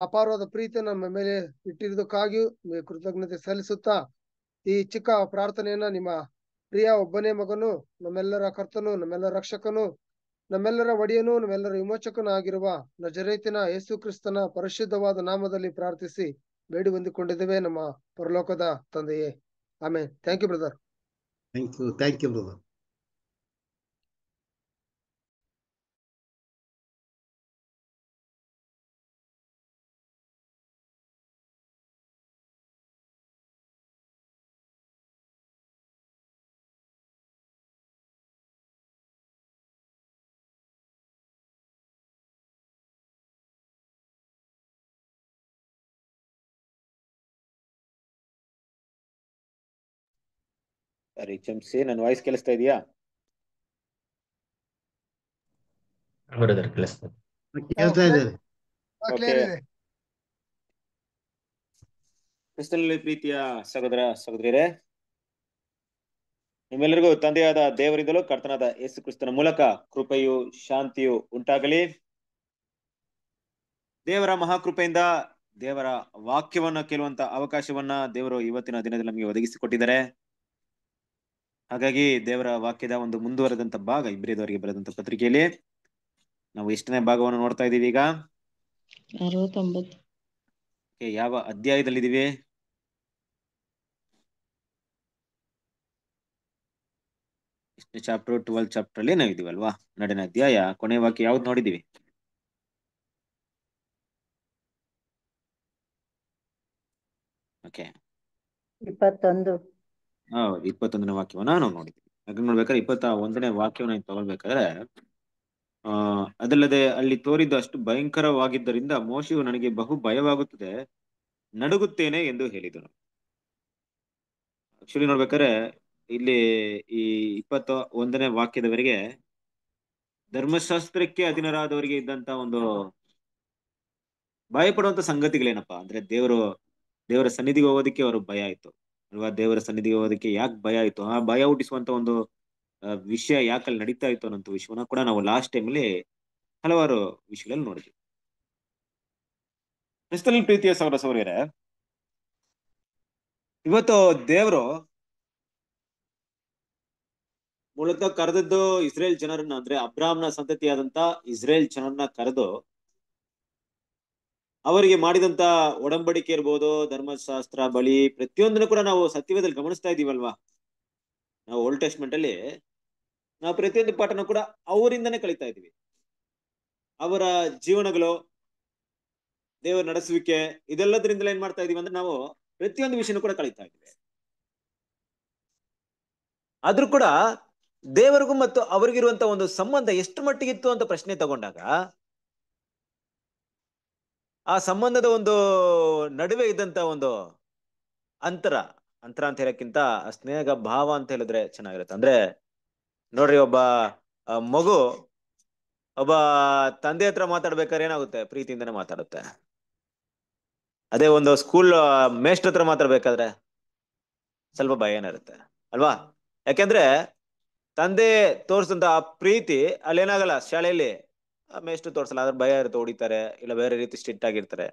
ಅಪಾರವಾದ ಪ್ರೀತಿ ನಮ್ಮ ಮೇಲೆ ಇಟ್ಟಿರುವುದಕ್ಕಾಗಿಯೂ ಕೃತಜ್ಞತೆ ಸಲ್ಲಿಸುತ್ತಾ, ಈ ಚಿಕ್ಕ ಪ್ರಾರ್ಥನೆಯನ್ನ ನಿಮ್ಮ ಪ್ರಿಯ ಒಬ್ಬನೇ ಮಗನು, ನಮ್ಮೆಲ್ಲರ ಕರ್ತನು, ನಮ್ಮೆಲ್ಲರ ರಕ್ಷಕನು, ನಮ್ಮೆಲ್ಲರ ಒಡೆಯನು, ನಮ್ಮೆಲ್ಲರ ವಿಮೋಚಕನೂ ಆಗಿರುವ ನಜರೇತಿನ ಯೇಸು ಕ್ರಿಸ್ತನ ಪರಿಶುದ್ಧವಾದ ನಾಮದಲ್ಲಿ ಪ್ರಾರ್ಥಿಸಿ ಬೇಡಿ ಹೊಂದಿಕೊಂಡಿದ್ದೇವೆ ನಮ್ಮ ಪರಲೋಕದ ತಂದೆಯೇ. ಆಮೇಲೆ thank you brother thank you thank you brother ಸರಿ ಚಮ್ಸಿ ನನ್ನ ವಾಯ್ಸ್ ಕೇಳಿಸ್ತಾ ಇದೆಯಾ ಕ್ಲಿಯರ್ ಇದೆ ಕ್ರಿಸ್ತನಲ್ಲಿ ಪ್ರೀತಿಯ ಸಹೋದರ ಸಹೋದರಿಯರೇ ನಿಮ್ಮೆಲ್ಲರಿಗೂ ತಂದೆಯಾದ ದೇವರಿಂದಲೂ ಕರ್ತನಾದ ಯೇಸು ಕ್ರಿಸ್ತನ ಮೂಲಕ ಕೃಪೆಯು ಶಾಂತಿಯು ಉಂಟಾಗಲಿ ದೇವರ ಮಹಾಕೃಪೆಯಿಂದ ದೇವರ ವಾಕ್ಯವನ್ನ ಕೇಳುವಂತ ಅವಕಾಶವನ್ನ ದೇವರು ಇವತ್ತಿನ ದಿನದಲ್ಲಿ ನಮಗೆ ಒದಗಿಸಿಕೊಟ್ಟಿದ್ದಾರೆ. ಹಾಗಾಗಿ ದೇವರ ವಾಕ್ಯದ ಒಂದು ಮುಂದುವರೆದಂತ ಭಾಗ ಇಬ್ರಿದವರಿಗೆ ಬರೆದಂತ ಪತ್ರಿಕೆಯಲ್ಲಿ ನಾವು ಎಷ್ಟನೇ ಭಾಗವನ್ನು ನೋಡ್ತಾ ಇದ್ದೀವಿ ಈಗ? ಯಾವ ಅಧ್ಯಾಯದಲ್ಲಿ ಯಾವ ಅಧ್ಯಾಯದಲ್ಲಿದ್ದೀವಿ? ಎಷ್ಟನೇ ಚಾಪ್ಟರ್ ಟ್ವೆಲ್ ಚಾಪ್ಟರ್ ಅಲ್ಲಿ ನಾವು ಇದೀವಲ್ವಾ ನಡಿನ ಅಧ್ಯಾಯ ಕೊನೆ ವಾಕ್ಯ ಯಾವ್ದು ನೋಡಿದೀವಿ ಓಕೆ. ಇಪ್ಪತ್ತೊಂದು. ಹೌದು ಇಪ್ಪತ್ತೊಂದನೇ ವಾಕ್ಯವನ್ನ ನಾವು ನೋಡಿದ್ವಿ ಯಾಕಂದ್ರೆ ನೋಡ್ಬೇಕಾದ್ರೆ ಇಪ್ಪತ್ತ ಒಂದನೇ ವಾಕ್ಯವನ್ನ ತಗೊಳ್ಬೇಕಾದ್ರೆ, ಆ, ಅದಲ್ಲದೆ ಅಲ್ಲಿ ತೋರಿದ್ದು ಅಷ್ಟು ಭಯಂಕರವಾಗಿದ್ದರಿಂದ ಮೋಶಿಯು ನನಗೆ ಬಹು ಭಯವಾಗುತ್ತದೆ, ನಡುಗುತ್ತೇನೆ ಎಂದು ಹೇಳಿದನು. ಆಕ್ಚುಲಿ ನೋಡ್ಬೇಕಾದ್ರೆ ಇಲ್ಲಿ ಈ ಇಪ್ಪತ್ತ ಒಂದನೇ ವಾಕ್ಯದವರೆಗೆ ಧರ್ಮಶಾಸ್ತ್ರಕ್ಕೆ ಅಧೀನರಾದವರಿಗೆ ಇದ್ದಂತ ಒಂದು ಭಯ ಸಂಗತಿಗಳೇನಪ್ಪಾ ಅಂದ್ರೆ ದೇವರು, ದೇವರ ಸನ್ನಿಧಿಗೆ ಹೋಗೋದಕ್ಕೆ ಅವರು ಭಯ ಆಯ್ತು. ಅಲ್ವಾ ದೇವರ ಸನ್ನಿಧಿಗೆ ಹೋಗೋದಕ್ಕೆ ಯಾಕೆ ಭಯ ಆಯ್ತು? ಆ ಭಯ ಹುಟ್ಟಿಸುವಂತ ಒಂದು ವಿಷಯ ಯಾಕಲ್ಲಿ ನಡೀತಾ ಇತ್ತು ಅನ್ನೋ ವಿಷಯವನ್ನ ಕೂಡ ನಾವು ಲಾಸ್ಟ್ ಟೈಮಲ್ಲಿ ಹಲವಾರು ವಿಷಯಗಳಲ್ಲಿ ನೋಡಿದ್ವಿ. ಕ್ರಿಸ್ತಲ್ ಪ್ರೀತಿಯ ಸೌರ ಸೌರ್ಯರೇ ಇವತ್ತು ದೇವರು ಮೂಲತಃ ಕರೆದದ್ದು ಇಸ್ರೇಲ್ ಜನರನ್ನ, ಅಂದ್ರೆ ಅಬ್ರಾಮ್ನ ಸಂತತಿಯಾದಂತ ಇಸ್ರೇಲ್ ಜನರನ್ನ ಕರೆದು ಅವರಿಗೆ ಮಾಡಿದಂತ ಒಡಂಬಡಿಕೆ ಇರ್ಬೋದು, ಧರ್ಮಶಾಸ್ತ್ರ, ಬಳಿ ಪ್ರತಿಯೊಂದನ್ನು ಕೂಡ ನಾವು ಸತ್ಯವೇದಲ್ಲಿ ಗಮನಿಸ್ತಾ ಇದೀವಲ್ವಾ ನಾವು ಓಲ್ಡ್ ಟೆಸ್ಟ್ಮೆಂಟ್ ಅಲ್ಲಿ ನಾವು ಪ್ರತಿಯೊಂದು ಪಾಠನ ಕೂಡ ಅವರಿಂದನೇ ಕಲಿತಾ ಇದೀವಿ ಅವರ ಜೀವನಗಳು, ದೇವರ ನಡೆಸುವಿಕೆ ಇದೆಲ್ಲದರಿಂದಲೇ ಏನ್ ಮಾಡ್ತಾ ಇದೀವಿ ಅಂದ್ರೆ ನಾವು ಪ್ರತಿಯೊಂದು ವಿಷಯನೂ ಕೂಡ ಕಲಿತಾ ಇದೀವಿ ಆದ್ರೂ ಕೂಡ ದೇವರಿಗೂ ಮತ್ತು ಅವರಿಗಿರುವಂತ ಒಂದು ಸಂಬಂಧ ಎಷ್ಟು ಮಟ್ಟಿಗಿತ್ತು ಅಂತ ಪ್ರಶ್ನೆ ತಗೊಂಡಾಗ ಆ ಸಂಬಂಧದ ಒಂದು ನಡುವೆ ಇದ್ದಂತ ಒಂದು ಅಂತರ ಅಂತರ ಅಂತ ಹೇಳಕ್ಕಿಂತ ಸ್ನೇಹ ಭಾವ ಅಂತ ಹೇಳಿದ್ರೆ ಚೆನ್ನಾಗಿರುತ್ತೆ. ಅಂದ್ರೆ ನೋಡ್ರಿ ಒಬ್ಬ ಮಗು ಒಬ್ಬ ತಂದೆ ಹತ್ರ ಮಾತಾಡ್ಬೇಕಾದ್ರೆ ಏನಾಗುತ್ತೆ? ಪ್ರೀತಿಯಿಂದನೇ ಮಾತಾಡುತ್ತೆ. ಅದೇ ಒಂದು ಸ್ಕೂಲ್ ಮೇಷ್ಟ್ರ ಹತ್ರ ಮಾತಾಡ್ಬೇಕಾದ್ರೆ ಸ್ವಲ್ಪ ಭಯ ಏನಿರುತ್ತೆ, ಅಲ್ವಾ? ಯಾಕೆಂದ್ರೆ ತಂದೆ ತೋರಿಸಿದಂತ ಆ ಪ್ರೀತಿ ಅಲ್ಲೇನಾಗಲ್ಲ ಶಾಲೆಯಲ್ಲಿ. ಆ ತೋರಿಸಲ್ಲ, ಆದ್ರೆ ಭಯ ಇರುತ್ತೆ ಹೊಡಿತಾರೆ, ಇಲ್ಲ ಬೇರೆ ರೀತಿ ಸ್ಟ್ರಿಕ್ಟ್ ಆಗಿರ್ತಾರೆ.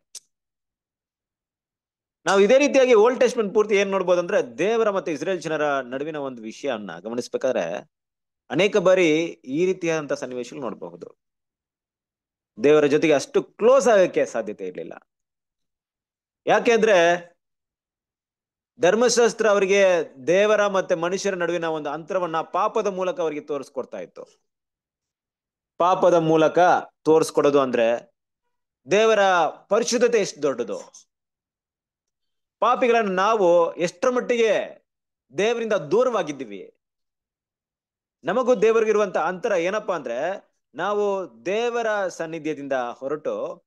ನಾವು ಇದೇ ರೀತಿಯಾಗಿ ಓಲ್ಡ್ ಟೆಸ್ಟ್ಮೆಂಟ್ ಪೂರ್ತಿ ಏನ್ ನೋಡ್ಬೋದು ಅಂದ್ರೆ, ದೇವರ ಮತ್ತೆ ಇಸ್ರೇಲ್ ಜನರ ನಡುವಿನ ಒಂದು ವಿಷಯವನ್ನ ಗಮನಿಸ್ಬೇಕಾದ್ರೆ, ಅನೇಕ ಬಾರಿ ಈ ರೀತಿಯಾದಂತ ಸನ್ನಿವೇಶಗಳು ನೋಡಬಹುದು. ದೇವರ ಜೊತೆಗೆ ಅಷ್ಟು ಕ್ಲೋಸ್ ಆಗಕ್ಕೆ ಸಾಧ್ಯತೆ ಇರಲಿಲ್ಲ. ಯಾಕೆಂದ್ರೆ ಧರ್ಮಶಾಸ್ತ್ರ ಅವರಿಗೆ ದೇವರ ಮತ್ತೆ ಮನುಷ್ಯರ ನಡುವಿನ ಒಂದು ಅಂತರವನ್ನ ಪಾಪದ ಮೂಲಕ ಅವರಿಗೆ ತೋರಿಸ್ಕೊಡ್ತಾ ಇತ್ತು. ಪಾಪದ ಮೂಲಕ ತೋರಿಸ್ಕೊಡೋದು ಅಂದ್ರೆ ದೇವರ ಪರಿಶುದ್ಧತೆ ಎಷ್ಟು ದೊಡ್ಡದು? ಪಾಪಿಗಳನ್ನು ನಾವು ಎಷ್ಟರ ಮಟ್ಟಿಗೆ ದೇವರಿಂದ ದೂರವಾಗಿದ್ದೀವಿ? ನಮಗೂ ದೇವರಿಗಿರುವಂತ ಅಂತರ ಏನಪ್ಪಾ ಅಂದ್ರೆ ನಾವು ದೇವರ ಸಾನ್ನಿಧ್ಯದಿಂದ ಹೊರಟು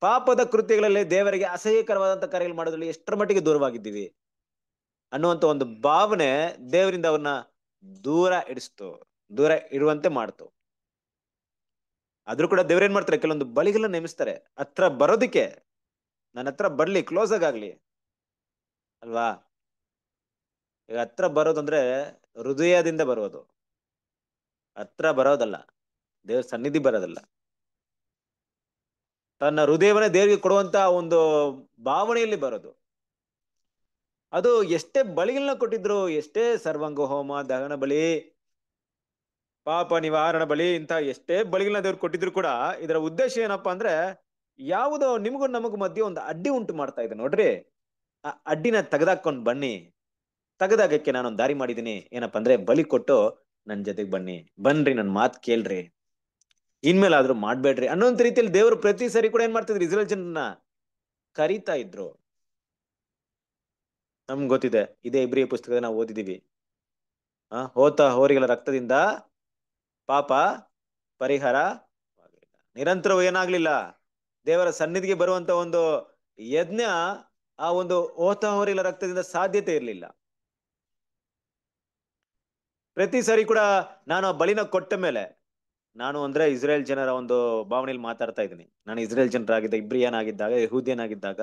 ಪಾಪದ ಕೃತ್ಯಗಳಲ್ಲಿ ದೇವರಿಗೆ ಅಸಹ್ಯಕರವಾದಂತ ಕಾರ್ಯಗಳು ಮಾಡೋದ್ರಲ್ಲಿ ಎಷ್ಟರ ಮಟ್ಟಿಗೆ ದೂರವಾಗಿದ್ದೀವಿ ಅನ್ನುವಂತ ಒಂದು ಭಾವನೆ ದೇವರಿಂದ ಅವ್ರನ್ನ ದೂರ ಇಡಿಸ್ತು, ದೂರ ಇರುವಂತೆ ಮಾಡ್ತು. ಆದ್ರೂ ಕೂಡ ದೇವ್ರೇನ್ ಮಾಡ್ತಾರೆ? ಕೆಲವೊಂದು ಬಳಿಗಳನ್ನ ನೇಮಿಸ್ತಾರೆ. ಹತ್ರ ಬರೋದಕ್ಕೆ ನನ್ನ ಹತ್ರ ಬರ್ಲಿ ಕ್ಲೋಸ್ ಆಗಾಗ್ಲಿ ಅಲ್ವಾ? ಈಗ ಹತ್ರ ಬರೋದಂದ್ರೆ ಹೃದಯದಿಂದ ಬರೋದು. ಹತ್ರ ಬರೋದಲ್ಲ, ದೇವ್ರ ಸನ್ನಿಧಿ ಬರೋದಲ್ಲ. ತನ್ನ ಹೃದಯವನ್ನೇ ದೇವರಿಗೆ ಕೊಡುವಂತ ಒಂದು ಭಾವನೆಯಲ್ಲಿ ಬರೋದು. ಅದು ಎಷ್ಟೇ ಬಲಿಗಳನ್ನ ಕೊಟ್ಟಿದ್ರು, ಎಷ್ಟೇ ಸರ್ವಾಂಗ ಹೋಮ ದಹನ ಬಲಿ ಪಾಪ ನಿವಾರಣ ಬಲಿ ಇಂಥ ಎಷ್ಟೇ ಬಲಿಗಳನ್ನ ದೇವ್ರು ಕೊಟ್ಟಿದ್ರು ಕೂಡ ಇದರ ಉದ್ದೇಶ ಏನಪ್ಪಾ ಅಂದ್ರೆ ಯಾವುದೋ ನಿಮಗೂ ನಮಗೂ ಮಧ್ಯೆ ಒಂದು ಅಡ್ಡಿ ಉಂಟು ಮಾಡ್ತಾ ಇದೆ ನೋಡ್ರಿ. ಆ ಅಡ್ಡಿನ ತೆಗೆದಾಕೊಂಡ್ ಬನ್ನಿ. ತೆಗೆದಾಗಕ್ಕೆ ನಾನೊಂದು ದಾರಿ ಮಾಡಿದೀನಿ ಏನಪ್ಪಾ ಅಂದ್ರೆ ಬಲಿ ಕೊಟ್ಟು ನನ್ ಜೊತೆಗೆ ಬನ್ನಿ. ಬನ್ರಿ, ನನ್ ಮಾತು ಕೇಳ್ರಿ. ಇನ್ಮೇಲಾದ್ರೂ ಮಾಡ್ಬೇಡ್ರಿ. ಅನ್ನೋಂತ ರೀತಿಯಲ್ಲಿ ದೇವರು ಪ್ರತಿ ಸರಿ ಕೂಡ ಏನ್ ಮಾಡ್ತಿದ್ರು? ಇಸ್ರೇಲ್ ಜನರನ್ನ ಕರೀತಾ ಇದ್ರು. ನಮ್ಗೆ ಗೊತ್ತಿದೆ. ಇದೇ ಇಬ್ರಿಯ ಪುಸ್ತಕದ ನಾವು ಓದಿದೀವಿ ಆ ಹೋತ ಹೋರಿಗಳ ರಕ್ತದಿಂದ ಪಾಪ, ಪರಿಹಾರ ನಿರಂತರವೂ ಏನಾಗ್ಲಿಲ್ಲ. ದೇವರ ಸನ್ನಿಧಿಗೆ ಬರುವಂತ ಒಂದು ಯಜ್ಞ ಆ ಒಂದು ಓತಹೋರಿಲ ರಕ್ತದಿಂದ ಸಾಧ್ಯತೆ ಇರಲಿಲ್ಲ. ಪ್ರತಿ ಸಾರಿ ಕೂಡ ನಾನು ಬಲಿನ ಕೊಟ್ಟ ಮೇಲೆ ನಾನು ಅಂದ್ರೆ ಇಸ್ರೇಲ್ ಜನರ ಒಂದು ಭಾವನೆಯಲ್ಲಿ ಮಾತಾಡ್ತಾ ಇದ್ದೀನಿ. ನಾನು ಇಸ್ರೇಲ್ ಜನರಾಗಿದ್ದ, ಇಬ್ರಿಯನಾಗಿದ್ದಾಗ, ಯಹೂದಿಯನಾಗಿದ್ದಾಗ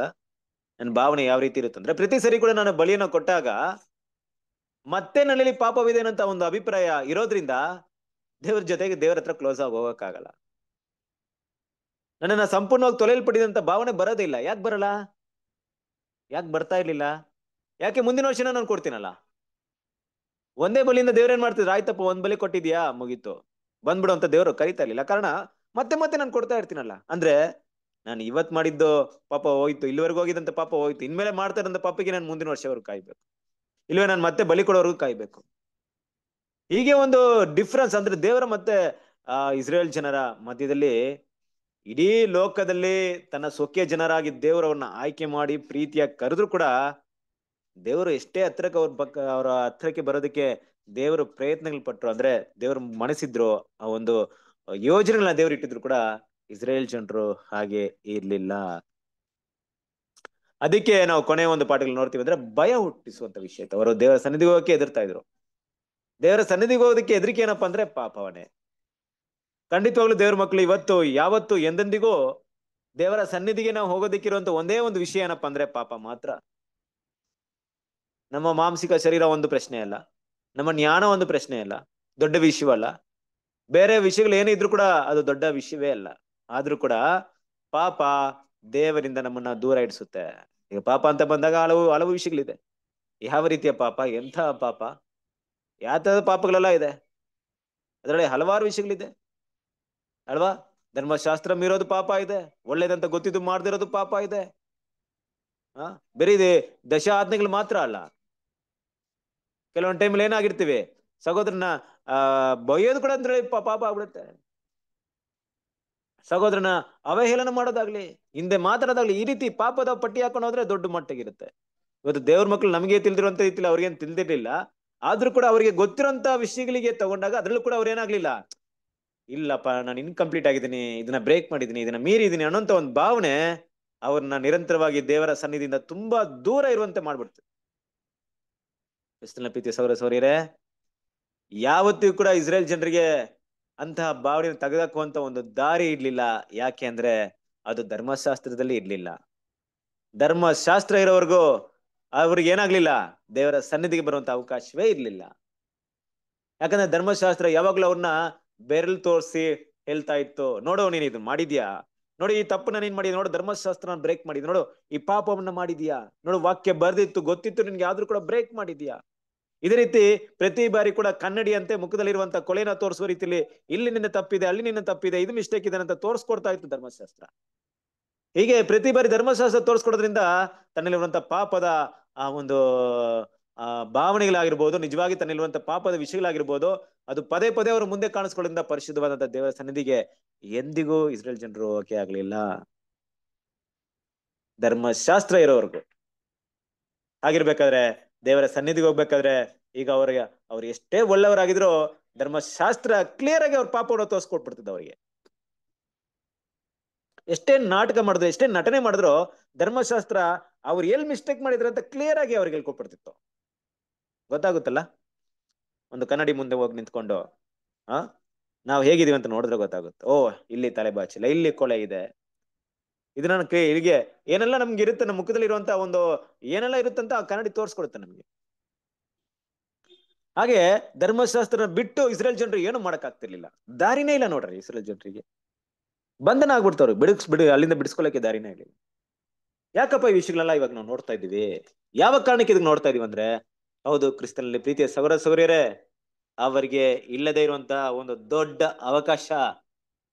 ನನ್ನ ಭಾವನೆ ಯಾವ ರೀತಿ ಇರುತ್ತೆ ಅಂದ್ರೆ ಪ್ರತಿ ಸರಿ ಕೂಡ ನಾನು ಬಲಿಯನ್ನು ಕೊಟ್ಟಾಗ ಮತ್ತೆ ನನ್ನಲ್ಲಿ ಪಾಪವಿದೇನಂತ ಒಂದು ಅಭಿಪ್ರಾಯ ಇರೋದ್ರಿಂದ ದೇವ್ರ ಜೊತೆಗೆ ದೇವ್ರ ಹತ್ರ ಕ್ಲೋಸ್ ಆಗಿ ಹೋಗಕ್ಕಾಗಲ್ಲ. ನನ್ನನ್ನ ಸಂಪೂರ್ಣವಾಗಿ ತೊಲೆಯಲ್ಪಟ್ಟಿದಂತ ಭಾವನೆ ಬರೋದಿಲ್ಲ. ಯಾಕೆ ಬರಲ್ಲ? ಯಾಕೆ ಬರ್ತಾ ಇರ್ಲಿಲ್ಲ? ಯಾಕೆ ಮುಂದಿನ ವರ್ಷ ನಾನು ಕೊಡ್ತೀನಲ್ಲ? ಒಂದೇ ಬಲಿಯಿಂದ ದೇವ್ರೇನ್ ಮಾಡ್ತಿದ್ರು? ಆಯ್ತಪ್ಪ, ಒಂದ್ ಬಲಿ ಕೊಟ್ಟಿದ್ಯಾ? ಮುಗೀತು. ಬಂದ್ಬಿಡು ಅಂತ ದೇವ್ರು ಕರಿತಾ ಇರ್ಲಿಲ್ಲ. ಕಾರಣ ಮತ್ತೆ ಮತ್ತೆ ನಾನು ಕೊಡ್ತಾ ಇರ್ತೀನಲ್ಲ. ಅಂದ್ರೆ ನಾನು ಇವತ್ ಮಾಡಿದ್ದು ಪಾಪ ಹೋಯ್ತು, ಇಲ್ಲಿವರೆಗೂ ಹೋಗಿದಂತ ಪಾಪ ಹೋಯ್ತು. ಇನ್ಮೇಲೆ ಮಾಡ್ತಾ ಇರೋಂಥ ಪಾಪಿಗೆ ನಾನು ಮುಂದಿನ ವರ್ಷವರೆಗೂ ಕಾಯ್ಬೇಕು. ಇಲ್ವೇ ನಾನು ಮತ್ತೆ ಬಲಿ ಕೊಡೋವರೆಗೂ ಕಾಯ್ಬೇಕು. ಹೀಗೆ ಒಂದು ಡಿಫ್ರೆನ್ಸ್ ಅಂದ್ರೆ ದೇವರ ಮತ್ತೆ, ಆ, ಇಸ್ರೇಲ್ ಜನರ ಮಧ್ಯದಲ್ಲಿ ಇಡೀ ಲೋಕದಲ್ಲಿ ತನ್ನ ಸೊಕ್ಕೆ ಜನರಾಗಿ ದೇವರವನ್ನ ಆಯ್ಕೆ ಮಾಡಿ ಪ್ರೀತಿಯಾಗಿ ಕರೆದ್ರು ಕೂಡ ದೇವರು ಎಷ್ಟೇ ಹತ್ರಕ್ಕೆ ಅವ್ರ ಪಕ್ಕ, ಅವರ ಹತ್ರಕ್ಕೆ ಬರೋದಕ್ಕೆ ದೇವರು ಪ್ರಯತ್ನಗಳು ಪಟ್ರು ಅಂದ್ರೆ ದೇವರು ಮನಸ್ಸಿದ್ರು, ಆ ಒಂದು ಯೋಜನೆಗಳನ್ನ ದೇವ್ರು ಇಟ್ಟಿದ್ರು ಕೂಡ ಇಸ್ರೇಲ್ ಜನರು ಹಾಗೆ ಇರ್ಲಿಲ್ಲ. ಅದಕ್ಕೆ ನಾವು ಕೊನೆಯ ಒಂದು ಪಾಠಗಳು ನೋಡ್ತೀವಿ ಅಂದ್ರೆ ಭಯ ಹುಟ್ಟಿಸುವಂತ ವಿಷಯ ಅವರು ದೇವರ ಸನ್ನಿಧಿಗೆ ಹೋಗಕ್ಕೆ ಎದುರ್ತಾ ಇದ್ರು. ದೇವರ ಸನ್ನಿಧಿಗೆ ಹೋಗೋದಕ್ಕೆ ಹೆದರಿಕೆ ಏನಪ್ಪಾ ಅಂದ್ರೆ ಪಾಪವನೇ ಖಂಡಿತವಾಗ್ಲೂ ದೇವ್ರ ಮಕ್ಕಳು ಇವತ್ತು, ಯಾವತ್ತು, ಎಂದೆಂದಿಗೂ ದೇವರ ಸನ್ನಿಧಿಗೆ ನಾವು ಹೋಗೋದಕ್ಕಿರುವಂತ ಒಂದೇ ಒಂದು ವಿಷಯ ಏನಪ್ಪಾ ಅಂದ್ರೆ ಪಾಪ ಮಾತ್ರ. ನಮ್ಮ ಮಾನಸಿಕ ಶರೀರ ಒಂದು ಪ್ರಶ್ನೆ ಅಲ್ಲ. ನಮ್ಮ ಜ್ಞಾನ ಒಂದು ಪ್ರಶ್ನೆ ಅಲ್ಲ. ದೊಡ್ಡ ವಿಷಯವಲ್ಲ ಬೇರೆ ವಿಷಯಗಳು ಏನೇ ಇದ್ರೂ ಕೂಡ ಅದು ದೊಡ್ಡ ವಿಷಯವೇ ಅಲ್ಲ. ಆದ್ರೂ ಕೂಡ ಪಾಪ ದೇವರಿಂದ ನಮ್ಮನ್ನ ದೂರ ಇಡಿಸುತ್ತೆ. ಈಗ ಪಾಪ ಅಂತ ಬಂದಾಗ ಹಲವು ಹಲವು ವಿಷಯಗಳಿದೆ. ಯಾವ ರೀತಿಯ ಪಾಪ, ಎಂಥ ಪಾಪ? ಯಾವ ತರದ ಪಾಪಗಳೆಲ್ಲ ಇದೆ? ಅದರಲ್ಲಿ ಹಲವಾರು ವಿಷಯಗಳಿದೆ. ಅಲ್ವಾ? ಧರ್ಮಶಾಸ್ತ್ರ ಮೀರೋದು ಪಾಪ ಇದೆ. ಒಳ್ಳೇದಂತ ಗೊತ್ತಿದ್ದು ಮಾಡದಿರೋದು ಪಾಪ ಇದೆ. ಆ? ಬರೀ ದಶ ಆಜ್ಞೆಗಳು ಮಾತ್ರ ಅಲ್ಲ. ಕೆಲವೊಂದು ಟೈಮಲ್ಲಿ ಏನಾಗಿರ್ತೀವಿ? ಸಹೋದರನ, ಆ ಬೈಯೋದು ಕೂಡ ಅಂದ್ರೆ ಪಾಪ ಆಗ್ಬಿಡುತ್ತೆ. ಸಹೋದರನ ಅವಹೇಳನ ಮಾಡೋದಾಗ್ಲಿ, ಹಿಂದೆ ಮಾತಾಡೋದಾಗ್ಲಿ, ಈ ರೀತಿ ಪಾಪದ ಪಟ್ಟಿ ಹಾಕೊಂಡು ಹೋದ್ರೆ ದೊಡ್ಡ ಮಟ್ಟಿಗಿರುತ್ತೆ. ಇವತ್ತು ದೇವ್ರ ಮಕ್ಳು ನಮಗೆ ತಿಳಿದಿರುವಂತ ರೀತಿಲಿ ಅವ್ರಿಗೇನು ತಿಳಿದಿರ್ಲಿಲ್ಲ. ಆದ್ರೂ ಕೂಡ ಅವರಿಗೆ ಗೊತ್ತಿರೋಂತ ವಿಷಯಗಳಿಗೆ ತಗೊಂಡಾಗ ಅದ್ರಲ್ಲೂ ಕೂಡ ಅವ್ರು ಏನಾಗ್ಲಿಲ್ಲ, ಇಲ್ಲಪ್ಪ ನಾನು ಇನ್ಕಂಪ್ಲೀಟ್ ಆಗಿದ್ದೀನಿ, ಇದನ್ನ ಬ್ರೇಕ್ ಮಾಡಿದ್ದೀನಿ, ಇದನ್ನ ಮೀರಿದ್ದೀನಿ ಅನ್ನೋಂತ ಒಂದು ಭಾವನೆ ಅವ್ರನ್ನ ನಿರಂತರವಾಗಿ ದೇವರ ಸನ್ನಿಧಿಯಿಂದ ತುಂಬಾ ದೂರ ಇರುವಂತೆ ಮಾಡ್ಬಿಡ್ತು. ಕ್ರಿಸ್ತನ ಪ್ರೀತಿ ಸೌರ ಸೌರ್ಯರೇ ಯಾವತ್ತಿಗೂ ಕೂಡ ಇಸ್ರೇಲ್ ಜನರಿಗೆ ಅಂತಹ ಭಾವನೆ ತೆಗೆದಾಕುವಂತ ಒಂದು ದಾರಿ ಇರ್ಲಿಲ್ಲ. ಯಾಕೆ ಅಂದ್ರೆ ಅದು ಧರ್ಮಶಾಸ್ತ್ರದಲ್ಲಿ ಇರ್ಲಿಲ್ಲ. ಧರ್ಮಶಾಸ್ತ್ರ ಇರೋವರೆಗೂ ಅವ್ರಿಗೆ ಏನಾಗ್ಲಿಲ್ಲ ದೇವರ ಸನ್ನಿಧಿಗೆ ಬರುವಂತ ಅವಕಾಶವೇ ಇರ್ಲಿಲ್ಲ. ಯಾಕಂದ್ರೆ ಧರ್ಮಶಾಸ್ತ್ರ ಯಾವಾಗ್ಲೂ ಅವ್ರನ್ನ ಬೆರಲ್ ತೋರಿಸಿ ಹೇಳ್ತಾ ಇತ್ತು. ನೋಡು ನೀನ್ ಇದು ಮಾಡಿದ್ಯಾ? ನೋಡಿ ಈ ತಪ್ಪನ್ನ ನೀನ್ ಮಾಡಿದ್ ನೋಡು ಧರ್ಮಶಾಸ್ತ್ರ ಬ್ರೇಕ್ ಮಾಡಿದ್ ನೋಡು ಈ ಪಾಪವನ್ನ ಮಾಡಿದ್ಯಾ? ನೋಡು ವಾಕ್ಯ ಬರ್ದಿತ್ತು, ಗೊತ್ತಿತ್ತು, ನಿನ್ಗೆ ಆದ್ರೂ ಕೂಡ ಬ್ರೇಕ್ ಮಾಡಿದ್ಯಾ? ಇದೇ ರೀತಿ ಪ್ರತಿ ಬಾರಿ ಕೂಡ ಕನ್ನಡಿಯಂತೆ ಮುಖದಲ್ಲಿರುವಂತ ಕೊಲೆನ ತೋರಿಸುವ ರೀತಿಯಲ್ಲಿ ಇಲ್ಲಿ ನಿನ್ನ ತಪ್ಪಿದೆ, ಅಲ್ಲಿ ನಿನ್ನ ತಪ್ಪಿದೆ, ಇದು ಮಿಸ್ಟೇಕ್ ಇದೆ ಅಂತ ತೋರಿಸ್ಕೊಡ್ತಾ ಇತ್ತು ಧರ್ಮಶಾಸ್ತ್ರ. ಹೀಗೆ ಪ್ರತಿ ಬಾರಿ ಧರ್ಮಶಾಸ್ತ್ರ ತೋರಿಸ್ಕೊಡೋದ್ರಿಂದ ತನ್ನಲ್ಲಿರುವಂತ ಪಾಪದ ಆ ಒಂದು, ಆ, ಭಾವನೆಗಳಾಗಿರ್ಬೋದು, ನಿಜವಾಗಿ ತನ್ನಿರುವಂತ ಪಾಪದ ವಿಷಯಗಳಾಗಿರ್ಬೋದು, ಅದು ಪದೇ ಪದೇ ಅವರು ಮುಂದೆ ಕಾಣಿಸ್ಕೊಳ್ಳೋದ್ರಿಂದ ಪರಿಶುದ್ಧವಾದಂತ ದೇವರ ಸನ್ನಿಧಿಗೆ ಎಂದಿಗೂ ಇಸ್ರೇಲ್ ಜನರು ಓಕೆ ಆಗ್ಲಿಲ್ಲ. ಧರ್ಮಶಾಸ್ತ್ರ ಇರೋವರೆಗೂ. ಆಗಿರ್ಬೇಕಾದ್ರೆ ದೇವರ ಸನ್ನಿಧಿಗೆ ಹೋಗ್ಬೇಕಾದ್ರೆ, ಈಗ ಅವ್ರಿಗೆ, ಅವ್ರು ಎಷ್ಟೇ ಒಳ್ಳೆಯವರಾಗಿದ್ರು ಧರ್ಮಶಾಸ್ತ್ರ ಕ್ಲಿಯರ್ ಆಗಿ ಅವ್ರ ಪಾಪವನ್ನು ತೋರಿಸ್ಕೊಟ್ಬಿಡ್ತಿದ್ದ ಅವರಿಗೆ ಎಷ್ಟೇ ನಾಟಕ ಮಾಡಿದ್ರು, ಎಷ್ಟೇ ನಟನೆ ಮಾಡಿದ್ರು ಧರ್ಮಶಾಸ್ತ್ರ ಅವ್ರು ಎಲ್ಲಿ ಮಿಸ್ಟೇಕ್ ಮಾಡಿದ್ರು ಅಂತ ಕ್ಲಿಯರ್ ಆಗಿ ಅವ್ರಿಗೆ ಹೇಳ್ಕೊಟ್ಬಿಡ್ತಿತ್ತು ಗೊತ್ತಾಗುತ್ತಲ್ಲ? ಒಂದು ಕನ್ನಡಿ ಮುಂದೆ ಹೋಗಿ ನಿಂತ್ಕೊಂಡು, ಆ? ನಾವು ಹೇಗಿದೀವಿ ಅಂತ ನೋಡಿದ್ರೆ ಗೊತ್ತಾಗುತ್ತೆ. ಓ, ಇಲ್ಲಿ ತಲೆ ಬಾಚಿಲ್ಲ ಇಲ್ಲಿ ಕೊಳೆ ಇದೆ. ಇದು ನನ್ನ ಕ್ರಿಯೆ ಹೀಗೆ ಏನೆಲ್ಲ ನಮ್ಗೆ ಇರುತ್ತೆ ನಮ್ಮ ಮುಖದಲ್ಲಿ ಇರುವಂತ ಒಂದು ಏನೆಲ್ಲ ಇರುತ್ತಂತ ಆ ಕನ್ನಡಿ ತೋರಿಸ್ಕೊಡುತ್ತೆ ನಮ್ಗೆ. ಹಾಗೆ ಧರ್ಮಶಾಸ್ತ್ರ ಬಿಟ್ಟು ಇಸ್ರೇಲ್ ಜನರು ಏನು ಮಾಡಕ್ ಆಗ್ತಿರ್ಲಿಲ್ಲ ದಾರಿನೇ ಇಲ್ಲ ನೋಡ್ರಿ ಇಸ್ರೇಲ್ ಜನರಿಗೆ. ಬಂಧನ ಆಗ್ಬಿಡ್ತಾವ್ರು. ಬಿಡಿಸ್ ಬಿಡ, ಅಲ್ಲಿಂದ ಬಿಡಿಸ್ಕೊಳಕ್ಕೆ ದಾರಿನೇ ಇಲ್ಲ ಯಾಕಪ್ಪ ಈ ವಿಷಯಗಳೆಲ್ಲ ಇವಾಗ ನಾವು ನೋಡ್ತಾ ಇದ್ದೀವಿ? ಯಾವ ಕಾರಣಕ್ಕೆ ಇದಕ್ಕೆ ನೋಡ್ತಾ ಇದೀವಿ ಅಂದ್ರೆ, ಹೌದು, ಕ್ರಿಸ್ತನಲ್ಲಿ ಪ್ರೀತಿಯ ಸೌರ ಸೌರ್ಯರೇ ಅವರಿಗೆ ಇಲ್ಲದೆ ಇರುವಂತಹ ಒಂದು ದೊಡ್ಡ ಅವಕಾಶ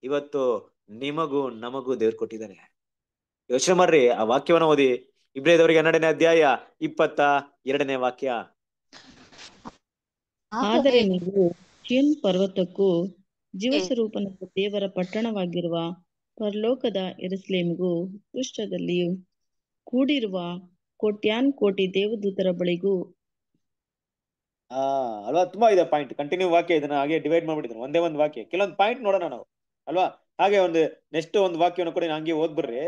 ಇವತ್ತು ನಿಮಗೂ, ನಮಗೂ ದೇವ್ರು ಕೊಟ್ಟಿದ್ದಾರೆ. ಯೋಚನೆ ಮಾಡ್ರಿ, ಆ ವಾಕ್ಯವನ್ನ ಓದಿ. ಇಬ್ರೇದವರಿಗೆ ಹನ್ನೆರಡನೇ ಅಧ್ಯಾಯ ಇಪ್ಪತ್ತ ಎರಡನೇ ವಾಕ್ಯ. ಆದರೆ ನೀವು ಪರ್ವತಕ್ಕೂ ಜೀವಸ್ವರೂಪನಾದ ದೇವರ ಪಟ್ಟಣವಾಗಿರುವ ಪರಲೋಕದ ಎರುಸಲೇಮಿಗೂ ಪೃಷ್ಠದಲ್ಲಿಯೂ ಕೂಡಿರುವ ಕೋಟ್ಯಾನ್ ಕೋಟಿ ದೇವದೂತರ ಬಳಿಗೂ ಆ ಅಲ್ವಾ? ತುಂಬಾ ಇದೆ ಪಾಯಿಂಟ್ ಕಂಟಿನ್ಯೂ ವಾಕ್ಯ ಇದನ್ನ ಹಾಗೆ ಡಿವೈಡ್ ಮಾಡ್ಬಿಟ್ಟಿದ್ರು. ಒಂದೇ ಒಂದು ವಾಕ್ಯ. ಕೆಲವೊಂದು ಪಾಯಿಂಟ್ ನೋಡೋಣ ನಾವು. ಅಲ್ವಾ? ಹಾಗೆ ಒಂದು ನೆಕ್ಸ್ಟ್ ಒಂದು ವಾಕ್ಯವನ್ನು ಕೂಡ ಹಂಗೆ ಓದ್ಬಿಡ್ರಿ.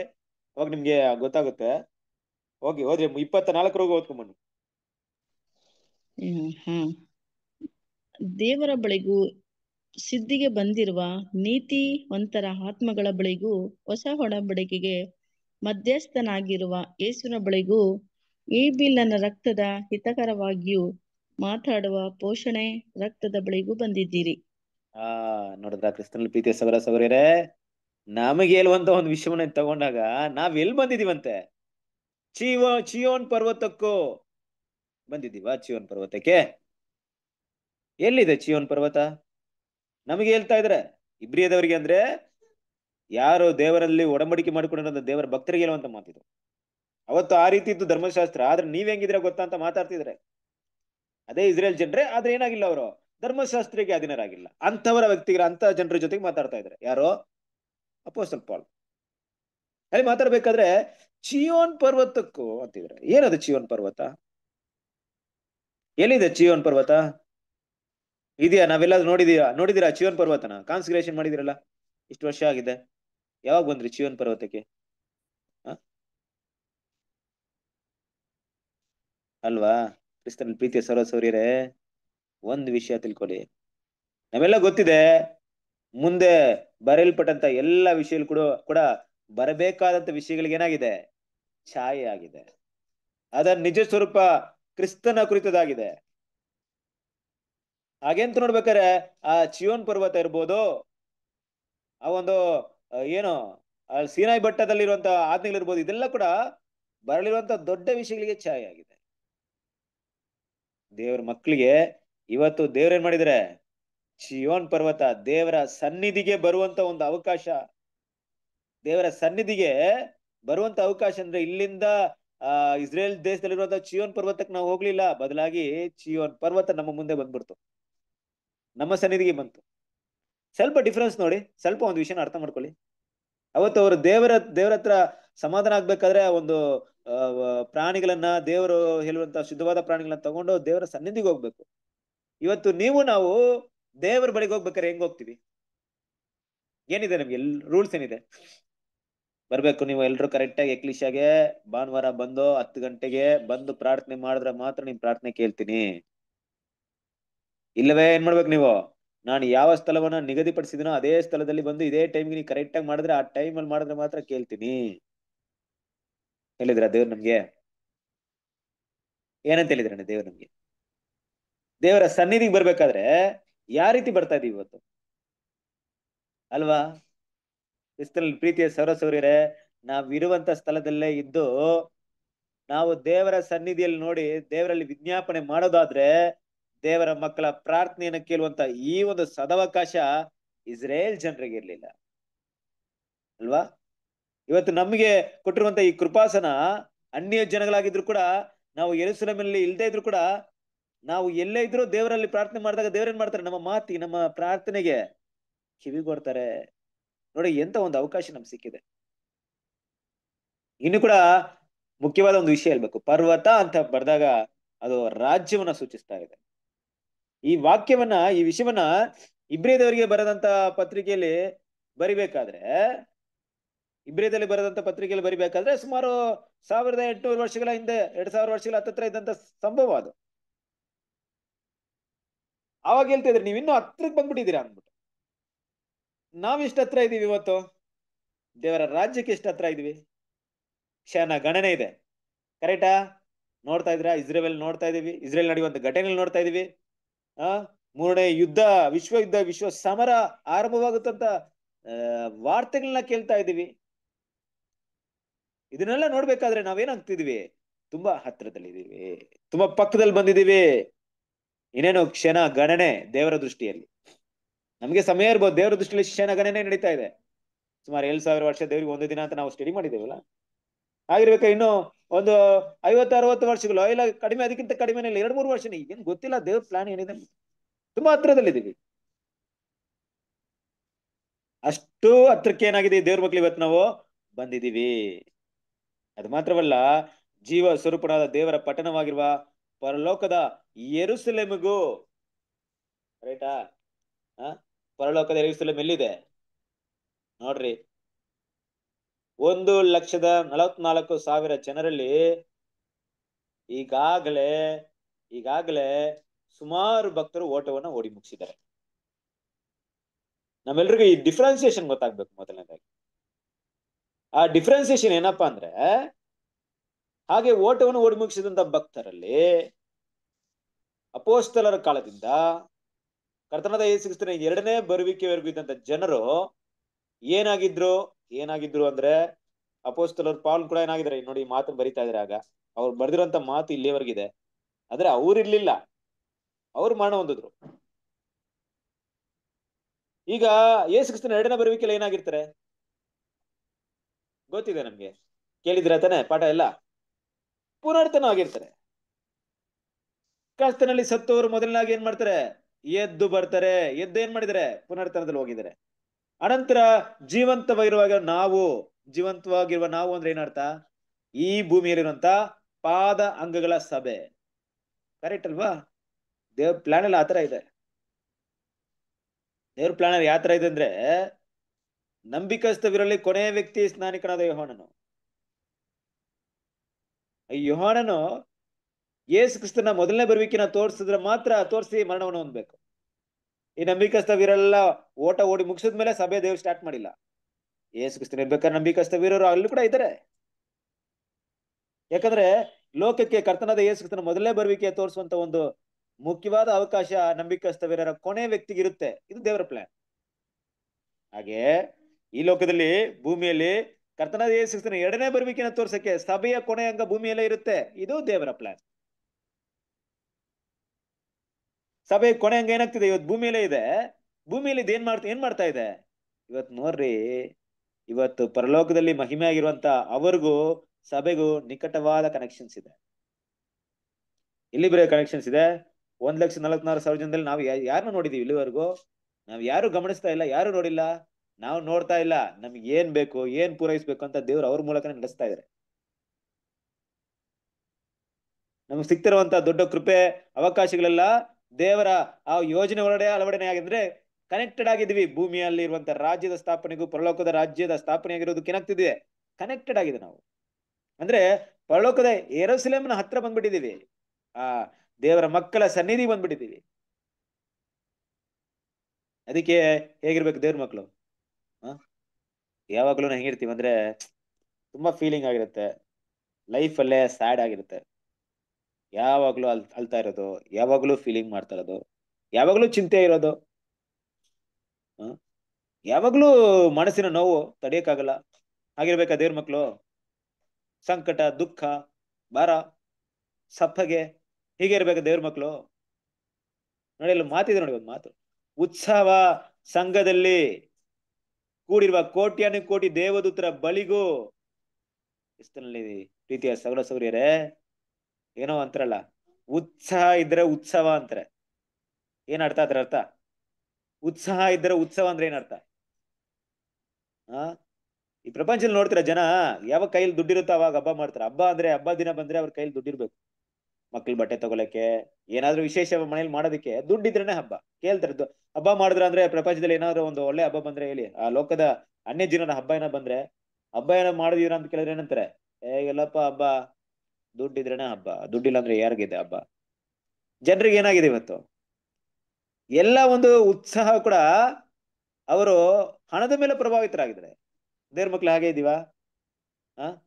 ಅವಾಗ ನಿಮ್ಗೆ ಗೊತ್ತಾಗುತ್ತೆ. ಹೋಗಿ ಓದ್ರಿ ಇಪ್ಪತ್ತ ನಾಲ್ಕರವರೆಗೂ ಓದ್ಕೊಂಬನ್ನಿ ಹ್ಮ್, ದೇವರ ಬಳಿಗೂ ಸಿದ್ಧಿಗೆ ಬಂದಿರುವ ನೀತಿವಂತರ ಆತ್ಮಗಳ ಬಳಿಗೂ ಹೊಸ ಒಡಂಬಡಿಕೆಗೆ ಮಧ್ಯಸ್ಥನಾಗಿರುವ ಯೇಸುವಿನ ಬಳಿಗೂ ಈ ಬಿಲ್ಲನ ರಕ್ತದ ಹಿತಕರವಾಗಿಯೂ ಮಾತಾಡುವ ಪೋಷಣೆ ರಕ್ತದ ಬಳಿಗೂ ಬಂದಿದ್ದೀರಿ. ಆ ನೋಡಿದ್ರ ಕ್ರಿಸ್ತನಲ್ಲಿ ಪ್ರೀತಿಯ ಸವರ ಸಗರ್ಯರೇ ನಮಗೆ ಹೇಳುವಂತ ಒಂದು ವಿಷಯವನ್ನ ತಗೊಂಡಾಗ ನಾವ್ ಎಲ್ ಬಂದಿದೀವಂತೆ ಚೀವ, ಚಿಯೋನ್ ಪರ್ವತಕ್ಕೂ ಬಂದಿದ್ದೀವಾ? ಚಿಯೋನ್ ಪರ್ವತಕ್ಕೆ? ಎಲ್ಲಿದೆ ಚಿಯೋನ್ ಪರ್ವತ? ನಮಗೆ ಹೇಳ್ತಾ ಇದ್ರೆ ಇಬ್ರಿಯದವರಿಗೆ ಅಂದ್ರೆ ಯಾರು ದೇವರಲ್ಲಿ ಒಡಂಬಡಿಕೆ ಮಾಡಿಕೊಂಡಿರೋ ದೇವರ ಭಕ್ತರಿಗೆ ಹೇಳುವಂತ ಮಾತಿದು. ಅವತ್ತು ಆ ರೀತಿ ಇತ್ತು ಧರ್ಮಶಾಸ್ತ್ರ, ಆದ್ರೆ ನೀವ್ ಹೆಂಗಿದ್ರೆ ಗೊತ್ತಾ ಅಂತ ಮಾತಾಡ್ತಿದ್ರೆ ಅದೇ ಇಸ್ರೇಲ್ ಜನರೇ, ಆದ್ರೆ ಏನಾಗಿಲ್ಲ ಅವರು. ಧರ್ಮಶಾಸ್ತ್ರಕ್ಕೆ ಅಧೀನರಾಗಿಲ್ಲ. ಅಂತವರ ವ್ಯಕ್ತಿಗಳ ಅಂತ ಜನರ ಜೊತೆಗೆ ಮಾತಾಡ್ತಾ ಇದ್ರೆ ಯಾರೋ? Apostle Paul. ಅಲ್ಲಿ ಮಾತಾಡ್ಬೇಕಾದ್ರೆ, ಚಿಯೋನ್ ಪರ್ವತಕ್ಕೂ ಅಂತಿದ್ರೆ ಏನದು ಚಿಯೋನ್ ಪರ್ವತ? ಎಲ್ಲಿದೆ ಚಿಯೋನ್ ಪರ್ವತ? ಇದೆಯಾ? ನಾವೆಲ್ಲ ನೋಡಿದೀರಾ? ನೋಡಿದೀರಾ ಚೀವನ್ ಪರ್ವತನ? ಕಾನ್ಸಿಗ್ರೇಷನ್ ಮಾಡಿದಿರಲ್ಲ? ಇಷ್ಟು ವರ್ಷ ಆಗಿದೆ. ಯಾವಾಗ ಬಂದ್ರಿ ಚೀವನ್ ಪರ್ವತಕ್ಕೆ? ಅಲ್ವಾ? ಕ್ರಿಸ್ತನ ಪ್ರೀತಿಯ ಸರ್ವ ಸೌರ್ಯರೇ ಒಂದು ವಿಷಯ ತಿಳ್ಕೊಳ್ಳಿ. ನಾವೆಲ್ಲ ಗೊತ್ತಿದೆ, ಮುಂದೆ ಬರೆಯಲ್ಪಟ್ಟಂತ ಎಲ್ಲ ವಿಷಯ ಕೂಡ ಕೂಡ ಬರಬೇಕಾದಂತ ವಿಷಯಗಳಿಗೆ ಏನಾಗಿದೆ? ಛಾಯೆ ಆಗಿದೆ. ಅದರ ನಿಜ ಸ್ವರೂಪ ಕ್ರಿಸ್ತನ ಕುರಿತದಾಗಿದೆ. ಹಾಗೆಂತ ನೋಡ್ಬೇಕಾರೆ ಆ ಚಿಯೋನ್ ಪರ್ವತ ಇರ್ಬೋದು, ಆ ಒಂದು ಏನು ಸೀನಾಯಿ ಬೆಟ್ಟದಲ್ಲಿರುವಂತ ಆಜ್ಞೆಗಳಿರ್ಬೋದು ಇದೆಲ್ಲ ಕೂಡ ಬರಲಿರುವಂತ ದೊಡ್ಡ ವಿಷಯಗಳಿಗೆ ಛಾಯೆ ಆಗಿದೆ. ದೇವರ ಮಕ್ಕಳಿಗೆ ಇವತ್ತು ದೇವ್ರೇನ್ ಮಾಡಿದರೆ, ಚಿಯೋನ್ ಪರ್ವತ ದೇವರ ಸನ್ನಿಧಿಗೆ ಬರುವಂತ ಒಂದು ಅವಕಾಶ, ದೇವರ ಸನ್ನಿಧಿಗೆ ಬರುವಂತ ಅವಕಾಶ ಅಂದ್ರೆ ಇಲ್ಲಿಂದ, ಆ ಇಸ್ರೇಲ್ ದೇಶದಲ್ಲಿರುವಂತ ಚಿಯೋನ್ ಪರ್ವತಕ್ಕೆ ನಾವು ಹೋಗ್ಲಿಲ್ಲ, ಬದಲಾಗಿ ಚಿಯೋನ್ ಪರ್ವತ ನಮ್ಮ ಮುಂದೆ ಬಂದ್ಬಿಡ್ತು. ನಮ್ಮ ಸನ್ನಿಧಿಗೆ ಬಂತು. ಸ್ವಲ್ಪ ಡಿಫ್ರೆನ್ಸ್ ನೋಡಿ, ಸ್ವಲ್ಪ ಒಂದು ವಿಷಯನ ಅರ್ಥ ಮಾಡ್ಕೊಳ್ಳಿ. ಅವತ್ತು ಅವರು ದೇವರ ದೇವರ ಹತ್ರ ಸಮಾಧಾನ ಆಗ್ಬೇಕಾದ್ರೆ ಒಂದು ಪ್ರಾಣಿಗಳನ್ನ ದೇವರು ಹೇಳುವಂತ ಶುದ್ಧವಾದ ಪ್ರಾಣಿಗಳನ್ನ ತಗೊಂಡು ದೇವರ ಸನ್ನಿಧಿಗೆ ಹೋಗ್ಬೇಕು. ಇವತ್ತು ನೀವು, ನಾವು ದೇವರ ಬಳಿಗೆ ಹೋಗ್ಬೇಕಾದ್ರೆ ಹೆಂಗ್ ಹೋಗ್ತೀವಿ? ಏನಿದೆ ನಮ್ಗೆ? ಎಲ್ ರೂಲ್ಸ್ ಏನಿದೆ? ಬರ್ಬೇಕು ನೀವು ಎಲ್ರು ಕರೆಕ್ಟ್ ಆಗಿ ಭಾನುವಾರ ಬಂದು ಹತ್ತು ಗಂಟೆಗೆ ಬಂದು ಪ್ರಾರ್ಥನೆ ಮಾಡಿದ್ರೆ ಮಾತ್ರ ನಿಮ್ ಪ್ರಾರ್ಥನೆ ಕೇಳ್ತೀನಿ. ಇಲ್ಲವೇ, ಏನ್ ಮಾಡ್ಬೇಕು ನೀವು? ನಾನು ಯಾವ ಸ್ಥಳವನ್ನ ನಿಗದಿಪಡಿಸಿದನೋ ಅದೇ ಸ್ಥಳದಲ್ಲಿ ಬಂದು ಇದೇ ಟೈಮ್ಗೆ ನೀವು ಕರೆಕ್ಟ್ ಆಗಿ ಮಾಡಿದ್ರೆ ಆ ಟೈಮ್ ಅಲ್ಲಿ ಮಾಡಿದ್ರೆ ಮಾತ್ರ ಕೇಳ್ತೀನಿ. ಹೇಳಿದ್ರ ದೇವ್ರು ನಮ್ಗೆ? ಏನಂತ ಹೇಳಿದ್ರಣ್ಣ ದೇವ್ರು ನಮ್ಗೆ? ದೇವರ ಸನ್ನಿಧಿಗೆ ಬರ್ಬೇಕಾದ್ರೆ ಯಾವ ರೀತಿ ಬರ್ತಾ ಇದೀವಿ ಇವತ್ತು? ಅಲ್ವಾ? ಕ್ರಿಸ್ತನಲ್ಲಿ ಪ್ರೀತಿಯ ಸೌರ ಸೌರ್ಯರೇ, ನಾವಿರುವಂತ ಸ್ಥಳದಲ್ಲೇ ಇದ್ದು ನಾವು ದೇವರ ಸನ್ನಿಧಿಯಲ್ಲಿ ನೋಡಿ ದೇವರಲ್ಲಿ ವಿಜ್ಞಾಪನೆ ಮಾಡೋದಾದ್ರೆ ದೇವರ ಮಕ್ಕಳ ಪ್ರಾರ್ಥನೆಯನ್ನು ಕೇಳುವಂತ ಈ ಒಂದು ಸದವಕಾಶ ಇಸ್ರೇಲ್ ಜನರಿಗೆ ಇರ್ಲಿಲ್ಲ ಅಲ್ವಾ? ಇವತ್ತು ನಮಗೆ ಕೊಟ್ಟಿರುವಂತ ಈ ಕೃಪಾಸನ ಅನ್ಯ ಜನಗಳಾಗಿದ್ರು ಕೂಡ, ನಾವು ಎರುಸಲೇಮಲ್ಲಿ ಇಲ್ದೇ ಇದ್ರು ಕೂಡ, ನಾವು ಎಲ್ಲೇ ಇದ್ರು ದೇವರಲ್ಲಿ ಪ್ರಾರ್ಥನೆ ಮಾಡಿದಾಗ ದೇವ್ರೇನ್ ಮಾಡ್ತಾರೆ? ನಮ್ಮ ಮಾತಿ, ನಮ್ಮ ಪ್ರಾರ್ಥನೆಗೆ ಕಿವಿಗೊಡ್ತಾರೆ ನೋಡಿ ಎಂತ ಒಂದು ಅವಕಾಶ ನಮ್ಗೆ ಸಿಕ್ಕಿದೆ. ಇನ್ನು ಕೂಡ ಮುಖ್ಯವಾದ ಒಂದು ವಿಷಯ ಹೇಳ್ಬೇಕು. ಪರ್ವತ ಅಂತ ಬರೆದಾಗ ಅದು ರಾಜ್ಯವನ್ನ ಸೂಚಿಸ್ತಾ ಇದೆ. ಈ ವಾಕ್ಯವನ್ನ, ಈ ವಿಷಯವನ್ನ ಇಬ್ರಿಯದವರಿಗೆ ಬರೆದಂತ ಪತ್ರಿಕೆಯಲ್ಲಿ ಬರಿಬೇಕಾದ್ರೆ, ಇಬ್ರಿಯದಲ್ಲಿ ಬರೆದಂತ ಪತ್ರಿಕೆಯಲ್ಲಿ ಬರಿಬೇಕಾದ್ರೆ ಸುಮಾರು ಸಾವಿರದ ಎಂಟುನೂರು ವರ್ಷಗಳ ಹಿಂದೆ, ಎರಡ್ ಸಾವಿರ ವರ್ಷಗಳ ಹತ್ತತ್ರ ಇದ್ದಂತ ಸಂಭವ ಅದು. ಅವಾಗ ಹೇಳ್ತಾ ಇದ್ರಿ ನೀವು ಇನ್ನೂ ಹತ್ರಕ್ಕೆ ಬಂದ್ಬಿಟ್ಟಿದ್ದೀರಾ ಅಂದ್ಬಿಟ್ಟು. ನಾವ್ ಇಷ್ಟ ಹತ್ರ ಇದೀವಿ ಇವತ್ತು? ದೇವರ ರಾಜ್ಯಕ್ಕೆ ಎಷ್ಟು ಹತ್ರ ಇದೀವಿ? ಕ್ಷಣ ಗಣನೆ ಇದೆ. ಕರೆಕ್ಟಾ? ನೋಡ್ತಾ ಇದ್ರ ಇಸ್ರೇಲ್ ನೋಡ್ತಾ ಇದೀವಿ. ಇಸ್ರೇಲ್ ನಡೆಯುವಂತ ಘಟನೆಗಳು ನೋಡ್ತಾ ಇದೀವಿ. ಆ, ಮೂರನೇ ಯುದ್ಧ ವಿಶ್ವ ಯುದ್ಧ ವಿಶ್ವ ಸಮರ ಆರಂಭವಾಗುತ್ತಂತ ವಾರ್ತೆಗಳನ್ನ ಕೇಳ್ತಾ ಇದೀವಿ ಇದನ್ನೆಲ್ಲ ನೋಡ್ಬೇಕಾದ್ರೆ ನಾವೇನಾಗ್ತಿದೀವಿ? ತುಂಬಾ ಹತ್ರದಲ್ಲಿದ್ದೀವಿ ತುಂಬಾ ಪಕ್ಕದಲ್ಲಿ ಬಂದಿದೀವಿ. ಇನ್ನೇನು ಕ್ಷಣ ಗಣನೆ ದೇವರ ದೃಷ್ಟಿಯಲ್ಲಿ. ನಮ್ಗೆ ಸಮಯ ಇರ್ಬೋದು. ದೇವರ ದೃಷ್ಟಿಯಲ್ಲಿ ಕ್ಷಣ ಗಣನೆ ನಡೀತಾ ಇದೆ. ಸುಮಾರು ಏಳ್ ಸಾವಿರ ವರ್ಷ ದೇವರಿಗೆ ಒಂದು ದಿನ ಅಂತ ನಾವು ಸ್ಟಡಿ ಮಾಡಿದ್ದೇವಲ್ಲ? ಆಗಿರ್ಬೇಕ ಇನ್ನು ಒಂದು ಐವತ್ತು, ಅರವತ್ತು ವರ್ಷಗಳು? ಇಲ್ಲ, ಕಡಿಮೆ, ಅದಕ್ಕಿಂತ ಕಡಿಮೆ ಇಲ್ಲ ಎರಡು, ಮೂರು ವರ್ಷನೇ ಏನ್ ಗೊತ್ತಿಲ್ಲ, ದೇವ್ರ ಪ್ಲಾನ್ ಏನಿದೆ? ತುಂಬಾ ಹತ್ರದಲ್ಲಿದ್ದೀವಿ. ಅಷ್ಟು ಹತ್ರಕ್ಕೆ ಏನಾಗಿದೆ? ದೇವ್ರ ಮಕ್ಳು ಇವತ್ತು ನಾವು ಬಂದಿದ್ದೀವಿ. ಅದು ಮಾತ್ರವಲ್ಲ, ಜೀವ ಸ್ವರೂಪನಾದ ದೇವರ ಪಟ್ಟಣವಾಗಿರುವ ಪರಲೋಕದ ಯೆರೂಸಲೇಮಿಗೂ ರೈಟಾ ಹ ಪರಲೋಕದ ಎರುಸಲೆಮ್ ಎಲ್ಲಿದೆ? ನೋಡ್ರಿ. ಒಂದು ಲಕ್ಷದ ನಲವತ್ನಾಲ್ಕು ಸಾವಿರ ಜನರಲ್ಲಿ ಈಗಾಗಲೇ ಈಗಾಗಲೇ ಸುಮಾರು ಭಕ್ತರು ಓಟವನ್ನು ಓಡಿ ಮುಗಿಸಿದ್ದಾರೆ. ನಮ್ಮೆಲ್ರಿಗೂ ಈ ಡಿಫ್ರೆನ್ಸಿಯೇಷನ್ ಗೊತ್ತಾಗ್ಬೇಕು ಮೊದಲನೇದಾಗಿ. ಆ ಡಿಫ್ರೆನ್ಸಿಯೇಷನ್ ಏನಪ್ಪಾ ಅಂದ್ರೆ, ಹಾಗೆ ಓಟವನ್ನು ಓಡಿ ಮುಗಿಸಿದಂತ ಭಕ್ತರಲ್ಲಿ ಅಪೋಸ್ತಲರ ಕಾಲದಿಂದ ಕರ್ತನದ ಯೇಸುಕ್ರಿಸ್ತನ ಎರಡನೇ ಬರುವಿಕೆವರೆಗೂ ಇದ್ದಂತ ಜನರು ಏನಾಗಿದ್ರು? ಏನಾಗಿದ್ರು ಅಂದ್ರೆ ಅಪೋಸ್ತಲರ್ ಪಾಲ್ ಕೂಡ ಏನಾಗಿದ್ರೆ ನೋಡಿ ಈ ಮಾತು ಬರಿತಾ ಇದ್ರೆ ಆಗ. ಅವ್ರು ಬರ್ದಿರೋಂತ ಮಾತು ಇಲ್ಲಿವರೆಗಿದೆ. ಆದ್ರೆ ಅವ್ರಿರ್ಲಿಲ್ಲ ಅವ್ರು ಮರಣ ಹೊಂದಿದ್ರು. ಈಗ ಯೇಸು ಕ್ರಿಸ್ತನ ಎರಡನೇ ಬರುವಿಕೆಲ್ಲ ಏನಾಗಿರ್ತಾರೆ? ಗೊತ್ತಿದೆ ನಮ್ಗೆ. ಕೇಳಿದ್ರ ತಾನೆ ಪಾಠ ಎಲ್ಲ? ಪುನರ್ತನ ಆಗಿರ್ತಾರೆ. ಕ್ರಿಸ್ತನಲ್ಲಿ ಸತ್ತವರು ಮೊದಲನಾಗಿ ಏನ್ ಮಾಡ್ತಾರೆ? ಎದ್ದು ಬರ್ತಾರೆ. ಎದ್ದು ಏನ್ ಮಾಡಿದರೆ ಪುನರ್ತನದಲ್ಲಿ ಹೋಗಿದ್ದಾರೆ. ಅನಂತರ ಜೀವಂತವಾಗಿರುವಾಗ ನಾವು, ಜೀವಂತವಾಗಿರುವ ನಾವು ಅಂದ್ರೆ ಏನರ್ಥ? ಈ ಭೂಮಿಯಲ್ಲಿರುವಂತ ಪಾದ ಅಂಗಗಳ ಸಭೆ. ಕರೆಕ್ಟ್ ಅಲ್ವಾ? ದೇವ್ರ ಪ್ಲಾನ್ ಎಲ್ಲ ಆತರ ಇದೆ. ದೇವ್ರ ಪ್ಲಾನ್ ಅಲ್ಲಿ ಯಾವ ಇದೆ ಅಂದ್ರೆ ನಂಬಿಕಸ್ತವಿರಲ್ಲಿ ಕೊನೆಯ ವ್ಯಕ್ತಿ ಸ್ನಾನಿಕನಾದ ಯೋಹಾನನು. ಯೋಹಾನನು ಯೇಸು ಕ್ರಿಸ್ತನ ಮೊದಲನೇ ಬರುವಿಕೆನ ತೋರಿಸಿದ್ರೆ ಮಾತ್ರ ತೋರಿಸಿ ಮರಣವನ್ನು ಹೊಂದ್ಬೇಕು. ಈ ನಂಬಿಕಸ್ತವೀರೆಲ್ಲ ಓಟ ಓಡಿ ಮುಗಿಸಿದ್ಮೇಲೆ ಸಭೆ ದೇವ್ರು ಸ್ಟಾರ್ಟ್ ಮಾಡಿಲ್ಲ. ಏಸು ಕ್ರಿಸ್ತನ ಇರ್ಬೇಕಾದ್ರೆ ನಂಬಿಕಸ್ತ ವೀರರು ಅಲ್ಲೂ ಕೂಡ ಇದ್ದಾರೆ. ಯಾಕಂದ್ರೆ ಲೋಕಕ್ಕೆ ಕರ್ತನಾದ ಏಸು ಕ್ರಿಸ್ತನ ಮೊದಲೇ ಬರುವಿಕೆ ತೋರಿಸುವಂತ ಒಂದು ಮುಖ್ಯವಾದ ಅವಕಾಶ ನಂಬಿಕಸ್ತ ವೀರರ ಕೊನೆ ವ್ಯಕ್ತಿಗೆ ಇರುತ್ತೆ. ಇದು ದೇವರ ಪ್ಲಾನ್ ಹಾಗೆ ಈ ಲೋಕದಲ್ಲಿ ಭೂಮಿಯಲ್ಲಿ ಕರ್ತನಾದ ಏಸು ಕ್ರಿಸ್ತನ ಎರಡನೇ ಬರುವಿಕೆನ ತೋರ್ಸಕ್ಕೆ ಸಭೆಯ ಕೊನೆ ಅಂಗ ಭೂಮಿಯಲ್ಲೇ ಇರುತ್ತೆ. ಇದು ದೇವರ ಪ್ಲಾನ್ ಸಭೆ ಕೊನೆ ಹಂಗೆ ಏನಾಗ್ತಿದೆ? ಇವತ್ತು ಭೂಮಿಯಲ್ಲೇ ಇದೆ. ಭೂಮಿಯಲ್ಲಿ ಏನ್ ಮಾಡ್ತಾ ಏನ್ ಮಾಡ್ತಾ ಇದೆ? ಇವತ್ ನೋಡ್ರಿ, ಇವತ್ತು ಪರಲೋಕದಲ್ಲಿ ಮಹಿಮೆ ಆಗಿರುವಂತ ಅವರಿಗೂ ಸಭೆಗೂ ನಿಕಟವಾದ ಕನೆಕ್ಷನ್ಸ್ ಇದೆ. ಇಲ್ಲಿ ಬರೀ ಕನೆಕ್ಷನ್ಸ್ ಇದೆ. ಒಂದ್ ಲಕ್ಷ ನಲವತ್ನಾರು ಸಾವಿರ ಜನದಲ್ಲಿ ನಾವು ಯಾರನ್ನ ನೋಡಿದೀವಿ ಇಲ್ಲಿವರೆಗೂ. ನಾವ್ ಯಾರು ಗಮನಿಸ್ತಾ ಇಲ್ಲ, ಯಾರು ನೋಡಿಲ್ಲ. ನಾವು ನೋಡ್ತಾ ಇಲ್ಲ. ನಮ್ಗೆ ಏನ್ ಬೇಕು, ಏನ್ ಪೂರೈಸ್ಬೇಕು ಅಂತ ದೇವ್ರು ಅವ್ರ ಮೂಲಕನೇ ನಡೆಸ್ತಾ ಇದಾರೆ. ನಮ್ಗೆ ಸಿಗ್ತಿರುವಂತ ದೊಡ್ಡ ಕೃಪೆ, ಅವಕಾಶಗಳೆಲ್ಲ ದೇವರ ಆ ಯೋಜನೆ ಒಳಗಡೆ ಅಳವಡನೆ ಆಗಿದ್ರೆ ಕನೆಕ್ಟೆಡ್ ಆಗಿದ್ವಿ. ಭೂಮಿಯಲ್ಲಿ ಇರುವಂತಹ ರಾಜ್ಯದ ಸ್ಥಾಪನೆಗೂ ಪರಲೋಕದ ರಾಜ್ಯದ ಸ್ಥಾಪನೆ ಆಗಿರೋದಕ್ಕೆ ಏನಾಗ್ತಿದೆ ಕನೆಕ್ಟೆಡ್ ಆಗಿದೆ ನಾವು. ಅಂದ್ರೆ ಪರಲೋಕದ ಏರೋಸಲೇಮ್ನ ಹತ್ರ ಬಂದ್ಬಿಟ್ಟಿದೀವಿ ಆ ದೇವರ ಮಕ್ಕಳ ಸನ್ನಿಧಿ ಬಂದ್ಬಿಟ್ಟಿದೀವಿ ಅದಕ್ಕೆ ಹೇಗಿರ್ಬೇಕು ದೇವ್ರ ಮಕ್ಕಳು? ಹ? ಯಾವಾಗ್ಲೂ ಹೆಂಗಿರ್ತೀವಿ ಅಂದ್ರೆ ತುಂಬಾ ಫೀಲಿಂಗ್ ಆಗಿರುತ್ತೆ. ಲೈಫ್ ಅಲ್ಲೇ ಸ್ಯಾಡ್ ಆಗಿರುತ್ತೆ. ಯಾವಾಗ್ಲೂ ಅಲ್, ಅಳ್ತಾ ಇರೋದು, ಯಾವಾಗ್ಲೂ ಫೀಲಿಂಗ್ ಮಾಡ್ತಾ ಇರೋದು, ಯಾವಾಗ್ಲೂ ಚಿಂತೆ ಇರೋದು. ಯಾವಾಗ್ಲೂ ಮನಸ್ಸಿನ ನೋವು ತಡೆಯಕ್ಕಾಗಲ್ಲ. ಹಾಗಿರ್ಬೇಕಾ ದೇವ್ರ ಮಕ್ಕಳು ಸಂಕಟ, ದುಃಖ, ಭಾರ, ಸಪ್ಪಗೆ, ಹೀಗೆ ಇರ್ಬೇಕು ದೇವ್ರ ಮಕ್ಕಳು ನೋಡಿ, ಅಲ್ಲಿ ಮಾತಿದೆ ನೋಡಿ ಒಂದು ಮಾತು. ಉತ್ಸವ ಸಂಘದಲ್ಲಿ ಕೂಡಿರುವ ಕೋಟ್ಯಾನು ಕೋಟಿ ದೇವದೂತರ ಬಳಿಗೂ ಕ್ರಿಸ್ತನಲ್ಲಿ ಪ್ರೀತಿಯ ಸಗಡ ಸೌರ್ಯರೇ? ಏನೋ ಅಂತಾರಲ್ಲ, ಉತ್ಸಾಹ ಇದ್ರೆ ಉತ್ಸವ ಅಂತಾರೆ. ಏನ್ ಅರ್ಥ ಅದ್ರ ಅರ್ಥ? ಉತ್ಸಾಹ ಇದ್ರೆ ಉತ್ಸವ ಅಂದ್ರೆ ಏನ್ ಅರ್ಥ? ಆ? ಈ ಪ್ರಪಂಚದಲ್ಲಿ ನೋಡ್ತೀರಾ ಜನ ಯಾವಾಗ ಕೈಲಿ ದುಡ್ಡಿರುತ್ತೋ ಅವಾಗ ಹಬ್ಬ ಮಾಡ್ತಾರೆ. ಹಬ್ಬ ಅಂದ್ರೆ, ಹಬ್ಬ ದಿನ ಬಂದ್ರೆ ಅವ್ರ ಕೈಲಿ ದುಡ್ಡಿರ್ಬೇಕು. ಮಕ್ಳ ಬಟ್ಟೆ ತಗೊಳಕ್ಕೆ, ಏನಾದ್ರೂ ವಿಶೇಷ ಮನೇಲಿ ಮಾಡೋದಕ್ಕೆ, ದುಡ್ಡಿದ್ರೇನೆ ಹಬ್ಬ. ಕೇಳ್ತಾರೆ ಹಬ್ಬ ಮಾಡಿದ್ರ ಅಂದ್ರೆ ಪ್ರಪಂಚದಲ್ಲಿ ಏನಾದ್ರು ಒಂದು ಒಳ್ಳೆ ಹಬ್ಬ ಬಂದ್ರೆ ಹೇಳಿ. ಆ ಲೋಕದ ಅನ್ಯ ಜೀವನ ಹಬ್ಬ ಏನೋ ಬಂದ್ರೆ, ಹಬ್ಬ ಏನೋ ಮಾಡಿದೀರ ಅಂತ ಕೇಳಿದ್ರೆ ಏನಂತಾರೆ? ಏ, ಎಲ್ಲಪ್ಪ ಹಬ್ಬ ದುಡ್ಡಿದ್ರೇನೆ ಹಬ್ಬ ದುಡ್ಡಿಲ್ಲ ಅಂದ್ರೆ ಯಾರಿಗಿದೆ ಹಬ್ಬ? ಜನರಿಗೆ ಏನಾಗಿದೆ ಇವತ್ತು? ಎಲ್ಲ ಒಂದು ಉತ್ಸಾಹ ಕೂಡ ಅವರು ಹಣದ ಮೇಲೆ ಪ್ರಭಾವಿತರಾಗಿದ್ದಾರೆ. ದೇವ್ರ ಮಕ್ಳು ಹಾಗೆ ಇದೀವಾ? ಆ?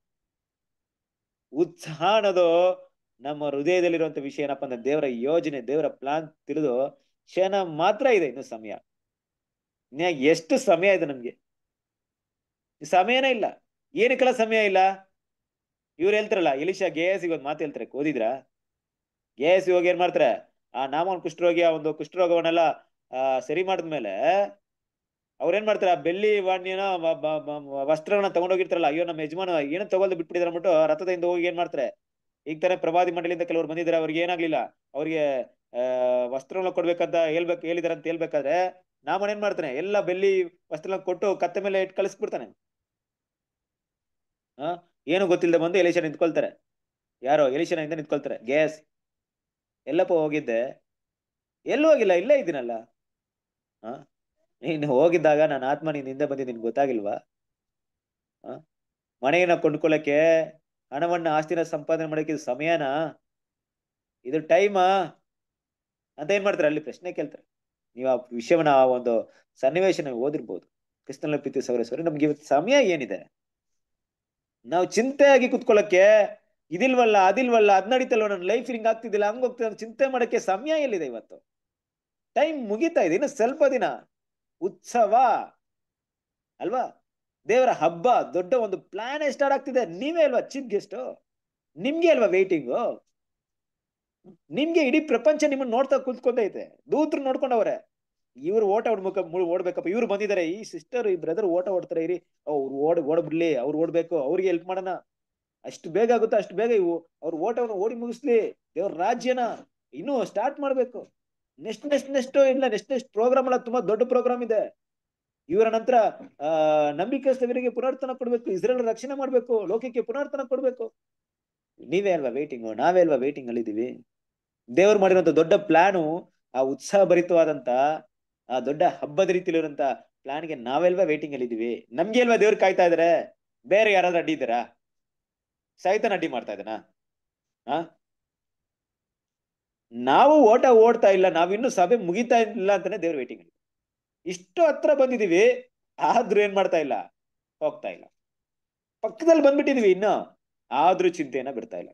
ಉತ್ಸಾಹ ಅನ್ನೋದು ನಮ್ಮ ಹೃದಯದಲ್ಲಿರುವಂತ ವಿಷಯ ಏನಪ್ಪಾ ಅಂದ್ರೆ ದೇವರ ಯೋಜನೆ, ದೇವರ ಪ್ಲಾನ್ ತಿಳಿದು ಕ್ಷಣ ಮಾತ್ರ ಇದೆ ಇನ್ನು ಸಮಯ. ಎಷ್ಟು ಸಮಯ ಇದೆ ನಮ್ಗೆ? ಸಮಯನೇ ಇಲ್ಲ. ಏನಕ್ಕೆಲ್ಲ ಸಮಯ ಇಲ್ಲ? ಇವ್ರು ಹೇಳ್ತಾರಲ್ಲ ಇಲಿಶಾ ಗೆ ಎಸ್ ಒಂದು ಮಾತು ಹೇಳ್ತಾರೆ, ಓದಿದ್ರಾ? ಗೆ ಎಸ್ ಹೋಗಿ ಏನ್ ಮಾಡ್ತಾರೆ? ಆ ನಾಮನ್ ಕುಷ್ಠರೋಗಿ, ಆ ಒಂದು ಕುಷ್ಠರೋಗವನ್ನೆಲ್ಲ ಸರಿ ಮಾಡಿದ್ಮೇಲೆ ಅವ್ರ ಏನ್ ಮಾಡ್ತಾರೆ, ಆ ಬೆಳ್ಳಿ ವಾಣ್ಯನ ವಸ್ತ್ರವನ್ನ ತಗೊಂಡೋಗಿರ್ತಾರಲ್ಲ, ಅಯ್ಯೋ ನಮ್ಮ ಯಜಮಾನ ಏನೋ ತಗೊಳ್ದು ಬಿಟ್ಬಿಟ್ಟಿದಾರೆ ಅಂದ್ಬಿಟ್ಟು ರಥದಿಂದ ಹೋಗಿ ಏನ್ ಮಾಡ್ತಾರೆ? ಈಗ ತಾನೇ ಪ್ರವಾದಿ ಮಂಡಳಿಯಿಂದ ಕೆಲವರು ಬಂದಿದ್ದಾರೆ ಅವ್ರಿಗೆ ಏನಾಗ್ಲಿಲ್ಲ, ಅವ್ರಿಗೆ ವಸ್ತ್ರಗಳನ್ನ ಕೊಡ್ಬೇಕಂತ ಹೇಳ್ಬೇಕು, ಹೇಳಿದಾರೆ ಅಂತ ಹೇಳ್ಬೇಕಾದ್ರೆ ನಾಮನ್ ಏನ್ ಮಾಡ್ತಾನೆ, ಎಲ್ಲ ಬೆಳ್ಳಿ ವಸ್ತ್ರಗಳನ್ನ ಕೊಟ್ಟು ಕತ್ತೆ ಮೇಲೆ ಇಟ್ಟು ಕಳಿಸ್ಬಿಡ್ತಾನೆ ಆ? ಏನು ಗೊತ್ತಿಲ್ಲದೆ ಬಂದು ಎಲೆಕ್ಷನ್ ನಿಂತ್ಕೊಳ್ತಾರೆ. ಯಾರೋ ಎಲೆಕ್ಷನ್ ಇಂದ ನಿಂತ್ಕೊಳ್ತಾರೆ. ಗ್ಯಾಸ್ ಎಲ್ಲಪ್ಪ ಹೋಗಿದ್ದೆ. ಎಲ್ಲೂ ಹೋಗಿಲ್ಲ? ಇಲ್ಲೇ ಇದ್ದೀನಲ್ಲ. ಹಾ ನೀನು ಹೋಗಿದ್ದಾಗ ನಾನು ಆತ್ಮ ನೀನು ಹಿಂದೆ ಬಂದಿದ್ದು ನಿನ್ಗೆ ಗೊತ್ತಾಗಿಲ್ವಾ? ಮನೆಯನ್ನ ಕೊಂಡ್ಕೊಳ್ಳಕ್ಕೆ ಹಣವನ್ನ ಆಸ್ತಿನ ಸಂಪಾದನೆ ಮಾಡೋಕೆ ಇದು ಸಮಯನಾ? ಇದು ಟೈಮಾ ಅಂತ ಏನ್ ಮಾಡ್ತಾರೆ? ಅಲ್ಲಿ ಪ್ರಶ್ನೆ ಕೇಳ್ತಾರೆ. ನೀವು ಆ ವಿಷಯವನ್ನ ಆ ಒಂದು ಸನ್ನಿವೇಶನ ಓದಿರ್ಬೋದು. ಕೃಷ್ಣ ಲಪಿತಿ ಸೌರೇಶ್ವರಿ ಸೌರ ನಮ್ಗೆ ಇವತ್ತು ಸಮಯ ಏನಿದೆ? ನಾವು ಚಿಂತೆಯಾಗಿ ಕುತ್ಕೊಳ್ಳಕ್ಕೆ ಇದಿಲ್ವಲ್ಲ, ಅದಿಲ್ವಲ್ಲ ಅದ್ ನಡೀತಲ್ವ ನನ್ನ ಲೈಫ್ ಹಿಂಗ್ ಆಗ್ತಿದ್ದಿಲ್ಲ, ಹಂಗ ಹೋಗ್ತಿದೆ ಅಂತ ಚಿಂತೆ ಮಾಡಕ್ಕೆ ಸಮಯ ಎಲ್ಲಿದೆ ಇವತ್ತು? ಟೈಮ್ ಮುಗಿತಾ ಇದೆ, ಇನ್ನು ಸ್ವಲ್ಪ ದಿನ. ಉತ್ಸವ. ಅಲ್ವಾ? ದೇವರ ಹಬ್ಬ, ದೊಡ್ಡ ಒಂದು ಪ್ಲಾನ್ ಸ್ಟಾರ್ಟ್ ಆಗ್ತಿದೆ. ನೀವೇ ಅಲ್ವಾ ಚೀಫ್ ಗೆಸ್ಟ್ ನಿಮ್ಗೆ ಅಲ್ವಾ ವೇಟಿಂಗು ನಿಮ್ಗೆ ಇಡೀ ಪ್ರಪಂಚ ನಿಮ್ಮನ್ನ ನೋಡ್ತಾ ಕುತ್ಕೊಂಡೈತೆ. ದೂತ್ರ ನೋಡ್ಕೊಂಡವ್ರೆ. ಇವ್ರು ಓಟ ಓಡ್ಬೇಕ ಓಡ್ಬೇಕಪ್ಪ. ಇವ್ರು ಬಂದಿದ್ದಾರೆ ಈ ಸಿಸ್ಟರ್ ಈ ಬ್ರದರ್ ಓಟ ಓಡ್ತಾರೆ, ಇರಿ. ಅವ್ರು ಓಡ್ ಓಡಬಿಡ್ಲಿ ಅವ್ರು ಓಡ್ಬೇಕು, ಅವ್ರಿಗೆ ಹೆಲ್ಪ್ ಮಾಡೋಣ. ಅಷ್ಟು ಬೇಗ ಆಗುತ್ತೋ? ಅಷ್ಟು ಬೇಗ ಇವು. ಅವ್ರ ಓಟವನ್ನು ಓಡಿ ಮುಗಿಸ್ಲಿ. ದೇವ್ರ ರಾಜ್ಯನ ಇನ್ನು ಸ್ಟಾರ್ಟ್ ಮಾಡ್ಬೇಕು. ನೆಕ್ಸ್ಟ್ ನೆಕ್ಸ್ಟ್ ನೆಕ್ಸ್ಟ್ ಇಲ್ಲ, ನೆಕ್ಸ್ಟ್ ನೆಕ್ಸ್ಟ್ ಪ್ರೋಗ್ರಾಮ್ ಎಲ್ಲ ತುಂಬಾ ದೊಡ್ಡ ಪ್ರೋಗ್ರಾಮ್ ಇದೆ. ಇವರ ನಂತರ, ಆ, ನಂಬಿಕಸ್ಥವರಿಗೆ ಪುನರ್ತನ ಕೊಡ್ಬೇಕು, ಇಸ್ರೇಲ್ ರಕ್ಷಣೆ ಮಾಡ್ಬೇಕು, ಲೋಕಕ್ಕೆ ಪುನರ್ತನ ಕೊಡ್ಬೇಕು. ನೀವೇ ಅಲ್ವಾ ವೇಟಿಂಗ್ ನಾವೇ ಅಲ್ವಾ ವೇಟಿಂಗ್ ಅಲ್ಲಿ ಇದೀವಿ ದೇವ್ರು ಮಾಡಿರುವಂತ ದೊಡ್ಡ ಪ್ಲಾನು ಆ ಉತ್ಸಾಹ ಭರಿತವಾದಂತ ಆ ದೊಡ್ಡ ಹಬ್ಬದ ರೀತಿಲಿರುವಂತ ಪ್ಲಾನ್ಗೆ ನಾವೆಲ್ವಾ ವೇಟಿಂಗ್ ಅಲ್ಲಿ ಇದೀವಿ ನಮ್ಗೆ ಅಲ್ವಾ ದೇವ್ರು ಕಾಯ್ತಾ ಇದಾರೆ? ಬೇರೆ ಯಾರಾದ್ರೂ ಅಡ್ಡಿ ಇದ್ದೀರಾ? ಸಹಿತನ ಅಡ್ಡಿ ಮಾಡ್ತಾ ಇದನ್ನ ಆ? ನಾವು ಓಟ ಓಡ್ತಾ ಇಲ್ಲ ನಾವಿನ್ನು ಸಭೆ ಮುಗಿತಾ ಇಲ್ಲ ಅಂತಾನೆ ದೇವ್ರ ವೇಟಿಂಗ್ ಅಲ್ಲಿ. ಇಷ್ಟು ಹತ್ರ ಬಂದಿದೀವಿ ಆದ್ರೂ ಏನ್ ಮಾಡ್ತಾ ಇಲ್ಲ? ಹೋಗ್ತಾ ಇಲ್ಲ. ಪಕ್ಕದಲ್ಲಿ ಬಂದ್ಬಿಟ್ಟಿದೀವಿ ಇನ್ನು, ಆದ್ರೂ ಚಿಂತೆಯನ್ನ ಬಿಡ್ತಾ ಇಲ್ಲ.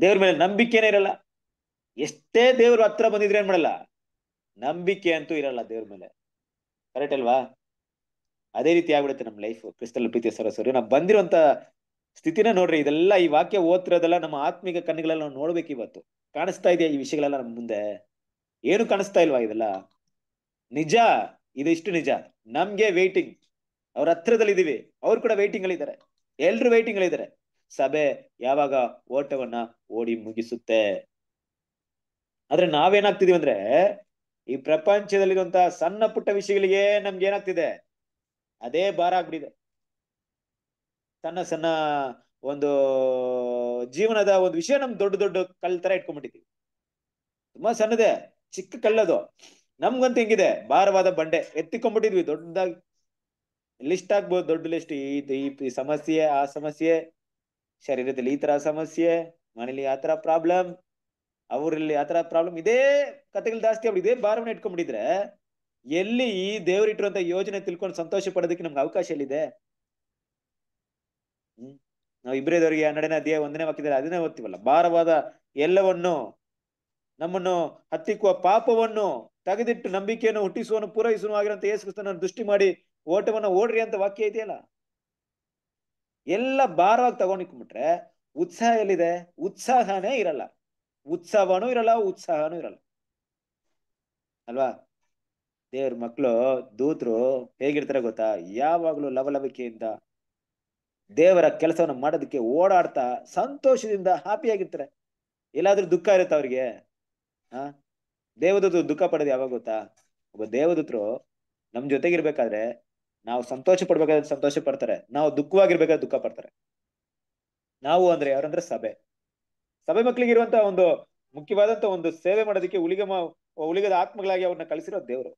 ದೇವ್ರ ಮೇಲೆ ನಂಬಿಕೆನೇ ಇರಲ್ಲ. ಎಷ್ಟೇ ದೇವ್ರು ಹತ್ರ ಬಂದಿದ್ರೆ ಏನ್ ಮಾಡಲ್ಲ? ನಂಬಿಕೆ ಅಂತೂ ಇರಲ್ಲ ದೇವ್ರ ಮೇಲೆ. ಕರೆಕ್ಟ್ ಅಲ್ವಾ? ಅದೇ ರೀತಿ ಆಗ್ಬಿಡುತ್ತೆ ನಮ್ಮ ಲೈಫ್ ಕ್ರಿಸ್ತಲ್ ಪ್ರೀತಿ ಸರಸ್ವರಿ ನಾವು ಬಂದಿರುವಂತ ಸ್ಥಿತಿನ ನೋಡ್ರಿ, ಇದೆಲ್ಲ ಈ ವಾಕ್ಯ ಓದ್ತಿರೋದೆಲ್ಲ ನಮ್ಮ ಆತ್ಮಿಕ ಕಣ್ಣುಗಳೆಲ್ಲ ನಾವು ನೋಡ್ಬೇಕು ಇವತ್ತು. ಕಾಣಿಸ್ತಾ ಇದೆಯಾ ಈ ವಿಷಯಗಳೆಲ್ಲ ನಮ್ಮ ಮುಂದೆ? ಏನು ಕಾಣಿಸ್ತಾ ಇಲ್ವಾ ಇದೆಲ್ಲ? ನಿಜ? ಇದಿಷ್ಟು ನಿಜ. ನಮ್ಗೆ ವೇಟಿಂಗ್ ಅವ್ರ ಹತ್ರದಲ್ಲಿ ಇದೀವಿ ಅವ್ರು ಕೂಡ ವೇಟಿಂಗ್ ಗಳಿದ್ದಾರೆ ಎಲ್ರು ವೇಟಿಂಗ್ ಗಳಿದ್ದಾರೆ ಸಭೆ ಯಾವಾಗ ಓಟವನ್ನ ಓಡಿ ಮುಗಿಸುತ್ತೆ? ಆದ್ರೆ ನಾವೇನಾಗ್ತಿದೀವಿ ಅಂದ್ರೆ ಈ ಪ್ರಪಂಚದಲ್ಲಿರುವಂತಹ ಸಣ್ಣ ಪುಟ್ಟ ವಿಷಯಗಳಿಗೆ ನಮ್ಗೆ ಏನಾಗ್ತಿದೆ? ಅದೇ ಭಾರ ಆಗ್ಬಿಟ್ಟಿದೆ. ಸಣ್ಣ ಸಣ್ಣ ಒಂದು ಜೀವನದ ಒಂದು ವಿಷಯ ನಮ್ ದೊಡ್ಡ ದೊಡ್ಡ ಕಲ್ ತರ ಇಟ್ಕೊಂಡ್ಬಿಟ್ಟಿದ್ವಿ. ತುಂಬಾ ಸಣ್ಣದೆ, ಚಿಕ್ಕ ಕಲ್ಲದು. ನಮ್ಗಂತ ಹೆಂಗಿದೆ, ಭಾರವಾದ ಬಂಡೆ. ಎತ್ತಿಕೊಂಡ್ಬಿಟ್ಟಿದ್ವಿ, ದೊಡ್ಡದಾಗಿ. ಲಿಸ್ಟ್ ಆಗ್ಬೋದು, ದೊಡ್ಡ ಲಿಸ್ಟ್. ಈ ಸಮಸ್ಯೆ, ಆ ಸಮಸ್ಯೆ. ಶರೀರದಲ್ಲಿ ಈ ತರ ಸಮಸ್ಯೆ, ಮನೇಲಿ ಆ ತರ ಪ್ರಾಬ್ಲಮ್. ಅವರಲ್ಲಿ ಆ ತರ ಪ್ರಾಬ್ಲಮ್ ಇದೇ ಕಥೆಗಳು ಜಾಸ್ತಿ ಅವ್ರು ಇದೇ ಭಾರವನ್ನ ಇಟ್ಕೊಂಡ್ಬಿಟ್ಟಿದ್ರೆ ಎಲ್ಲಿ ಈ ದೇವರಿಟ್ಟಿರುವಂತ ಯೋಜನೆ ತಿಳ್ಕೊಂಡು ಸಂತೋಷ ಪಡೋದಕ್ಕೆ ನಮ್ಗೆ ಅವಕಾಶ ಎಲ್ಲಿದೆ? ಹ್ಮ್. ನಾವು ಇಬ್ರೇದವರಿಗೆ ಹನ್ನೆರಡನೇ ದೇಹ ಒಂದನೇ ಹಾಕಿದ್ರೆ ಅದನ್ನೇ ಓದ್ತೀವಲ್ಲ. ಭಾರವಾದ ಎಲ್ಲವನ್ನು, ನಮ್ಮನ್ನು ಹತ್ತಿಕ್ಕುವ ಪಾಪವನ್ನು ತೆಗೆದಿಟ್ಟು ನಂಬಿಕೆಯನ್ನು ಹುಟ್ಟಿಸುವನು ಪೂರೈಸುವ ಆಗಿರುವಂತ ಯೇಸು ಕ್ರಿಸ್ತನ ದೃಷ್ಟಿ ಮಾಡಿ ಓಟವನ್ನ ಓಡ್ರಿ ಅಂತ ವಾಕ್ಯ ಇದೆಯಲ್ಲ? ಎಲ್ಲ ಭಾರವಾಗಿ ತಗೊಂಡಿಕ್ಬಿಟ್ರೆ ಉತ್ಸಾಹ ಎಲ್ಲಿದೆ? ಉತ್ಸಾಹನೇ ಇರಲ್ಲ. ಉತ್ಸವನೂ ಇರಲ್ಲ, ಉತ್ಸಾಹನೂ ಇರಲ್ಲ. ಅಲ್ವಾ? ದೇವ್ರ ಮಕ್ಕಳು ದೂತರು ಹೇಗಿರ್ತಾರೆ ಗೊತ್ತಾ? ಯಾವಾಗ್ಲೂ ಲವಲವಿಕೆಯಿಂದ ದೇವರ ಕೆಲಸವನ್ನು ಮಾಡೋದಕ್ಕೆ ಓಡಾಡ್ತಾ ಸಂತೋಷದಿಂದ ಹ್ಯಾಪಿಯಾಗಿರ್ತಾರೆ ಎಲ್ಲಾದ್ರೂ ದುಃಖ ಇರುತ್ತೆ ಅವ್ರಿಗೆ? ಆ? ದೇವದೂತರು ದುಃಖ ಪಡೋದು ಯಾವಾಗ ಗೊತ್ತಾ? ಒಬ್ಬ ದೇವದೂತರು ನಮ್ ಜೊತೆಗಿರ್ಬೇಕಾದ್ರೆ ನಾವು ಸಂತೋಷ ಪಡ್ಬೇಕಾದ್ರೆ ಸಂತೋಷ ಪಡ್ತಾರೆ. ನಾವು ದುಃಖವಾಗಿರ್ಬೇಕಾದ್ರೆ ದುಃಖ ಪಡ್ತಾರೆ. ನಾವು ಅಂದ್ರೆ ಯಾರಂದ್ರೆ ಸಭೆ. ಸಭೆ ಮಕ್ಕಳಿಗೆ ಇರುವಂತ ಒಂದು ಮುಖ್ಯವಾದಂತ ಒಂದು ಸೇವೆ ಮಾಡೋದಕ್ಕೆ ಉಳಿಗಮ ಉಳಿಗದ ಆತ್ಮಗಳಾಗಿ ಅವ್ರನ್ನ ಕಳಿಸಿರೋ ದೇವರು.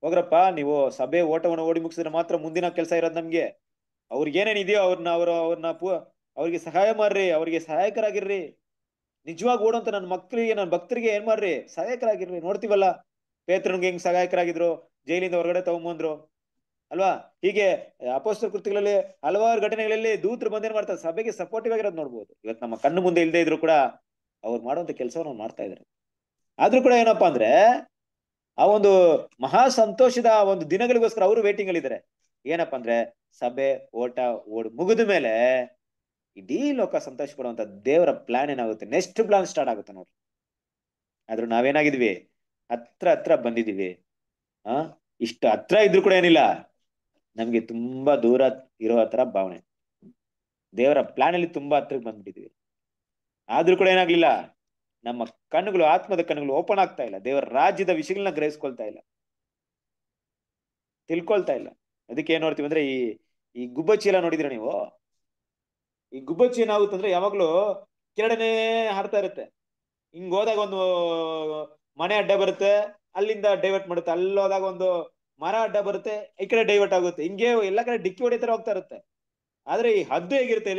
ಹೋಗ್ರಪ್ಪ, ನೀವು ಸಭೆ ಓಟವನ್ನು ಓಡಿ ಮುಗಿಸಿದ್ರೆ ಮಾತ್ರ ಮುಂದಿನ ಕೆಲಸ ಇರೋದು ನಮ್ಗೆ. ಅವ್ರಿಗೆ ಏನೇನ್ ಇದೆಯೋ ಅವ್ರನ್ನ, ಅವರು ಅವ್ರನ್ನ ಪೂ, ಅವ್ರಿಗೆ ಸಹಾಯ ಮಾಡ್ರಿ, ಅವ್ರಿಗೆ ಸಹಾಯಕರಾಗಿರ್ರಿ. ನಿಜವಾಗಿ ಓಡುವಂತ ನನ್ನ ಮಕ್ಕಳಿಗೆ ನನ್ನ ಭಕ್ತರಿಗೆ ಏನ್ ಮಾಡ್ರಿ? ಸಹಾಯಕರಾಗಿರ್ರಿ, ನೋಡ್ತೀವಲ್ಲ. ಪೇತ್ರನ್ಗೆ ಹೆಂಗ್ ಸಹಾಯಕರಾಗಿದ್ರು? ಜೈಲಿಂದ ಹೊರಗಡೆ ತಗೊಂಬಂದ್ರು. ಅಲ್ವಾ? ಹೀಗೆ ಅಪೋಸ್ತ ಕೃತಿಗಳಲ್ಲಿ ಹಲವಾರು ಘಟನೆಗಳಲ್ಲಿ ದೂತರು ಬಂದೇನ್ ಮಾಡ್ತಾರೆ? ಸಭೆಗೆ ಸಪೋರ್ಟಿವ್ ಆಗಿರೋದು ನೋಡ್ಬೋದು. ಇವತ್ತು ನಮ್ಮ ಕಣ್ಣು ಮುಂದೆ ಇಲ್ಲದೆ ಇದ್ರು ಕೂಡ ಅವ್ರು ಮಾಡುವಂತ ಕೆಲಸವನ್ನು ಮಾಡ್ತಾ ಇದ್ದಾರೆ ಆದ್ರೂ ಕೂಡ ಏನಪ್ಪಾ ಅಂದ್ರೆ, ಆ ಒಂದು ಮಹಾ ಸಂತೋಷದ ಒಂದು ದಿನಗಳಿಗೋಸ್ಕರ ಅವರು ವೇಟಿಂಗ್ ಅಲ್ಲಿ ಇದ್ದಾರೆ ಏನಪ್ಪಾ ಅಂದ್ರೆ, ಸಭೆ, ಓಟ, ಓಡ್ ಮುಗಿದ ಮೇಲೆ ಇಡೀ ಲೋಕ ಸಂತೋಷ ಪಡುವಂತ ದೇವರ ಪ್ಲಾನ್ ಏನಾಗುತ್ತೆ? ನೆಕ್ಸ್ಟ್ ಪ್ಲಾನ್ ಸ್ಟಾರ್ಟ್ ಆಗುತ್ತೆ ನೋಡ್ರಿ. ಆದ್ರೂ ನಾವೇನಾಗಿದ್ವಿ? ಹತ್ರ ಹತ್ರ ಬಂದಿದ್ದೀವಿ. ಆ? ಇಷ್ಟು ಹತ್ರ ಇದ್ರು ಕೂಡ ಏನಿಲ್ಲ. ನಮ್ಗೆ ತುಂಬಾ ದೂರ ಇರೋ ತರ ಭಾವನೆ. ದೇವರ ಪ್ಲಾನ್ ಅಲ್ಲಿ ತುಂಬಾ ಹತ್ರಕ್ಕೆ ಬಂದ್ಬಿಟ್ಟಿದೀವಿ. ಆದ್ರೂ ಕೂಡ ಏನಾಗ್ಲಿಲ್ಲ, ನಮ್ಮ ಕಣ್ಣುಗಳು, ಆತ್ಮದ ಕಣ್ಣುಗಳು ಓಪನ್ ಆಗ್ತಾ ಇಲ್ಲ. ದೇವರ ರಾಜ್ಯದ ವಿಷಯಗಳನ್ನ ಗ್ರಹಿಸ್ಕೊಳ್ತಾ ಇಲ್ಲ. ತಿಳ್ಕೊಳ್ತಾ ಇಲ್ಲ. ಅದಕ್ಕೆ ಏನ್ ನೋಡ್ತೀವಿ ಅಂದ್ರೆ ಈ ಈ ಗುಬ್ಬಚ್ಚಿ ಎಲ್ಲ ನೋಡಿದ್ರ ನೀವು? ಈ ಗುಬ್ಬಚ್ಚಿ ಏನಾಗುತ್ತೆ ಅಂದ್ರೆ ಯಾವಾಗ್ಲೂ ಕೆರಡನೆ ಹಾರ್ತಾ ಇರುತ್ತೆ. ಹಿಂಗ್ ಹೋದಾಗ ಒಂದು ಮನೆ ಅಡ್ಡ ಬರುತ್ತೆ, ಅಲ್ಲಿಂದ ಡೈವರ್ಟ್ ಮಾಡುತ್ತೆ. ಅಲ್ಲಿ ಹೋದಾಗ ಒಂದು ಮರ ಅಡ್ಡ ಬರುತ್ತೆ, ಈ ಕಡೆ ಡೈವರ್ಟ್ ಆಗುತ್ತೆ. ಹಿಂಗೆ ಎಲ್ಲ ಕಡೆ ಡಿಕ್ಕಿ ಹೊಡಿತರ ಹೋಗ್ತಾ ಇರುತ್ತೆ. ಆದ್ರೆ ಈ ಹದ್ದು ಹೇಗಿರುತ್ತೆ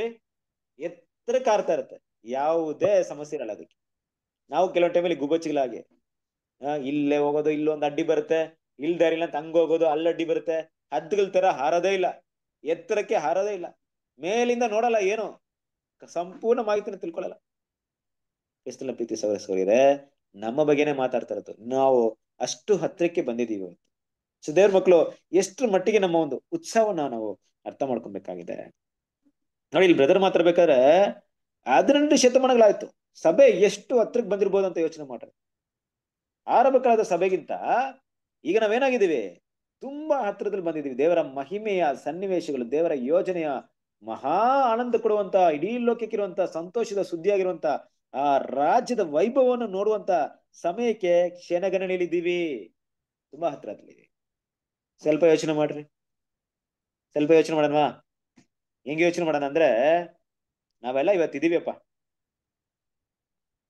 ಎತ್ತರ ಕಾರ್ತಾ ಇರುತ್ತೆ. ಯಾವುದೇ ಸಮಸ್ಯೆ ಇರಲ್ಲ ಅದಕ್ಕೆ. ನಾವು ಕೆಲವೊಂದು ಟೈಮಲ್ಲಿ ಗುಬ್ಬಚ್ಚಿಗಳಾಗಿ ಇಲ್ಲೇ ಹೋಗೋದು, ಇಲ್ಲೊಂದು ಅಡ್ಡಿ ಬರುತ್ತೆ. ಇಲ್ಲಿ ದಾರಿ ಇಲ್ಲ ಅಂತ ಹಂಗ್ ಹೋಗೋದು, ಅಲ್ಲಿ ಅಡ್ಡಿ ಬರುತ್ತೆ. ಹದ್ದುಗಳ ತರ ಹಾರೋದೇ ಇಲ್ಲ. ಎತ್ತರಕ್ಕೆ ಹಾರೋದೇ ಇಲ್ಲ. ಮೇಲಿಂದ ನೋಡಲ್ಲ ಏನು? ಸಂಪೂರ್ಣ ಮಾಹಿತಿನ ತಿಳ್ಕೊಳ್ಳಲ್ಲ. ಎಷ್ಟೆಲ್ಲ ಪ್ರೀತಿ ಸಹೋದರ ನಮ್ಮ ಬಗ್ಗೆನೇ ಮಾತಾಡ್ತಾ ಇರೋದು. ನಾವು ಅಷ್ಟು ಹತ್ತಿರಕ್ಕೆ ಬಂದಿದ್ದೀವಿ ಇವತ್ತು. ಸೊ ದೇವ್ರ ಮಕ್ಕಳು ಎಷ್ಟು ಮಟ್ಟಿಗೆ ನಮ್ಮ ಒಂದು ಉತ್ಸವನ ನಾವು ಅರ್ಥ ಮಾಡ್ಕೊಬೇಕಾಗಿದೆ. ನೋಡಿ, ಇಲ್ಲಿ ಬ್ರದರ್ ಮಾತಾಡ್ಬೇಕಾದ್ರೆ ಹದಿನೆಂಟು ಶತಮಾನಗಳಾಯ್ತು. ಸಭೆ ಎಷ್ಟು ಹತ್ರಕ್ಕೆ ಬಂದಿರ್ಬೋದು ಅಂತ ಯೋಚನೆ ಮಾಡ್ರಿ. ಆರಂಭಕಾಲದ ಸಭೆಗಿಂತ ಈಗ ನಾವೇನಾಗಿದ್ದೀವಿ? ತುಂಬಾ ಹತ್ರದಲ್ಲಿ ಬಂದಿದ್ದೀವಿ. ದೇವರ ಮಹಿಮೆಯ ಸನ್ನಿವೇಶಗಳು, ದೇವರ ಯೋಜನೆಯ ಮಹಾ ಆನಂದ ಕೊಡುವಂತ, ಇಡೀ ಲೋಕಕ್ಕಿರುವಂತ, ಸಂತೋಷದ ಸುದ್ದಿಯಾಗಿರುವಂತ, ಆ ರಾಜ್ಯದ ವೈಭವವನ್ನು ನೋಡುವಂತ ಸಮಯಕ್ಕೆ ಕ್ಷಣಗಣನೆಯಲ್ಲಿದ್ದೀವಿ ತುಂಬಾ ಹತ್ರದಲ್ಲಿದ್ದೀವಿ ಸ್ವಲ್ಪ ಯೋಚನೆ ಮಾಡ್ರಿ. ಸ್ವಲ್ಪ ಯೋಚನೆ ಮಾಡೋಣವಾ? ಹೆಂಗೆ ಯೋಚನೆ ಮಾಡೋಣ ಅಂದ್ರೆ, ನಾವೆಲ್ಲ ಇವತ್ತು ಇದೀವಿಯಪ್ಪ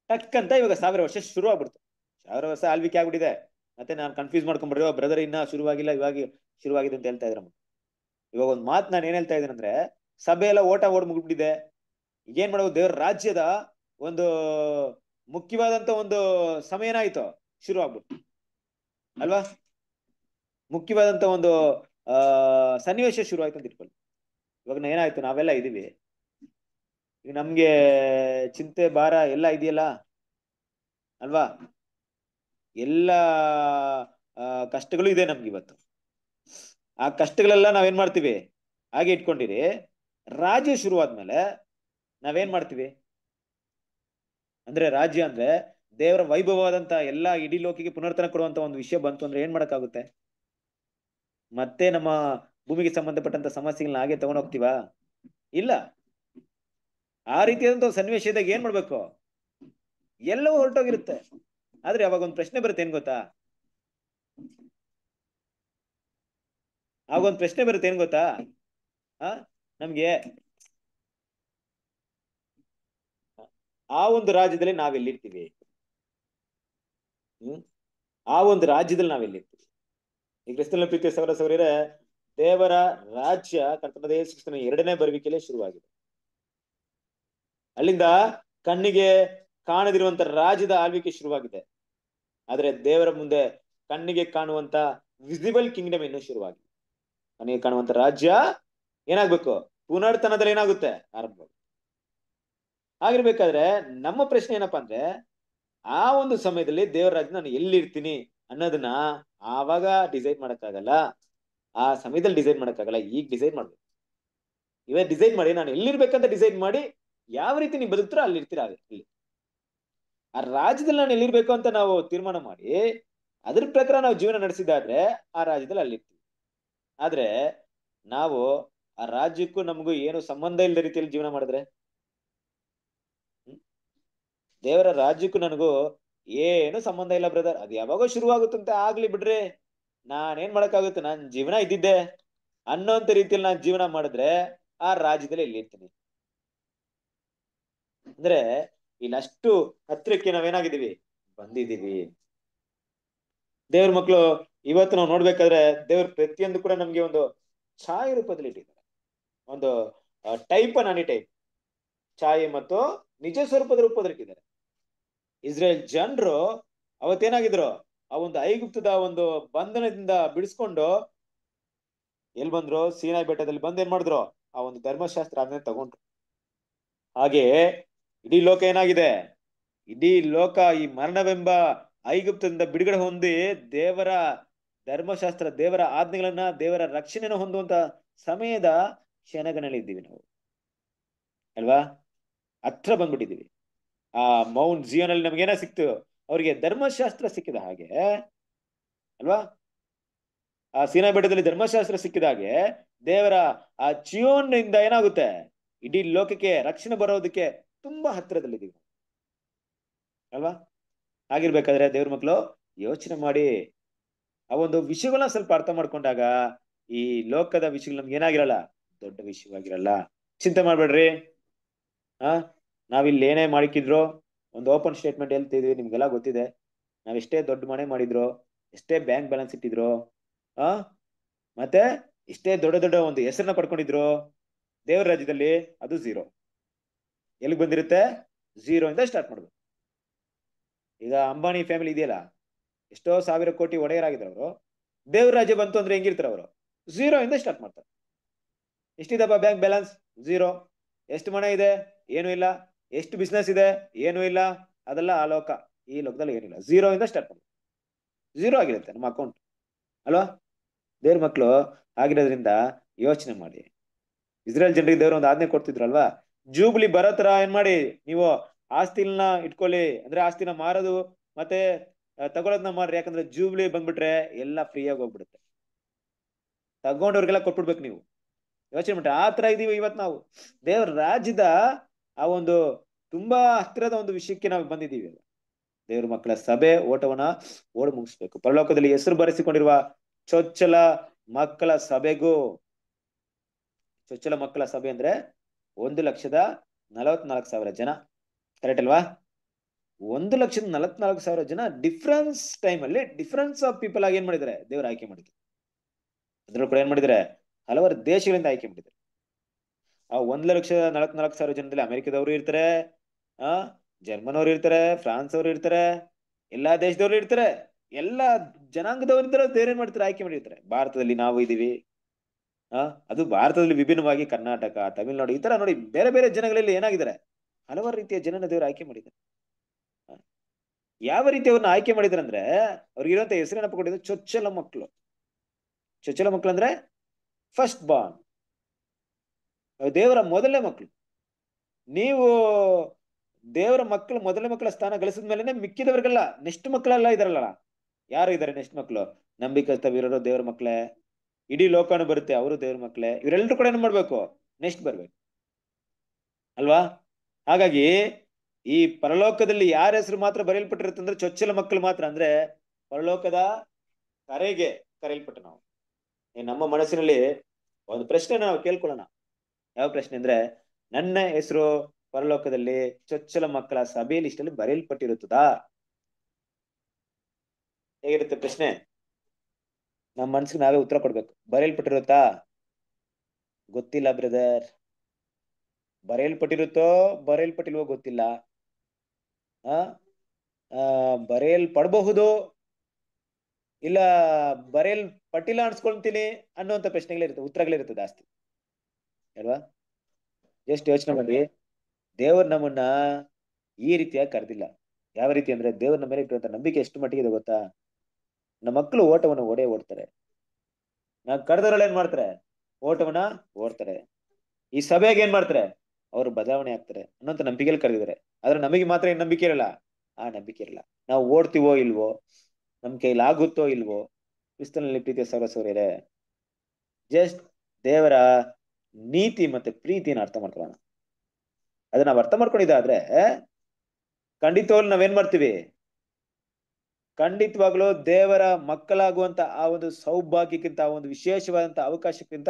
ಟಕ್ ಅಂತ ಇವಾಗ ಸಾವಿರ ವರ್ಷ ಶುರು ಆಗ್ಬಿಡ್ತು ಸಾವಿರ ವರ್ಷ ಆಳ್ವಿಕೆ ಆಗ್ಬಿಟ್ಟಿದೆ. ಮತ್ತೆ ನಾನು ಕನ್ಫ್ಯೂಸ್ ಮಾಡ್ಕೊಂಡ್ಬಿಡ್ರಿ ಬ್ರದರ್ ಇನ್ನ ಶುರುವಾಗಿಲ್ಲ, ಇವಾಗ ಶುರುವಾಗಿದೆ ಅಂತ ಹೇಳ್ತಾ ಇದ್ರಮ್ಮ ಇವಾಗ ಒಂದು ಮಾತು ನಾನು ಏನ್ ಹೇಳ್ತಾ ಇದ್ದೀನಿ ಅಂದ್ರೆ, ಸಭೆ ಎಲ್ಲ ಓಟ ಓಡ್ ಮುಗ್ಬಿಟ್ಟಿದೆ. ಏನ್ ಮಾಡ್ಬೋದು ದೇವ್ರ ರಾಜ್ಯದ ಒಂದು ಮುಖ್ಯವಾದಂತ ಒಂದು ಸಮಯ ಏನಾಯ್ತು ಶುರು ಆಗ್ಬಿಟ್ಟು ಅಲ್ವಾ? ಮುಖ್ಯವಾದಂತ ಒಂದು, ಆ, ಸನ್ನಿವೇಶ ಶುರು ಆಯ್ತು ಅಂತ ಇಟ್ಕೊಳ್ಳಿ. ಇವಾಗ ಏನಾಯ್ತು? ನಾವೆಲ್ಲ ಇದೀವಿ. ಈಗ ನಮ್ಗೆ ಚಿಂತೆ, ಭಾರ ಎಲ್ಲ ಇದೆಯಲ್ಲ? ಅಲ್ವಾ? ಎಲ್ಲ ಕಷ್ಟಗಳು ಇದೆ ನಮ್ಗೆ ಇವತ್ತು. ಆ ಕಷ್ಟಗಳೆಲ್ಲ ನಾವೇನ್ ಮಾಡ್ತೀವಿ? ಹಾಗೆ ಇಟ್ಕೊಂಡಿರಿ. ರಾಜ್ಯ ಶುರುವಾದ್ಮೇಲೆ ನಾವೇನ್ ಮಾಡ್ತೀವಿ? ಅಂದ್ರೆ ರಾಜ್ಯ ಅಂದ್ರೆ ದೇವರ ವೈಭವವಾದಂತ ಎಲ್ಲಾ ಇಡೀ ಲೋಕಿಗೆ ಪುನರ್ತನ ಕೊಡುವಂತ ಒಂದು ವಿಷಯ ಬಂತು ಅಂದ್ರೆ ಏನ್ ಮಾಡಕ್ಕಾಗುತ್ತೆ? ಮತ್ತೆ ನಮ್ಮ ಭೂಮಿಗೆ ಸಂಬಂಧಪಟ್ಟಂತ ಸಮಸ್ಯೆಗಳನ್ನ ಹಾಗೆ ತಗೊಂಡ್ ಹೋಗ್ತೀವಾ ಇಲ್ಲ. ಆ ರೀತಿಯಾದಂತ ಒಂದು ಸನ್ನಿವೇಶ ಇದ್ದಾಗ ಏನ್ ಮಾಡ್ಬೇಕು? ಎಲ್ಲವೂ ಹೊರಟೋಗಿರುತ್ತೆ. ಆದ್ರೆ ಅವಾಗ ಒಂದು ಪ್ರಶ್ನೆ ಬರುತ್ತೆ ಏನ್ ಗೊತ್ತಾ? ಆಗೊಂದು ಪ್ರಶ್ನೆ ಬರುತ್ತೆ ಏನ್ ಗೊತ್ತಾ? ಆ, ನಮ್ಗೆ ಆ ಒಂದು ರಾಜ್ಯದಲ್ಲಿ ನಾವೆಲ್ಲಿರ್ತೀವಿ. ಹ್ಮ್? ಆ ಒಂದು ರಾಜ್ಯದಲ್ಲಿ ನಾವೆಲ್ಲಿರ್ತೀವಿ. ಈ ಕ್ರಿಸ್ತನ ಪ್ರೀತಿಯ ಸಮರ ಸವರಿದ್ರೆ ದೇವರ ರಾಜ್ಯ ಕರ್ತನದ ಯೇಸು ಕ್ರಿಸ್ತನ ಎರಡನೇ ಬರುವಿಕೆಯಲ್ಲಿ ಶುರುವಾಗಿದೆ. ಅಲ್ಲಿಂದ ಕಣ್ಣಿಗೆ ಕಾಣದಿರುವಂತ ರಾಜ್ಯದ ಆಳ್ವಿಕೆ ಶುರುವಾಗಿದೆ. ಆದ್ರೆ ದೇವರ ಮುಂದೆ ಕಣ್ಣಿಗೆ ಕಾಣುವಂತ ವಿಸಿಬಲ್ ಕಿಂಗ್ಡಮ್ ಇನ್ನು ಶುರುವಾಗಿದೆ. ಕಣ್ಣಿಗೆ ಕಾಣುವಂತ ರಾಜ್ಯ ಏನಾಗ್ಬೇಕು? ಪುನರ್ತನದಲ್ಲಿ ಏನಾಗುತ್ತೆ? ಆರಂಭ ಆಗಿರ್ಬೇಕಾದ್ರೆ ನಮ್ಮ ಪ್ರಶ್ನೆ ಏನಪ್ಪಾ ಅಂದ್ರೆ, ಆ ಒಂದು ಸಮಯದಲ್ಲಿ ದೇವರ ರಾಜ್ಯ ನಾನು ಎಲ್ಲಿರ್ತೀನಿ? ಅನ್ನೋದನ್ನ ಆವಾಗ ಡಿಸೈಡ್ ಮಾಡಕ್ಕಾಗಲ್ಲ. ಆ ಸಮಯದಲ್ಲಿ ಡಿಸೈಡ್ ಮಾಡಕ್ಕಾಗಲ್ಲ. ಈಗ ಡಿಸೈಡ್ ಮಾಡ್ಬೇಕು. ಇವಾಗ ಡಿಸೈಡ್ ಮಾಡಿ, ನಾನು ಎಲ್ಲಿರ್ಬೇಕಂತ ಡಿಸೈಡ್ ಮಾಡಿ, ಯಾವ ರೀತಿ ನೀವು ಬದುಕ್ತಾರೋ ಅಲ್ಲಿ ಇರ್ತೀರ ಅಲ್ಲಿ ಆ ರಾಜ್ಯದಲ್ಲಿ ನಾನು ಎಲ್ಲಿರ್ಬೇಕು ಅಂತ ನಾವು ತೀರ್ಮಾನ ಮಾಡಿ, ಅದ್ರ ಪ್ರಕಾರ ನಾವು ಜೀವನ ನಡೆಸಿದಾದ್ರೆ ಆ ರಾಜ್ಯದಲ್ಲಿ ಅಲ್ಲಿರ್ತೀವಿ ಆದ್ರೆ ನಾವು ಆ ರಾಜ್ಯಕ್ಕೂ ನಮಗೂ ಏನು ಸಂಬಂಧ ಇಲ್ಲದ ರೀತಿಯಲ್ಲಿ ಜೀವನ ಮಾಡಿದ್ರೆ? ದೇವರ ರಾಜ್ಯಕ್ಕೂ ನನಗೂ ಏನು ಸಂಬಂಧ ಇಲ್ಲ ಬ್ರದರ್ ಅದು ಯಾವಾಗೋ ಶುರುವಾಗುತ್ತಂತೆ, ಆಗ್ಲಿ ಬಿಡ್ರಿ. ನಾನೇನ್ ಮಾಡಕ್ಕಾಗುತ್ತೆ? ನಾನ್ ಜೀವನ ಇದ್ದಿದ್ದೆ. ಅನ್ನೋಂತ ರೀತಿಯಲ್ಲಿ ನಾನ್ ಜೀವನ ಮಾಡಿದ್ರೆ ಆ ರಾಜ್ಯದಲ್ಲಿ ಇಲ್ಲಿ ಇರ್ತೀನಿ? ಅಂದ್ರೆ ಇಲ್ಲಷ್ಟು ಹತ್ರಕ್ಕೆ ನಾವೇನಾಗಿದ್ದೀವಿ? ಬಂದಿದ್ದೀವಿ. ದೇವ್ರ ಮಕ್ಕಳು ಇವತ್ತು ನಾವು ನೋಡ್ಬೇಕಾದ್ರೆ ದೇವ್ರ ಪ್ರತಿಯೊಂದು ಕೂಡ ನಮ್ಗೆ ಒಂದು ಛಾಯೆ ರೂಪದಲ್ಲಿ ಇಟ್ಟಿದ್ದಾರೆ. ಒಂದು ಟೈಪ್ ನಾನಿ ಟೈಪ್ ಛಾಯೆ ಮತ್ತು ನಿಜ ಸ್ವರೂಪದ ರೂಪದಲ್ಲಿ ಇಟ್ಟಿದ್ದಾರೆ. ಇಸ್ರೇಲ್ ಜನರು ಅವತ್ತೇನಾಗಿದ್ರು? ಆ ಒಂದು ಐಗುಪ್ತದ ಒಂದು ಬಂಧನದಿಂದ ಬಿಡಿಸ್ಕೊಂಡು ಎಲ್ ಬಂದ್ರು? ಸೀನಾಯಿ ಬೆಟ್ಟದಲ್ಲಿ ಬಂದ್ ಏನ್ ಮಾಡಿದ್ರು? ಆ ಒಂದು ಧರ್ಮಶಾಸ್ತ್ರ ಅದನ್ನೇ ತಗೊಂಡ್ರು. ಹಾಗೆ ಇಡೀ ಲೋಕ ಏನಾಗಿದೆ? ಇಡೀ ಲೋಕ ಈ ಮರಣವೆಂಬ ಐಗುಪ್ತದಿಂದ ಬಿಡುಗಡೆ ಹೊಂದಿ ದೇವರ ಧರ್ಮಶಾಸ್ತ್ರ, ದೇವರ ಆಜ್ಞೆಗಳನ್ನ, ದೇವರ ರಕ್ಷಣೆನ ಹೊಂದುವಂತ ಸಮಯದ ಕ್ಷಣಗಳಲ್ಲಿ ಇದ್ದೀವಿ ನಾವು. ಅಲ್ವಾ? ಹತ್ರ ಬಂದ್ಬಿಟ್ಟಿದ್ದೀವಿ. ಆ ಮೌಂಟ್ ಜಿಯೋನಲ್ಲಿ ನಮ್ಗೇನ ಸಿಕ್ತು? ಅವ್ರಿಗೆ ಧರ್ಮಶಾಸ್ತ್ರ ಸಿಕ್ಕಿದ ಹಾಗೆ, ಅಲ್ವಾ? ಆ ಸೀನಾ ಬೆಟ್ಟದಲ್ಲಿ ಧರ್ಮಶಾಸ್ತ್ರ ಸಿಕ್ಕಿದ ಹಾಗೆ, ದೇವರ ಆ ಚಿಯೋನ್ ಇಂದ ಏನಾಗುತ್ತೆ? ಇಡೀ ಲೋಕಕ್ಕೆ ರಕ್ಷಣೆ ಬರೋದಕ್ಕೆ ತುಂಬಾ ಹತ್ತಿರದಲ್ಲಿದ್ದೀವಿ. ಅಲ್ವಾ? ಆಗಿರ್ಬೇಕಾದ್ರೆ ದೇವ್ರ ಮಕ್ಕಳು ಯೋಚನೆ ಮಾಡಿ, ಆ ಒಂದು ವಿಷಯಗಳನ್ನ ಸ್ವಲ್ಪ ಅರ್ಥ ಮಾಡ್ಕೊಂಡಾಗ ಈ ಲೋಕದ ವಿಷಯಗಳು ನಮ್ಗೆ ಏನಾಗಿರಲ್ಲ? ದೊಡ್ಡ ವಿಷಯವಾಗಿರಲ್ಲ. ಚಿಂತೆ ಮಾಡ್ಬೇಡ್ರಿ. ಆ? ನಾವಿಲ್ಲಿ ಏನೇ ಮಾಡಿಕಿದ್ರು ಒಂದು ಓಪನ್ ಸ್ಟೇಟ್ಮೆಂಟ್ ಹೇಳ್ತಿದ್ವಿ, ನಿಮ್ಗೆಲ್ಲ ಗೊತ್ತಿದೆ. ನಾವ್ ಎಷ್ಟೇ ದೊಡ್ಡ ಮನೆ ಮಾಡಿದ್ರು, ಎಷ್ಟೇ ಬ್ಯಾಂಕ್ ಬ್ಯಾಲೆನ್ಸ್ ಇಟ್ಟಿದ್ರು, ಆ, ಮತ್ತೆ ಇಷ್ಟೇ ದೊಡ್ಡ ದೊಡ್ಡ ಒಂದು ಹೆಸರನ್ನ ಪಡ್ಕೊಂಡಿದ್ರು, ದೇವರ ರಾಜ್ಯದಲ್ಲಿ ಅದು ಝೀರೋ ಎಲ್ಲಿಗೆ ಬಂದಿರುತ್ತೆ? ಝೀರೋ ಇಂದ ಸ್ಟಾರ್ಟ್ ಮಾಡ್ಬೇಕು. ಈಗ ಅಂಬಾನಿ ಫ್ಯಾಮಿಲಿ ಇದೆಯಲ್ಲ, ಎಷ್ಟೋ ಸಾವಿರ ಕೋಟಿ ಒಡೆಯರಾಗಿದ್ರು ಅವರು. ದೇವ್ರ ರಾಜ್ಯ ಬಂತು ಅಂದ್ರೆ ಹೆಂಗಿರ್ತಾರೆ ಅವರು? ಝೀರೋ ಇಂದ ಸ್ಟಾರ್ಟ್ ಮಾಡ್ತಾರೆ. ಎಷ್ಟಿದಪ್ಪ ಬ್ಯಾಂಕ್ ಬ್ಯಾಲೆನ್ಸ್ ಝೀರೋ ಎಷ್ಟು ಮನೆ ಇದೆ? ಏನು ಇಲ್ಲ. ಎಷ್ಟು ಬಿಸ್ನೆಸ್ ಇದೆ? ಏನು ಇಲ್ಲ. ಅದೆಲ್ಲ ಆ ಲೋಕ. ಈ ಲೋಕದಲ್ಲಿ ಏನಿಲ್ಲ. ಝೀರೋ ಇಂದ ಸ್ಟಾರ್ಟ್ ಮಾಡಿ. ಝೀರೋ ಆಗಿರುತ್ತೆ ನಮ್ಮ ಅಕೌಂಟ್ ಅಲ್ವಾ? ದೇವ್ರ ಮಕ್ಕಳು ಆಗಿರೋದ್ರಿಂದ ಯೋಚನೆ ಮಾಡಿ. ಇಸ್ರೇಲ್ ಜನರಿಗೆ ದೇವ್ರ ಒಂದು ಆಜ್ಞೆ ಕೊಡ್ತಿದ್ರಲ್ವಾ? ಜೂಬ್ಲಿ ಬರೋ ತರ ಏನ್ ಮಾಡಿ? ನೀವು ಆಸ್ತಿನ ಇಟ್ಕೊಳ್ಳಿ. ಅಂದ್ರೆ ಆಸ್ತಿನ ಮಾರೋದು ಮತ್ತೆ ತಗೊಳೋದನ್ನ ತಗೊಳೋದ್ನ ಮಾಡ್ರಿ ಯಾಕಂದ್ರೆ ಜೂಬ್ಲಿ ಬಂದ್ಬಿಟ್ರೆ ಎಲ್ಲ ಫ್ರೀಯಾಗಿ ಹೋಗ್ಬಿಡುತ್ತೆ. ತಗೊಂಡವ್ರಿಗೆಲ್ಲ ಕೊಟ್ಬಿಡ್ಬೇಕು ನೀವು. ಯೋಚನೆ ಮಾಡ್ರಿ. ಆ ತರ ಇದೀವಿ ಇವತ್ ನಾವು. ದೇವ್ರ ರಾಜ್ಯದ ಆ ಒಂದು ತುಂಬಾ ಹತ್ತಿರದ ಒಂದು ವಿಷಯಕ್ಕೆ ನಾವು ಬಂದಿದ್ದೀವಿ ದೇವ್ರ ಮಕ್ಕಳ ಸಭೆ, ಓಟವನ್ನ ಓಡ್ ಮುಗಿಸ್ಬೇಕು. ಪರಲೋಕದಲ್ಲಿ ಹೆಸರು ಬರೆಸಿಕೊಂಡಿರುವ ಚೊಚ್ಚಲ ಮಕ್ಕಳ ಸಭೆಗೂ, ಚೊಚ್ಚಲ ಮಕ್ಕಳ ಸಭೆ ಅಂದ್ರೆ ಒಂದು ಲಕ್ಷದ ನಲವತ್ನಾಲ್ಕು ಸಾವಿರ ಜನ. ಕರೆಕ್ಟ್ ಅಲ್ವಾ? ಒಂದು ಲಕ್ಷದ ನಲವತ್ನಾಲ್ಕು ಸಾವಿರ ಜನ ಡಿಫ್ರೆನ್ಸ್ ಟೈಮ್ ಅಲ್ಲಿ ಡಿಫ್ರೆನ್ಸ್ ಆಫ್ ಪೀಪಲ್ ಆಗಿ ಏನ್ ಮಾಡಿದ್ದಾರೆ? ದೇವ್ರ ಆಯ್ಕೆ ಮಾಡಿದ್ರು. ಅದ್ರಲ್ಲಿ ಕೂಡ ಏನ್ ಮಾಡಿದ್ರೆ ಹಲವಾರು ದೇಶಗಳಿಂದ ಆಯ್ಕೆ ಮಾಡಿದ್ದಾರೆ. ಆ ಒಂದ್ ಲಕ್ಷದ ನಾಲ್ಕು ಸಾವಿರ ಜನದಲ್ಲಿ ಅಮೆರಿಕದವರು ಇರ್ತಾರೆ, ಆ ಜರ್ಮನ್ ಅವ್ರು ಇರ್ತಾರೆ ಫ್ರಾನ್ಸ್ ಅವ್ರು ಇರ್ತಾರೆ, ಎಲ್ಲಾ ದೇಶದವ್ರು ಇರ್ತಾರೆ, ಎಲ್ಲಾ ಜನಾಂಗದವ್ರು ಇರ್ತಾರೆ ಬೇರೆ ಮಾಡ್ತಾರೆ, ಆಯ್ಕೆ ಮಾಡಿರ್ತಾರೆ. ಭಾರತದಲ್ಲಿ ನಾವು ಇದೀವಿ. ಆ ಅದು ಭಾರತದಲ್ಲಿ ವಿಭಿನ್ನವಾಗಿ ಕರ್ನಾಟಕ, ತಮಿಳುನಾಡು ಈ ತರ ನೋಡಿ ಬೇರೆ ಬೇರೆ ಜನಗಳಲ್ಲಿ ಏನಾಗಿದ್ದಾರೆ? ಹಲವಾರು ರೀತಿಯ ಜನನ ದೇವರು ಆಯ್ಕೆ ಮಾಡಿದ್ದಾರೆ. ಯಾವ ರೀತಿ ಅವ್ರನ್ನ ಆಯ್ಕೆ ಮಾಡಿದ್ರೆ ಅಂದ್ರೆ ಅವ್ರಿಗಿರುವಂತ ಹೆಸರೇನಪ್ಪ ಕೊಟ್ಟಿದ್ರು ಚೊಚ್ಚಲ ಮಕ್ಕಳು. ಚೊಚ್ಚಲ ಮಕ್ಕಳು ಅಂದ್ರೆ ಫಸ್ಟ್ ಬಾರ್ನ್ ದೇವರ ಮೊದಲನೇ ಮಕ್ಕಳು ನೀವು ದೇವರ ಮಕ್ಕಳು ಮೊದಲನೇ ಮಕ್ಕಳ ಸ್ಥಾನ ಗಳಿಸಿದ ಮೇಲೆ ಮಿಕ್ಕಿದವ್ರಿಗೆಲ್ಲ ನೆಕ್ಸ್ಟ್ ಮಕ್ಕಳೆಲ್ಲ ಇದಾರಲ್ಲ ಯಾರು ಇದಾರೆ ನೆಕ್ಸ್ಟ್ ಮಕ್ಕಳು ನಂಬಿಕಸ್ತ ವೀರರು ದೇವರ ಮಕ್ಕಳೇ ಇಡೀ ಲೋಕನು ಬರುತ್ತೆ, ಅವರು ದೇವ್ರ ಮಕ್ಕಳೇ ಇವರೆಲ್ಲರೂ ಕೂಡ ಏನ್ ಮಾಡ್ಬೇಕು? ನೆಕ್ಸ್ಟ್ ಬರ್ಬೇಕು. ಅಲ್ವಾ? ಹಾಗಾಗಿ ಈ ಪರಲೋಕದಲ್ಲಿ ಯಾರ ಹೆಸರು ಮಾತ್ರ ಬರೆಯಲ್ಪಟ್ಟಿರುತ್ತೆ ಅಂದ್ರೆ ಚೊಚ್ಚಲ ಮಕ್ಕಳು ಮಾತ್ರ. ಅಂದ್ರೆ ಪರಲೋಕದ ಕರೆಗೆ ಕರೆಯಲ್ಪಟ್ಟ ನಾವು. ನಮ್ಮ ಮನಸ್ಸಿನಲ್ಲಿ ಒಂದು ಪ್ರಶ್ನೆ ನಾವು ಕೇಳ್ಕೊಳ್ಳೋಣ. ಯಾವ ಪ್ರಶ್ನೆ ಅಂದ್ರೆ ನನ್ನ ಹೆಸರು ಪರಲೋಕದಲ್ಲಿ ಚೊಚ್ಚಲ ಮಕ್ಕಳ ಸಭೆ ಲಿಸ್ಟಲ್ಲಿ ಬರೆಯಲ್ಪಟ್ಟಿರುತ್ತದಾ? ಹೇಗಿರುತ್ತೆ ಪ್ರಶ್ನೆ? ನಮ್ಮ ಮನ್ಸಿಗೆ ನಾವೇ ಉತ್ತರ ಕೊಡ್ಬೇಕು. ಬರೆಯಲ್ಪಟ್ಟಿರುತ್ತಾ? ಗೊತ್ತಿಲ್ಲ ಬ್ರದರ್. ಬರೆಯಲ್ಪಟ್ಟಿರುತ್ತೋ ಬರೆಯಲ್ಪಟ್ಟಿಲ್ವೋ ಗೊತ್ತಿಲ್ಲ. ಆ, ಬರೆಯಲ್ಪಡಬಹುದು? ಇಲ್ಲ ಬರೆಯಲ್ಪಟ್ಟಿಲ್ಲ ಅನ್ಸ್ಕೊಳ್ತೀನಿ ಅನ್ನುವಂತ ಪ್ರಶ್ನೆಗಳಿರುತ್ತೆ ಉತ್ತರಗಳಿರುತ್ತೆ ಜಾಸ್ತಿ. ಅಲ್ವಾ? ಜಸ್ಟ್ ಯೋಚನೆ ಮಾಡಿ. ದೇವ್ರು ನಮ್ಮನ್ನ ಈ ರೀತಿಯಾಗಿ ಕರೆದಿಲ್ಲ. ಯಾವ ರೀತಿ ಅಂದ್ರೆ ದೇವ್ರ ನಮ್ಮ ಮೇಲೆ ಇಟ್ಟಿರುವಂತ ನಂಬಿಕೆ ಎಷ್ಟು ಮಟ್ಟಿಗೆ ಇದೆ ಗೊತ್ತಾ? ನಮ್ಮ ಮಕ್ಕಳು ಓಟವನ್ನು ಓಡೇ ಓಡ್ತಾರೆ. ನಾ ಕರೆದವರೆಲ್ಲ ಏನ್ ಮಾಡ್ತಾರೆ? ಓಟವನ್ನ ಓಡ್ತಾರೆ. ಈ ಸಭೆಗೆ ಏನ್ ಮಾಡ್ತಾರೆ? ಅವರು ಬದಲಾವಣೆ ಆಗ್ತಾರೆ ಅನ್ನೋಂತ ನಂಬಿಕೆಯಲ್ಲಿ ಕರೆದಿದ್ದಾರೆ. ಆದ್ರೆ ನಮಗೆ ಮಾತ್ರ ಏನ್ ನಂಬಿಕೆ ಇರಲ್ಲ? ಆ ನಂಬಿಕೆ ಇರಲ್ಲ. ನಾವು ಓಡ್ತೀವೋ ಇಲ್ವೋ, ನಮ್ ಕೈಲಿ ಆಗುತ್ತೋ ಇಲ್ವೋ, ಕ್ರಿಸ್ತನಲ್ಲಿ ಪ್ರೀತಿಯ ಸರಸೂರ್ಯರೇ ಜಸ್ಟ್ ದೇವರ ನೀತಿ ಮತ್ತೆ ಪ್ರೀತಿನ ಅರ್ಥ ಮಾಡ್ಕೊಳ್ಳೋಣ? ಅದನ್ನ ನಾವು ಅರ್ಥ ಮಾಡ್ಕೊಂಡಿದ್ದಾದ್ರೆ ಖಂಡಿತವಾಗ್ಲು ನಾವೇನ್ ಮಾಡ್ತೀವಿ? ಖಂಡಿತವಾಗ್ಲೂ ದೇವರ ಮಕ್ಕಳಾಗುವಂತ ಆ ಒಂದು ಸೌಭಾಗ್ಯಕ್ಕಿಂತ, ಆ ಒಂದು ವಿಶೇಷವಾದಂತ ಅವಕಾಶಕ್ಕಿಂತ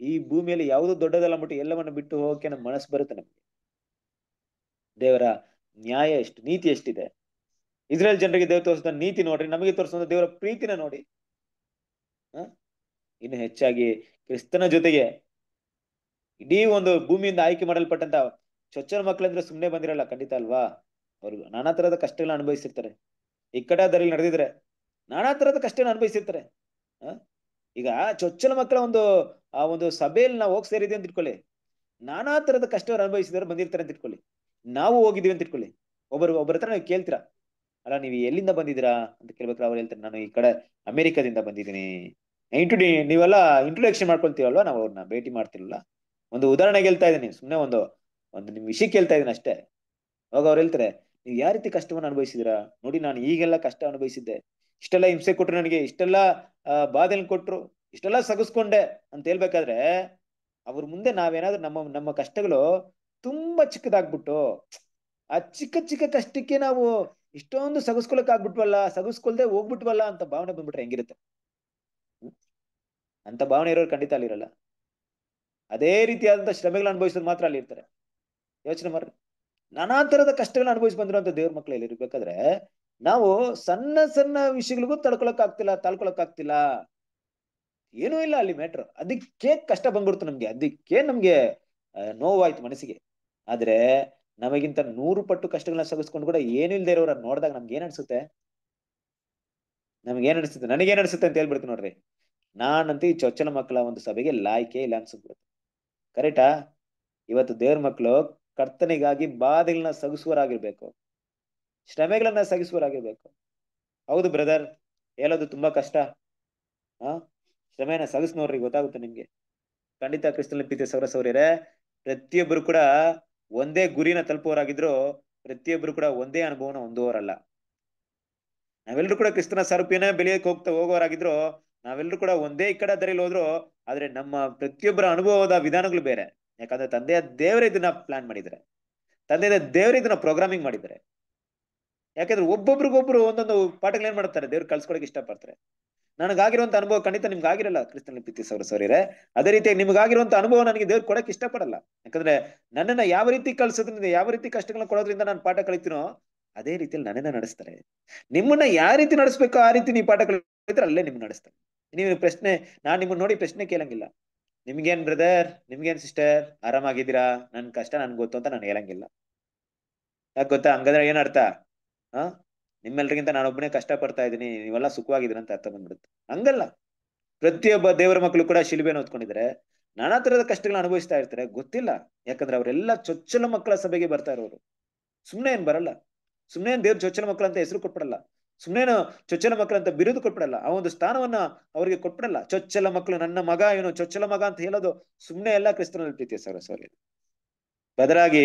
ಈ ಭೂಮಿಯಲ್ಲಿ ಯಾವುದು ದೊಡ್ಡದಲ್ಲ ಬಿಟ್ಟು ಎಲ್ಲವನ್ನ ಬಿಟ್ಟು ಹೋಗಕ್ಕೆ ನಮ್ಮ ಮನಸ್ಸು ಬರುತ್ತೆ ನಮ್ಗೆ. ದೇವರ ನ್ಯಾಯ ಎಷ್ಟು, ನೀತಿ ಎಷ್ಟಿದೆ? ಇಸ್ರೇಲ್ ಜನರಿಗೆ ದೇವ್ರ ತೋರಿಸಿದ ನೀತಿ ನೋಡ್ರಿ, ನಮಗೆ ತೋರಿಸಿದ ದೇವರ ಪ್ರೀತಿನ ನೋಡಿ. ಇನ್ನು ಹೆಚ್ಚಾಗಿ ಕ್ರಿಸ್ತನ ಜೊತೆಗೆ ಇಡೀ ಒಂದು ಭೂಮಿಯಿಂದ ಆಯ್ಕೆ ಮಾಡಲ್ಪಟ್ಟಂತ ಚೊಚ್ಚಲ ಮಕ್ಕಳಂದ್ರೆ ಸುಮ್ಮನೆ ಬಂದಿರಲ್ಲ, ಖಂಡಿತ ಅಲ್ವಾ? ಅವ್ರು ನಾನಾ ತರಹದ ಕಷ್ಟಗಳನ್ನ ಅನುಭವಿಸಿರ್ತಾರೆ. ಕಡೆ ಅದರಲ್ಲಿ ನಡೆದಿದ್ರೆ ನಾನಾ ತರಹದ ಕಷ್ಟನ ಅನುಭವಿಸಿರ್ತಾರೆ. ಈಗ ಚೊಚ್ಚಲ ಮಕ್ಕಳ ಒಂದು, ಆ ಒಂದು ಸಭೆಯಲ್ಲಿ ನಾವು ಹೋಗಿ ಸೇರಿದ್ವಿ ಅಂತ ಇಟ್ಕೊಳ್ಳಿ. ನಾನಾ ತರದ ಕಷ್ಟವ್ರು ಅನುಭವಿಸಿದವರು ಬಂದಿರ್ತಾರೆ ಅಂತ ಇಟ್ಕೊಳ್ಳಿ. ನಾವು ಹೋಗಿದ್ದೀವಿ ಅಂತ ಇಟ್ಕೊಳ್ಳಿ. ಒಬ್ಬರು, ಒಬ್ಬರ ಹತ್ರ ನೀವು ಕೇಳ್ತೀರಾ? ಅಲ್ಲ, ನೀವು ಎಲ್ಲಿಂದ ಬಂದಿದ್ದೀರಾ? ಅಂತ ಕೇಳ್ಬೇಕಾದ್ರೆ ಅವ್ರು ಹೇಳ್ತಾರೆ, ನಾನು ಈ ಕಡೆ ಅಮೆರಿಕದಿಂದ ಬಂದಿದ್ದೀನಿ. ಇಂಟ್ರೊಡಿ ನೀವೆಲ್ಲ ಇಂಟ್ರೊಡಕ್ಷನ್ ಮಾಡ್ಕೊಳ್ತೀವಲ್ವಾ ನಾವು ಅವ್ರನ್ನ ಭೇಟಿ ಮಾಡ್ತಿರಲ್ಲ. ಒಂದು ಉದಾಹರಣೆ ಹೇಳ್ತಾ ಇದ್ದೀನಿ ಸುಮ್ಮನೆ ಒಂದು ಒಂದು ನಿಮ್ ವಿಷಯ ಕೇಳ್ತಾ ಇದ್ದೀನಿ ಅಷ್ಟೇ. ಅವಾಗ ಅವ್ರು ಹೇಳ್ತಾರೆ, ನೀವು ಯಾವ ರೀತಿ ಕಷ್ಟವನ್ನು ಅನುಭವಿಸಿದಿರಾ ನೋಡಿ ನಾನು ಈಗೆಲ್ಲ ಕಷ್ಟ ಅನುಭವಿಸಿದ್ದೆ. ಇಷ್ಟೆಲ್ಲ ಹಿಂಸೆ ಕೊಟ್ರು ನನಗೆ, ಇಷ್ಟೆಲ್ಲ ಬಾಧೆಲ್ ಕೊಟ್ರು, ಇಷ್ಟೆಲ್ಲ ಸಗಿಸ್ಕೊಂಡೆ ಅಂತ ಹೇಳ್ಬೇಕಾದ್ರೆ, ಅವ್ರ ಮುಂದೆ ನಾವೇನಾದ್ರೂ ನಮ್ಮ ನಮ್ಮ ಕಷ್ಟಗಳು ತುಂಬಾ ಚಿಕ್ಕದಾಗ್ಬಿಟ್ಟು, ಆ ಚಿಕ್ಕ ಚಿಕ್ಕ ಕಷ್ಟಕ್ಕೆ ನಾವು ಇಷ್ಟೊಂದು ಸಗಿಸ್ಕೊಳಕ್ ಆಗ್ಬಿಟ್ವಲ್ಲ, ಸಗಸ್ಕೊಳ್ದೆ ಹೋಗ್ಬಿಟ್ವಲ್ಲ ಅಂತ ಭಾವನೆ ಬಂದ್ಬಿಟ್ರೆ ಹೆಂಗಿರುತ್ತೆ? ಅಂತ ಭಾವನೆ ಇರೋರು ಖಂಡಿತ ಅಲ್ಲಿರಲ್ಲ. ಅದೇ ರೀತಿಯಾದಂಥ ಶ್ರಮೆಗಳನ್ನ ಅನುಭವಿಸೋದು ಮಾತ್ರ ಅಲ್ಲಿ ಇರ್ತಾರೆ. ಯೋಚನೆ ಮಾಡ್ರಿ. ನಾನಾ ಥರದ ಕಷ್ಟಗಳನ್ನ ಅನುಭವಿಸಿ ಬಂದಿರುವಂಥ ದೇವ್ರ ಮಕ್ಕಳಲ್ಲಿ ಇರ್ಬೇಕಾದ್ರೆ ನಾವು ಸಣ್ಣ ಸಣ್ಣ ವಿಷಯಗಳಿಗೂ ತಡ್ಕೊಳಕ್ಕಾಗ್ತಿಲ್ಲ ಆಗ್ತಿಲ್ಲ, ತಾಳ್ಕೊಳಕ್ ಆಗ್ತಿಲ್ಲ. ಏನೂ ಇಲ್ಲ ಅಲ್ಲಿ ಮ್ಯಾಟ್ರ್ ಅದಕ್ಕೆ ಕಷ್ಟ ಬಂದ್ಬಿಡ್ತು ನಮ್ಗೆ. ಅದಕ್ಕೆ ನಮ್ಗೆ ನೋವಾಯ್ತು ಮನಸ್ಸಿಗೆ. ಆದ್ರೆ ನಮಗಿಂತ ನೂರು ಪಟ್ಟು ಕಷ್ಟಗಳನ್ನ ಸಗಿಸ್ಕೊಂಡು ಕೂಡ ಏನು ಇಲ್ಲದೆ ಇರೋರ ನೋಡಿದಾಗ ನಮ್ಗೆ ಏನ್ ಅನ್ಸುತ್ತೆ? ನಮ್ಗೆ ಏನ್ ಅನ್ಸುತ್ತೆ? ನನಗೇನ್ ಅನ್ಸುತ್ತೆ ಅಂತ ಹೇಳ್ಬಿಡ್ತೀನಿ ನೋಡ್ರಿ. ನಾನಂತೂ ಈ ಚೊಚ್ಚಲ ಮಕ್ಕಳ ಒಂದು ಸಭೆಗೆ ಲಾಯ್ಕೆ ಇಲ್ಲ ಅನ್ಸುತ್ತೆ. ಕರೆಕ್ಟಾ? ಇವತ್ತು ದೇವ್ರ ಮಕ್ಕಳು ಕರ್ತನಿಗಾಗಿ ಬಾಧೆಗಳನ್ನ ಸಗಿಸುವರಾಗಿರ್ಬೇಕು. ಶ್ರಮೆಗಳನ್ನ ಸಗಿಸುವರಾಗಿರ್ಬೇಕು. ಹೌದು ಬ್ರದರ್, ಹೇಳೋದು ತುಂಬಾ ಕಷ್ಟ. ಆ ಶ್ರಮೆನ ಸಗಿಸ್ ನೋಡ್ರಿ ಗೊತ್ತಾಗುತ್ತೆ ನಿಮ್ಗೆ. ಖಂಡಿತ ಕ್ರಿಸ್ತನ ಪ್ರೀತಿ ಸೌರ ಸೌರ್ಯರೇ ಪ್ರತಿಯೊಬ್ಬರು ಕೂಡ ಒಂದೇ ಗುರಿನ ತಲುಪುವರಾಗಿದ್ರು ಪ್ರತಿಯೊಬ್ಬರು ಕೂಡ ಒಂದೇ ಅನುಭವನ ಹೊಂದುವವರಲ್ಲ. ನಾವೆಲ್ಲರೂ ಕೂಡ ಕ್ರಿಸ್ತನ ಸರಪಿನ ಬೆಳೆಯಕ್ಕೆ ಹೋಗ್ತಾ ಹೋಗೋರಾಗಿದ್ರು ನಾವೆಲ್ಲರೂ ಕೂಡ ಒಂದೇ ಕಡೆ ದಾರಿಲಿ ಹೋದ್ರು, ಆದ್ರೆ ನಮ್ಮ ಪ್ರತಿಯೊಬ್ಬರ ಅನುಭವದ ವಿಧಾನಗಳು ಬೇರೆ. ಯಾಕಂದ್ರೆ ತಂದೆಯ ದೇವರೇ ಇದನ್ನ ಪ್ಲಾನ್ ಮಾಡಿದ್ದಾರೆ. ತಂದೆಯ ದೇವರೇ ಇದನ್ನ ಪ್ರೋಗ್ರಾಮಿಂಗ್ ಮಾಡಿದ್ದಾರೆ. ಯಾಕಂದ್ರೆ ಒಬ್ಬೊಬ್ರಿಗೊಬ್ರು ಒಂದೊಂದು ಪಾಠಗಳು ಏನ್ ಮಾಡ್ತಾರೆ ದೇವ್ರು ಕಳ್ಸ್ಕೊಳಕ್ ಇಷ್ಟಪಡ್ತಾರೆ. ನನಗಾಗಿರುವಂತ ಅನುಭವ ಖಂಡಿತ ನಿಮ್ಗೆ ಆಗಿರಲ್ಲ ಕ್ರಿಸ್ತನ ಪ್ರೀತಿ ಸೌರ ಸರಿರೆ ಅದೇ ರೀತಿಯಾಗಿ ನಿಮ್ಗಾಗಿರುವಂತ ಅನುಭವ ನನಗೆ ದೇವ್ರು ಕೊಡಕ್ ಇಷ್ಟಪಡಲ್ಲ. ಯಾಕಂದ್ರೆ ನನ್ನನ್ನ ಯಾವ ರೀತಿ ಕಳ್ಸೋದ್ರಿಂದ, ಯಾವ ರೀತಿ ಕಷ್ಟಗಳನ್ನ ಕೊಡೋದ್ರಿಂದ ನಾನು ಪಾಠ ಕಲಿತೀನೋ, ಅದೇ ರೀತಿಯಲ್ಲಿ ನನ್ನನ್ನ ನಡೆಸ್ತಾರೆ. ನಿಮ್ಮನ್ನ ಯಾವ ರೀತಿ ನಡೆಸ್ಬೇಕೋ ಆ ರೀತಿ ನೀವು ಪಾಠ ಕಲಿದ್ರೆ ಅಲ್ಲೇ ನಿಮ್ಗೆ ನಡೆಸ್ತಾರೆ. ನೀವು ಪ್ರಶ್ನೆ, ನಾನ್ ನಿಮ್ಮನ್ನ ನೋಡಿ ಪ್ರಶ್ನೆ ಕೇಳಂಗಿಲ್ಲ. ನಿಮ್ಗೇನ್ ಬ್ರದರ್ ನಿಮ್ಗೇನ್ ಸಿಸ್ಟರ್ ಆರಾಮಾಗಿದ್ದೀರಾ? ನನ್ ಕಷ್ಟ ನನ್ ಗೊತ್ತು ಅಂತ ನಾನು ಹೇಳಂಗಿಲ್ಲ. ಯಾಕೆ ಗೊತ್ತಾ? ಹಂಗಂದ್ರೆ ಏನ್ ಅರ್ಥ? ಆ ನಿಮ್ಮೆಲ್ರಿಗಿಂತ ನಾನೊಬ್ಬನೇ ಕಷ್ಟ ಪಡ್ತಾ ಇದ್ದೀನಿ, ನೀವೆಲ್ಲ ಸುಖವಾಗಿದ್ದೀರ ಅಂತ ಅರ್ಥ ಬಂದ್ಬಿಡುತ್ತೆ. ಹಂಗಲ್ಲ. ಪ್ರತಿಯೊಬ್ಬ ದೇವರ ಮಕ್ಕಳು ಕೂಡ ಶಿಲ್ಬೆನ ಓದ್ಕೊಂಡಿದ್ರೆ ನಾನಾ ತರದ ಕಷ್ಟಗಳನ್ನ ಅನುಭವಿಸ್ತಾ ಇರ್ತಾರೆ. ಗೊತ್ತಿಲ್ಲ. ಯಾಕಂದ್ರೆ ಅವರೆಲ್ಲ ಚೊಚ್ಚಲ ಮಕ್ಕಳ ಸಭೆಗೆ ಬರ್ತಾ ಇರೋರು. ಸುಮ್ನೆ ಏನ್ ಬರಲ್ಲ. ಸುಮ್ನೆ ಏನ್ ದೇವ್ರ ಚೊಚ್ಚಲ ಮಕ್ಕಳು ಅಂತ ಹೆಸರು ಕೊಟ್ಬಿಡಲ್ಲ. ಸುಮ್ನೇನು ಚೊಚ್ಚಲ ಮಕ್ಕಳು ಅಂತ ಬಿರುದು ಕೊಟ್ಬಿಡಲ್ಲ. ಆ ಒಂದು ಸ್ಥಾನವನ್ನ ಅವರಿಗೆ ಕೊಟ್ಬಿಡಲ್ಲ. ಚೊಚ್ಚಲ ಮಕ್ಕಳು ನನ್ನ ಮಗ ಏನು ಚೊಚ್ಚಲ ಮಗ ಅಂತ ಹೇಳೋದು ಸುಮ್ನೆ ಎಲ್ಲ ಕ್ರಿಸ್ತನಲ್ಲಿ ಪ್ರೀತಿಯ ಸರ್ ಸಾರಿ ಬದಲಾಗಿ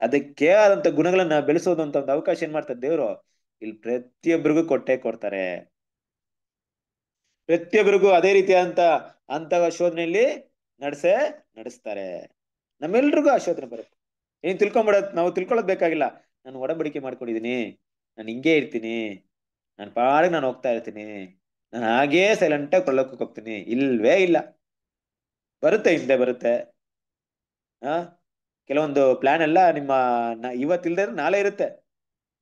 ಅದಕ್ಕೆ ಆದಂತ ಗುಣಗಳನ್ನ ಬೆಳೆಸೋದು ಅಂತ ಒಂದು ಅವಕಾಶ ಏನ್ ಮಾಡ್ತಾರೆ ದೇವ್ರು? ಇಲ್ಲಿ ಪ್ರತಿಯೊಬ್ಬರಿಗೂ ಕೊಟ್ಟೆ ಕೊಡ್ತಾರೆ. ಪ್ರತಿಯೊಬ್ಬರಿಗೂ ಅದೇ ರೀತಿಯಾದಂತ ಅಂತ ಶೋಧನೆಯಲ್ಲಿ ನಡೆಸೇ ನಡೆಸ್ತಾರೆ. ನಮ್ಮೆಲ್ರಿಗೂ ಆ ಶೋಧನೆ ಬರುತ್ತೆ. ಏನ್ ತಿಳ್ಕೊಂಬಿಡೋದ್, ನಾವು ತಿಳ್ಕೊಳ್ಳೋದ್ ಬೇಕಾಗಿಲ್ಲ. ನಾನು ಒಡಂಬಡಿಕೆ ಮಾಡ್ಕೊಂಡಿದೀನಿ. ನಾನು ಹಿಂಗೆ ಇರ್ತೀನಿ. ನಾನು ಪಾಡಿಗೆ ನಾನು ಹೋಗ್ತಾ ಇರ್ತೀನಿ. ನಾನು ಹಾಗೇ ಸೈಲೆಂಟ್ ಆಗಿ ಕೊಳ್ಳೋಕೆ ಹೋಗ್ತೀನಿ. ಇಲ್ವೇ ಇಲ್ಲ. ಬರುತ್ತೆ ಹಿಂದೆ ಬರುತ್ತೆ. ಹಾ ಕೆಲವೊಂದು ಪ್ಲಾನ್ ಎಲ್ಲ ನಿಮ್ಮ ಇವತ್ತಿಲ್ದೇ ನಾಳೆ ಇರುತ್ತೆ.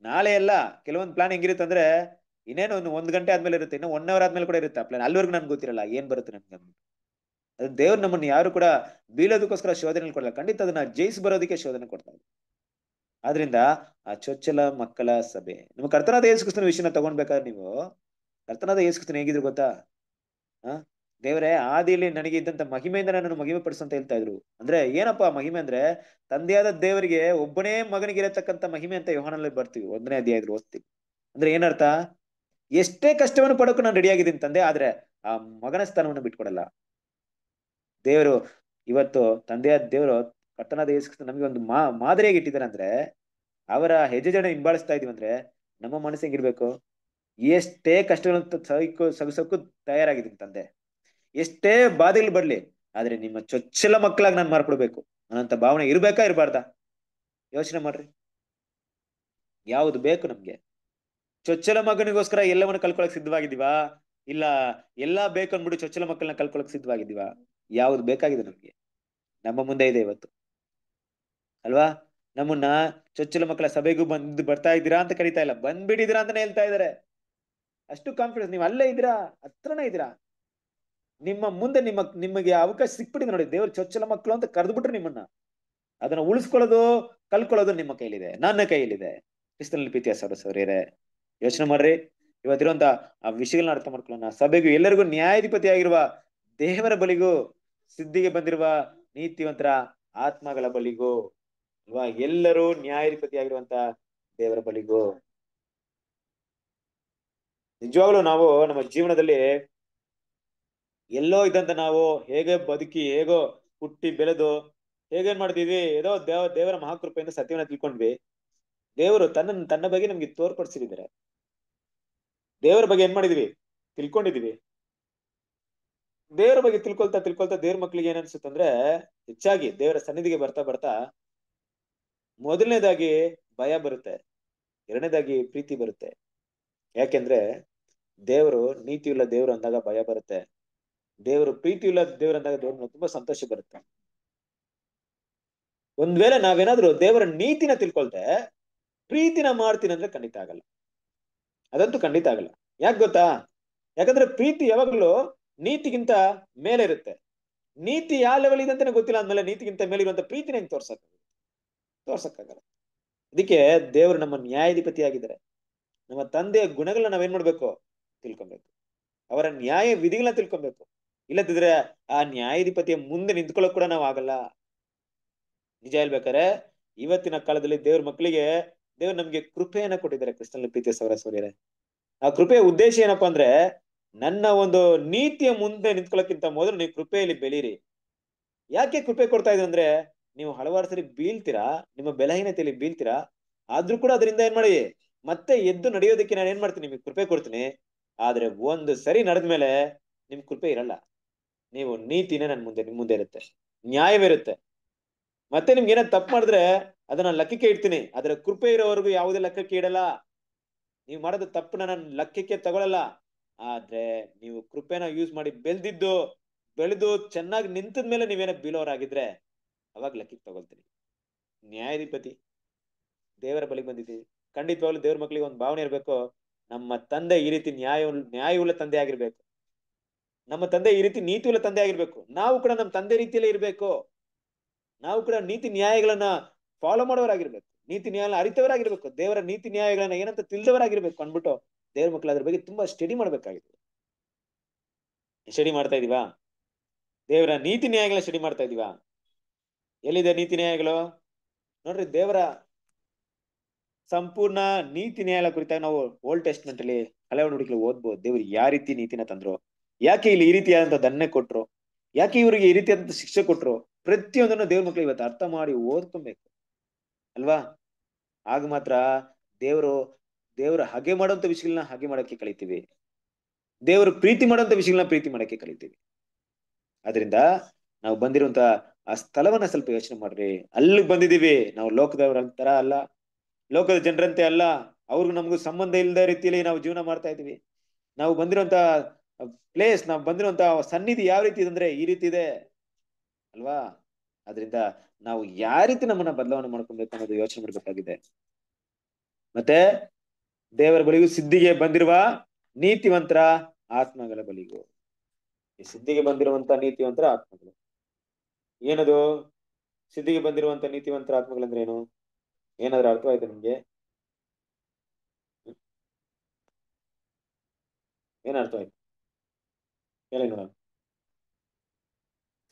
ನಾಳೆ ಎಲ್ಲ ಕೆಲವೊಂದು ಪ್ಲಾನ್ ಹೆಂಗಿರುತ್ತೆ ಅಂದ್ರೆ, ಇನ್ನೇನು ಒಂದು ಒಂದ್ ಗಂಟೆ ಆದ್ಮೇಲೆ ಇರುತ್ತೆ, ಇನ್ನು ಒನ್ ಅವರ್ ಆದ್ಮೇಲೆ ಕೂಡ ಇರುತ್ತೆ ಪ್ಲಾನ್ ಅಲ್ಲಿವರೆಗೂ ನನ್ಗೆ ಗೊತ್ತಿರಲ್ಲ, ಏನ್ ಬರುತ್ತೆ ನನ್ಗೆ. ಅದು ದೇವ್ರು ನಮ್ಮನ್ನ ಯಾರು ಕೂಡ ಬೀಳೋದಕ್ಕೋಸ್ಕರ ಶೋಧನೆ ಕೊಡಲ್ಲ. ಖಂಡಿತ ಅದನ್ನ ಜಯಿಸಿ ಬರೋದಕ್ಕೆ ಶೋಧನೆ ಕೊಡ್ತಾರೆ ಆದ್ರಿಂದ ಆ ಚೊಚ್ಚಲ ಮಕ್ಕಳ ಸಭೆ. ನಿಮ್ಮ ಕರ್ತನಾದ ಯೇಸುಕ್ರಿಸ್ತನ ವಿಷಯನ ತಗೊಂಡ್ಬೇಕಾದ್ರೆ ನೀವು, ಕರ್ತನಾದ ಯೇಸು ಕ್ರಿಸ್ತನ ಹೇಗಿದ್ರು ಗೊತ್ತಾ? ಆ? ದೇವರೇ ಆದಿಲಿ ನನಗೆ ಇದ್ದಂತ ಮಹಿಮೆಯಿಂದ ನನ್ನನ್ನು ಮಹಿಮೆ ಪಡಿಸಂತ ಹೇಳ್ತಾ ಇದ್ರು. ಅಂದ್ರೆ ಏನಪ್ಪಾ ಮಹಿಮೆ ಅಂದ್ರೆ, ತಂದೆಯಾದ ದೇವರಿಗೆ ಒಬ್ಬನೇ ಮಗನಿಗೆ ಇರತಕ್ಕಂತ ಮಹಿಮೆ ಅಂತ ವ್ಯವಹಾರದಲ್ಲಿ ಬರ್ತೀವಿ. ಒಂದನೇ ಅಧ್ಯಾಯದಲ್ಲಿ ಓದ್ತೀವಿ. ಅಂದ್ರೆ ಏನರ್ಥ? ಎಷ್ಟೇ ಕಷ್ಟವನ್ನು ಪಡಕ್ಕೂ ನಾನು ರೆಡಿ ಆಗಿದ್ದೀನಿ ತಂದೆ, ಆದ್ರೆ ಆ ಮಗನ ಸ್ಥಾನವನ್ನು ಬಿಟ್ಕೊಡಲ್ಲ. ದೇವರು, ಇವತ್ತು ತಂದೆಯಾದ ದೇವರು ಕರ್ತನಾದ ಯೇಸು ನಮಗೆ ಒಂದು ಮಾ, ಮಾದರಿಯಾಗಿ ಇಟ್ಟಿದ್ದಾರೆ ಅಂದ್ರೆ ಅವರ ಹೆಜ್ಜೆ ಜನ ಹಿಂಬಾಲಿಸ್ತಾ ಇದೀವಿ ಅಂದ್ರೆ ನಮ್ಮ ಮನಸ್ಸು ಹೆಂಗಿರ್ಬೇಕು ಎಷ್ಟೇ ಕಷ್ಟಗಳನ್ನು ಸಹಿಕೋ ಸಗಿಸೋಕ್ಕೂ ತಯಾರಾಗಿದ್ದೀನಿ ತಂದೆ. ಎಷ್ಟೇ ಬಾಧೆಗಳು ಬರ್ಲಿ, ಆದ್ರೆ ನಿಮ್ಮ ಚೊಚ್ಚಲ ಮಕ್ಕಳಾಗಿ ನಾನು ಮಾರ್ಕೊಡ್ಬೇಕು. ಅನ್ನೋಂಥ ಭಾವನೆ ಇರ್ಬೇಕಾ, ಇರಬಾರ್ದಾ? ಯೋಚನೆ ಮಾಡ್ರಿ. ಯಾವುದು ಬೇಕು ನಮ್ಗೆ? ಚೊಚ್ಚಲ ಮಗನಿಗೋಸ್ಕರ ಎಲ್ಲವನ್ನು ಕಲ್ಕೊಳಕ್ ಸಿದ್ಧವಾಗಿದ್ದೀವಾ? ಇಲ್ಲ ಎಲ್ಲಾ ಬೇಕು ಅಂದ್ಬಿಟ್ಟು ಚೊಚ್ಚಲ ಮಕ್ಕಳನ್ನ ಕಲ್ಕೊಳಕ್ ಸಿದ್ಧವಾಗಿದ್ದೀವಾ? ಯಾವ್ದು ಬೇಕಾಗಿದೆ ನಮ್ಗೆ? ನಮ್ಮ ಮುಂದೆ ಇದೆ ಇವತ್ತು. ಅಲ್ವಾ? ನಮ್ಮನ್ನ ಚೊಚ್ಚಲ ಮಕ್ಕಳ ಸಭೆಗೂ ಬಂದು ಬರ್ತಾ ಇದ್ದೀರಾ ಅಂತ ಕರೀತಾ ಇಲ್ಲ. ಬಂದ್ಬಿಟ್ಟಿದ್ದೀರಾ ಅಂತಾನೆ ಹೇಳ್ತಾ ಇದಾರೆ ಅಷ್ಟು ಕಾನ್ಫಿಡೆನ್ಸ್ ನೀವು ಅಲ್ಲೇ ಇದ್ದೀರಾ? ಹತ್ರನೇ ಇದ್ದೀರಾ? ನಿಮ್ಮ ಮುಂದೆ ನಿಮ್ಮ, ನಿಮಗೆ ಅವಕಾಶ ಸಿಕ್ಬಿಟ್ಟಿದೆ ನೋಡಿ. ದೇವ್ರ ಚೊಚ್ಚಲ ಮಕ್ಕಳು ಅಂತ ಕರೆದ್ಬಿಟ್ರು ನಿಮ್ಮನ್ನ. ಅದನ್ನ ಉಳಿಸ್ಕೊಳ್ಳೋದು ಕಲ್ಕೊಳ್ಳೋದು ನಿಮ್ಮ ಕೈಲಿದೆ. ನನ್ನ ಕೈಯಲ್ಲಿದೆ ಕ್ರಿಸ್ತನಲ್ಲಿ ಪ್ರೀತಿಯ ಸರಸವರಿಯರೇ ಯೋಚನೆ ಮಾಡ್ರಿ. ಇವತ್ತಿರುವಂತ ಆ ವಿಷಯಗಳನ್ನ ಅರ್ಥ ಮಾಡ್ಕೊಳ್ಳೋಣ. ಸಭೆಗೂ ಎಲ್ಲರಿಗೂ ನ್ಯಾಯಾಧಿಪತಿ ಆಗಿರುವ ದೇವರ ಬಲಿಗೂ, ಸಿದ್ಧಿಗೆ ಬಂದಿರುವ ನೀತಿವಂತರ ಆತ್ಮಗಳ ಬಲಿಗೂ ಅಲ್ವಾ ಎಲ್ಲರೂ ನ್ಯಾಯಾಧಿಪತಿ ಆಗಿರುವಂತ ದೇವರ ಬಲಿಗೂ? ನಿಜವಾಗ್ಲೂ ನಾವು ನಮ್ಮ ಜೀವನದಲ್ಲಿ ಎಲ್ಲೋ ಇದ್ದಂತ ನಾವು ಹೇಗೆ ಬದುಕಿ, ಹೇಗೋ ಹುಟ್ಟಿ ಬೆಳೆದು, ಹೇಗೇನ್ ಮಾಡ್ತಿದ್ವಿ? ಏನೋ ದೇವ, ದೇವರ ಮಹಾಕೃಪೆಯಿಂದ ಸತ್ಯವನ್ನ ತಿಳ್ಕೊಂಡ್ವಿ. ದೇವರು ತನ್ನ ತನ್ನ ಬಗ್ಗೆ ನಮ್ಗೆ ತೋರ್ಪಡಿಸಿದ್ದಾರೆ. ದೇವರ ಬಗ್ಗೆ ಏನ್ ಮಾಡಿದೀವಿ? ತಿಳ್ಕೊಂಡಿದೀವಿ. ದೇವರ ಬಗ್ಗೆ ತಿಳ್ಕೊಳ್ತಾ ತಿಳ್ಕೊಳ್ತಾ ದೇವ್ರ ಮಕ್ಳಿಗೆ ಏನ್ ಅನ್ಸುತ್ತಂದ್ರೆ, ಹೆಚ್ಚಾಗಿ ದೇವರ ಸನ್ನಿಧಿಗೆ ಬರ್ತಾ ಬರ್ತಾ ಮೊದಲನೇದಾಗಿ ಭಯ ಬರುತ್ತೆ, ಎರಡನೇದಾಗಿ ಪ್ರೀತಿ ಬರುತ್ತೆ. ಯಾಕೆಂದ್ರೆ ದೇವರು ನೀತಿಯುಳ್ಳ ದೇವರು ಅಂದಾಗ ಭಯ ಬರುತ್ತೆ. ದೇವರು ಪ್ರೀತಿಯುಳ್ಳ ದೇವರು ಅಂದಾಗ ದೇವ್ರ ತುಂಬಾ ಸಂತೋಷ ಬರುತ್ತೆ. ಒಂದ್ ವೇಳೆ ನಾವೇನಾದ್ರೂ ದೇವರ ನೀತಿನ ತಿಳ್ಕೊಳ್ತೆ ಪ್ರೀತಿನ ಮಾಡ್ತೀನಿ ಅಂದ್ರೆ ಖಂಡಿತ ಆಗಲ್ಲ. ಅದಂತೂ ಖಂಡಿತ ಆಗಲ್ಲ. ಯಾಕೆ ಗೊತ್ತಾ? ಯಾಕಂದ್ರೆ ಪ್ರೀತಿ ಯಾವಾಗ್ಲೂ ನೀತಿಗಿಂತ ಮೇಲೆ ಇರುತ್ತೆ ನೀತಿ ಯಾವ ಲೆವೆಲ್ ಇದೆ ಅಂತಾನೆ ಗೊತ್ತಿಲ್ಲ ಅಂದ್ಮೇಲೆ ನೀತಿಗಿಂತ ಮೇಲೆ ಇರುವಂತ ಪ್ರೀತಿನ ಹೆಂಗ್ ತೋರ್ಸಕ್ ತೋರ್ಸಕ್ಕಾಗಲ್ಲ. ಅದಕ್ಕೆ ದೇವರು ನಮ್ಮ ನ್ಯಾಯಾಧಿಪತಿ ಆಗಿದ್ದಾರೆ ನಮ್ಮ ತಂದೆಯ ಗುಣಗಳನ್ನ ನಾವೇನ್ ಮಾಡ್ಬೇಕು? ತಿಳ್ಕೊಬೇಕು. ಅವರ ನ್ಯಾಯ ವಿಧಿಗಳನ್ನ ತಿಳ್ಕೊಬೇಕು. ಇಲ್ಲದಿದ್ರೆ ಆ ನ್ಯಾಯಾಧಿಪತಿಯ ಮುಂದೆ ನಿಂತ್ಕೊಳ್ಳೋಕ್ ಕೂಡ ನಾವು ಆಗಲ್ಲ. ನಿಜ ಹೇಳ್ಬೇಕಾರೆ ಇವತ್ತಿನ ಕಾಲದಲ್ಲಿ ದೇವ್ರ ಮಕ್ಕಳಿಗೆ ದೇವ್ರು ನಮ್ಗೆ ಕೃಪೆಯನ್ನ ಕೊಟ್ಟಿದ್ದಾರೆ ಕೃಷ್ಣನ ಪ್ರೀತಿಯ ಸೌರ ಸೂರ್ಯರೇ. ಆ ಕೃಪೆಯ ಉದ್ದೇಶ ಏನಪ್ಪಾ ಅಂದ್ರೆ ನನ್ನ ಒಂದು ನೀತಿಯ ಮುಂದೆ ನಿಂತ್ಕೊಳ್ಳೋಕ್ಕಿಂತ ಮೊದಲು ನೀವು ಕೃಪೆಯಲ್ಲಿ ಬೆಳೀರಿ. ಯಾಕೆ ಕೃಪೆ ಕೊಡ್ತಾ ಇದ್ರು ಅಂದ್ರೆ ನೀವು ಹಲವಾರು ಸರಿ ಬೀಳ್ತೀರಾ, ನಿಮ್ಮ ಬೆಲಹೀನತೆಯಲ್ಲಿ ಬೀಳ್ತೀರಾ, ಆದ್ರೂ ಕೂಡ ಅದರಿಂದ ಏನ್ ಮಾಡಿ, ಮತ್ತೆ ಎದ್ದು ನಡೆಯೋದಕ್ಕೆ ನಾನು ಏನ್ ಮಾಡ್ತೀನಿ, ನಿಮಗೆ ಕೃಪೆ ಕೊಡ್ತೀನಿ. ಆದ್ರೆ ಒಂದು ಸರಿ ನಡೆದ್ಮೇಲೆ ನಿಮ್ ಕೃಪೆ ಇರಲ್ಲ. ನೀವು ನೀತಿನೇ ನನ್ ಮುಂದೆ, ನಿಮ್ ಮುಂದೆ ಇರುತ್ತೆ. ನ್ಯಾಯವಿರುತ್ತೆ ಮತ್ತೆ ನಿಮ್ಗೆ ಏನಾದ್ರು ತಪ್ಪು ಮಾಡಿದ್ರೆ ಅದನ್ನ ಲೆಕ್ಕಕ್ಕೆ ಇಡ್ತೀನಿ. ಆದ್ರೆ ಕೃಪೆ ಇರೋವರೆಗೂ ಯಾವುದೇ ಲೆಕ್ಕಕ್ಕೆ ಇಡಲ್ಲ. ನೀವು ಮಾಡೋದು ತಪ್ಪನ್ನ ನಾನು ಲೆಕ್ಕಕ್ಕೆ ತಗೊಳಲ್ಲ. ಆದ್ರೆ ನೀವು ಕೃಪೆನ ಯೂಸ್ ಮಾಡಿ ಬೆಳ್ದಿದ್ದು, ಬೆಳೆದು ಚೆನ್ನಾಗಿ ನಿಂತದ ಮೇಲೆ ನೀವೇನ ಬೀಳೋರಾಗಿದ್ರೆ ಅವಾಗ ಲೆಕ್ಕಕ್ಕೆ ತಗೊಳ್ತೀನಿ. ನ್ಯಾಯಾಧಿಪತಿ, ದೇವರ ಬಳಿಗೆ ಬಂದಿದ್ದೀವಿ ಖಂಡಿತವಾಗ್ಲೂ ದೇವ್ರ ಮಕ್ಕಳಿಗೆ ಒಂದು ಭಾವನೆ ಇರಬೇಕು. ನಮ್ಮ ತಂದೆ ಈ ರೀತಿ ನ್ಯಾಯ, ನ್ಯಾಯವುಳ್ಳ ತಂದೆ ಆಗಿರ್ಬೇಕು. ನಮ್ಮ ತಂದೆ ಈ ರೀತಿ ನೀತಿಯುಳ್ಳ ತಂದೆ ಆಗಿರ್ಬೇಕು. ನಾವು ಕೂಡ ನಮ್ಮ ತಂದೆ ರೀತಿಯಲ್ಲೇ ಇರಬೇಕು. ನಾವು ಕೂಡ ನೀತಿ ನ್ಯಾಯಗಳನ್ನ ಫಾಲೋ ಮಾಡೋರಾಗಿರ್ಬೇಕು ನೀತಿ ನ್ಯಾಯ ಅರಿತವರಾಗಿರ್ಬೇಕು. ದೇವರ ನೀತಿ ನ್ಯಾಯಗಳನ್ನ ಏನಂತ ತಿಳಿದವರಾಗಿರ್ಬೇಕು ಅಂದ್ಬಿಟ್ಟು ದೇವ್ರ ಮಕ್ಕಳು ಅದ್ರ ಬಗ್ಗೆ ತುಂಬಾ ಸ್ಟಡಿ ಮಾಡ್ಬೇಕಾಗಿದೆ ಸ್ಟಡಿ ಮಾಡ್ತಾ ಇದೀವಾ? ದೇವರ ನೀತಿ ನ್ಯಾಯಗಳನ್ನ ಸ್ಟಡಿ ಮಾಡ್ತಾ ಇದೀವಾ? ಎಲ್ಲಿದೆ ನೀತಿ ನ್ಯಾಯಗಳು? ನೋಡ್ರಿ ದೇವರ ಸಂಪೂರ್ಣ ನೀತಿ ನ್ಯಾಯಗಳ ಕುರಿತಾಗಿ ನಾವು ಓಲ್ಡ್ ಟೆಸ್ಟ್ಮೆಂಟ್ ಅಲ್ಲಿ ಹಲವು ನುಡಿಗಳು ಓದ್ಬೋದು. ದೇವ್ರು ಯಾವ ರೀತಿ ನೀತಿನ ತಂದ್ರು? ಯಾಕೆ ಇಲ್ಲಿ ಈ ರೀತಿಯಾದಂತ ದಂಡನೆ ಕೊಟ್ರು? ಯಾಕೆ ಇವರಿಗೆ ಈ ರೀತಿಯಾದಂತ ಶಿಕ್ಷೆ ಕೊಟ್ರು? ಪ್ರತಿಯೊಂದನ್ನು ದೇವ್ರ ಮಕ್ಳು ಇವತ್ತು ಅರ್ಥ ಮಾಡಿ ಓದ್ಕೊಬೇಕು. ಅಲ್ವಾ? ಆಗ ಮಾತ್ರ ದೇವರು, ದೇವರ ಹಾಗೆ ಮಾಡುವಂತ ವಿಷಯಗಳನ್ನ ಹಾಗೆ ಮಾಡೋಕೆ ಕಲಿತೀವಿ. ದೇವರು ಪ್ರೀತಿ ಮಾಡುವಂತ ವಿಷಯಗಳನ್ನ ಪ್ರೀತಿ ಮಾಡಕ್ಕೆ ಕಲಿತೀವಿ. ಅದರಿಂದ ನಾವು ಬಂದಿರುವಂತ ಆ ಸ್ಥಳವನ್ನ ಸ್ವಲ್ಪ ಯೋಚನೆ ಮಾಡ್ರಿ. ಅಲ್ಲಿಗೆ ಬಂದಿದೀವಿ. ನಾವು ಲೋಕದವರಂತರ ಅಲ್ಲ. ಲೋಕದ ಜನರಂತೆ ಅಲ್ಲ. ಅವ್ರಿಗೂ ನಮಗೂ ಸಂಬಂಧ ಇಲ್ಲದ ರೀತಿಯಲ್ಲಿ ನಾವು ಜೀವನ ಮಾಡ್ತಾ ಇದೀವಿ ನಾವು ಬಂದಿರುವಂತ ಪ್ಲೇಸ್ ನಾವು ಬಂದಿರುವಂತ ಸನ್ನಿಧಿ ಯಾವ ರೀತಿ ಇದೆ ಅಂದ್ರೆ ಈ ರೀತಿ ಇದೆ. ಅಲ್ವಾ? ಅದರಿಂದ ನಾವು ಯಾವ ರೀತಿ ನಮ್ಮನ್ನ ಬದಲಾವಣೆ ಮಾಡ್ಕೊಬೇಕು ಅನ್ನೋದು ಯೋಚನೆ ಮಾಡಬೇಕಾಗಿದೆ. ಮತ್ತೆ ದೇವರ ಬಳಿಗೂ ಸಿದ್ಧಿಗೆ ಬಂದಿರುವ ನೀತಿವಂತರ ಆತ್ಮಗಳ ಬಳಿಗೂ. ಸಿದ್ಧಿಗೆ ಬಂದಿರುವಂತ ನೀತಿವಂತರ ಆತ್ಮಗಳು. ಏನದು? ಸಿದ್ಧಿಗೆ ಬಂದಿರುವಂತ ನೀತಿವಂತರ ಆತ್ಮಗಳಂದ್ರೆ ಏನು ಏನಾದ್ರೂ ಅರ್ಥವಾಯ್ತು ನಿಮ್ಗೆ? ಏನ್ ಅರ್ಥವಾಯ್ತು? ಹೇಳಿ ನೋಡೋಣ.